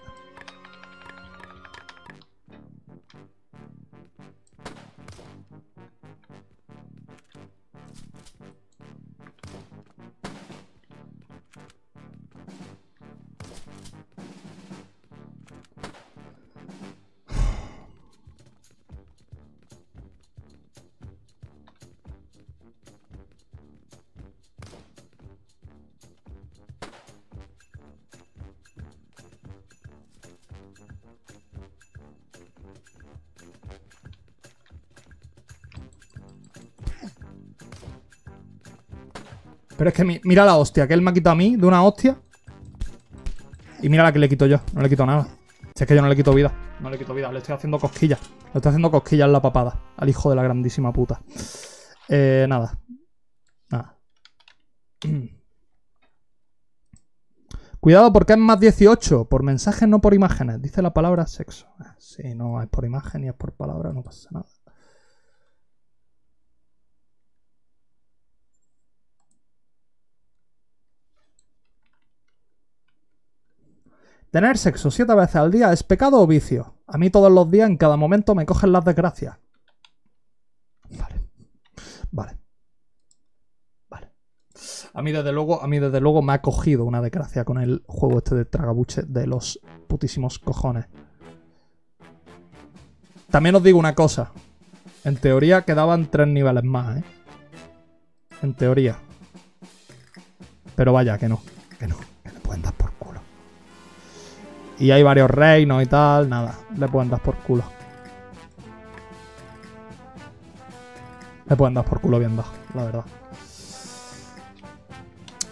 Mira la hostia que él me ha quitado a mí de una hostia. Y mira la que le quito yo. No le quito nada. Si es que yo no le quito vida. No le quito vida. Le estoy haciendo cosquillas. Le estoy haciendo cosquillas en la papada. Al hijo de la grandísima puta. Eh, nada. Nada. Cuidado porque es más 18. Por mensajes, no por imágenes. Dice la palabra sexo. Ah, Sí, no es por imagen y es por palabra. No pasa nada. ¿Tener sexo siete veces al día es pecado o vicio? A mí todos los días, en cada momento, me cogen las desgracias. Vale. Vale. Vale. A mí desde luego, a mí desde luego me ha cogido una desgracia con el juego este de tragabuche de los putísimos cojones. También os digo una cosa. En teoría quedaban tres niveles más, ¿eh? En teoría. Pero vaya, que no. Que no. Que le pueden dar por culo. Y hay varios reinos y tal. Nada. Le pueden dar por culo. Le pueden dar por culo bien dado, la verdad.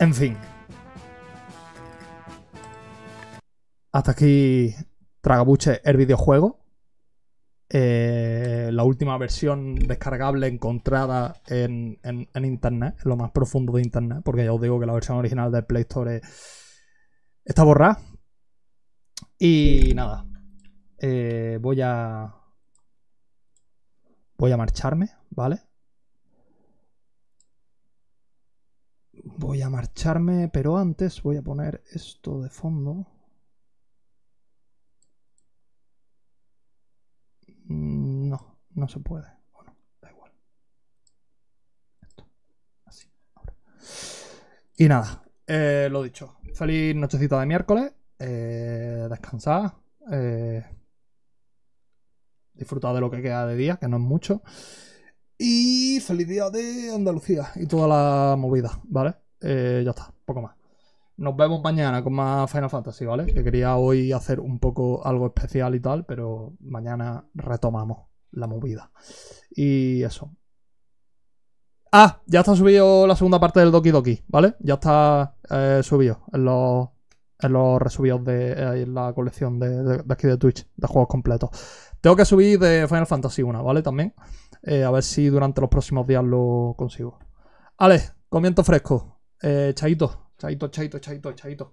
En fin. Hasta aquí Tragabuche el videojuego. Eh, la última versión descargable encontrada en, en- en internet, en lo más profundo de internet, porque ya os digo que la versión original del Play Store es- está borrada. Y nada, eh, voy a voy a marcharme, ¿vale? Voy a marcharme, pero antes voy a poner esto de fondo. Mm, No, no se puede. Bueno, da igual. Esto. Así. ahora. Y nada, eh, lo dicho. Feliz nochecita de miércoles. Eh, descansad. Eh, disfrutad de lo que queda de día, que no es mucho. Y feliz día de Andalucía y toda la movida, ¿vale? Eh, ya está, poco más. Nos vemos mañana con más Final Fantasy, ¿vale? Que quería hoy hacer un poco algo especial y tal, pero mañana retomamos la movida. Y eso. Ah, ya está subido la segunda parte del Doki Doki, ¿vale? Ya está eh, subido en los, en los resubidos de eh, la colección de, aquí de Twitch, de juegos completos. Tengo que subir de Final Fantasy 1, ¿vale? También. Eh, a ver si durante los próximos días lo consigo. Ale, comienzo fresco. Eh, chaito, chaito, chaito, chaito, chaito.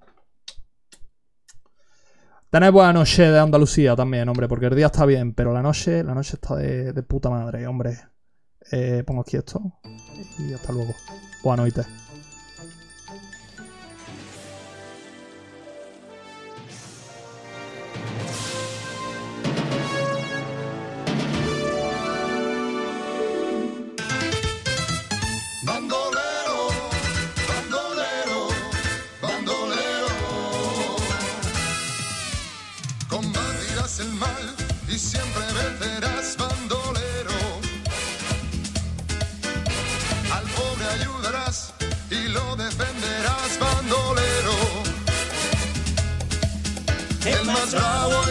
Tenés buena noche de Andalucía también, hombre, porque el día está bien, pero la noche, la noche está de, de puta madre, hombre. Eh, pongo aquí esto y hasta luego. Buenas noches. Bandolero. El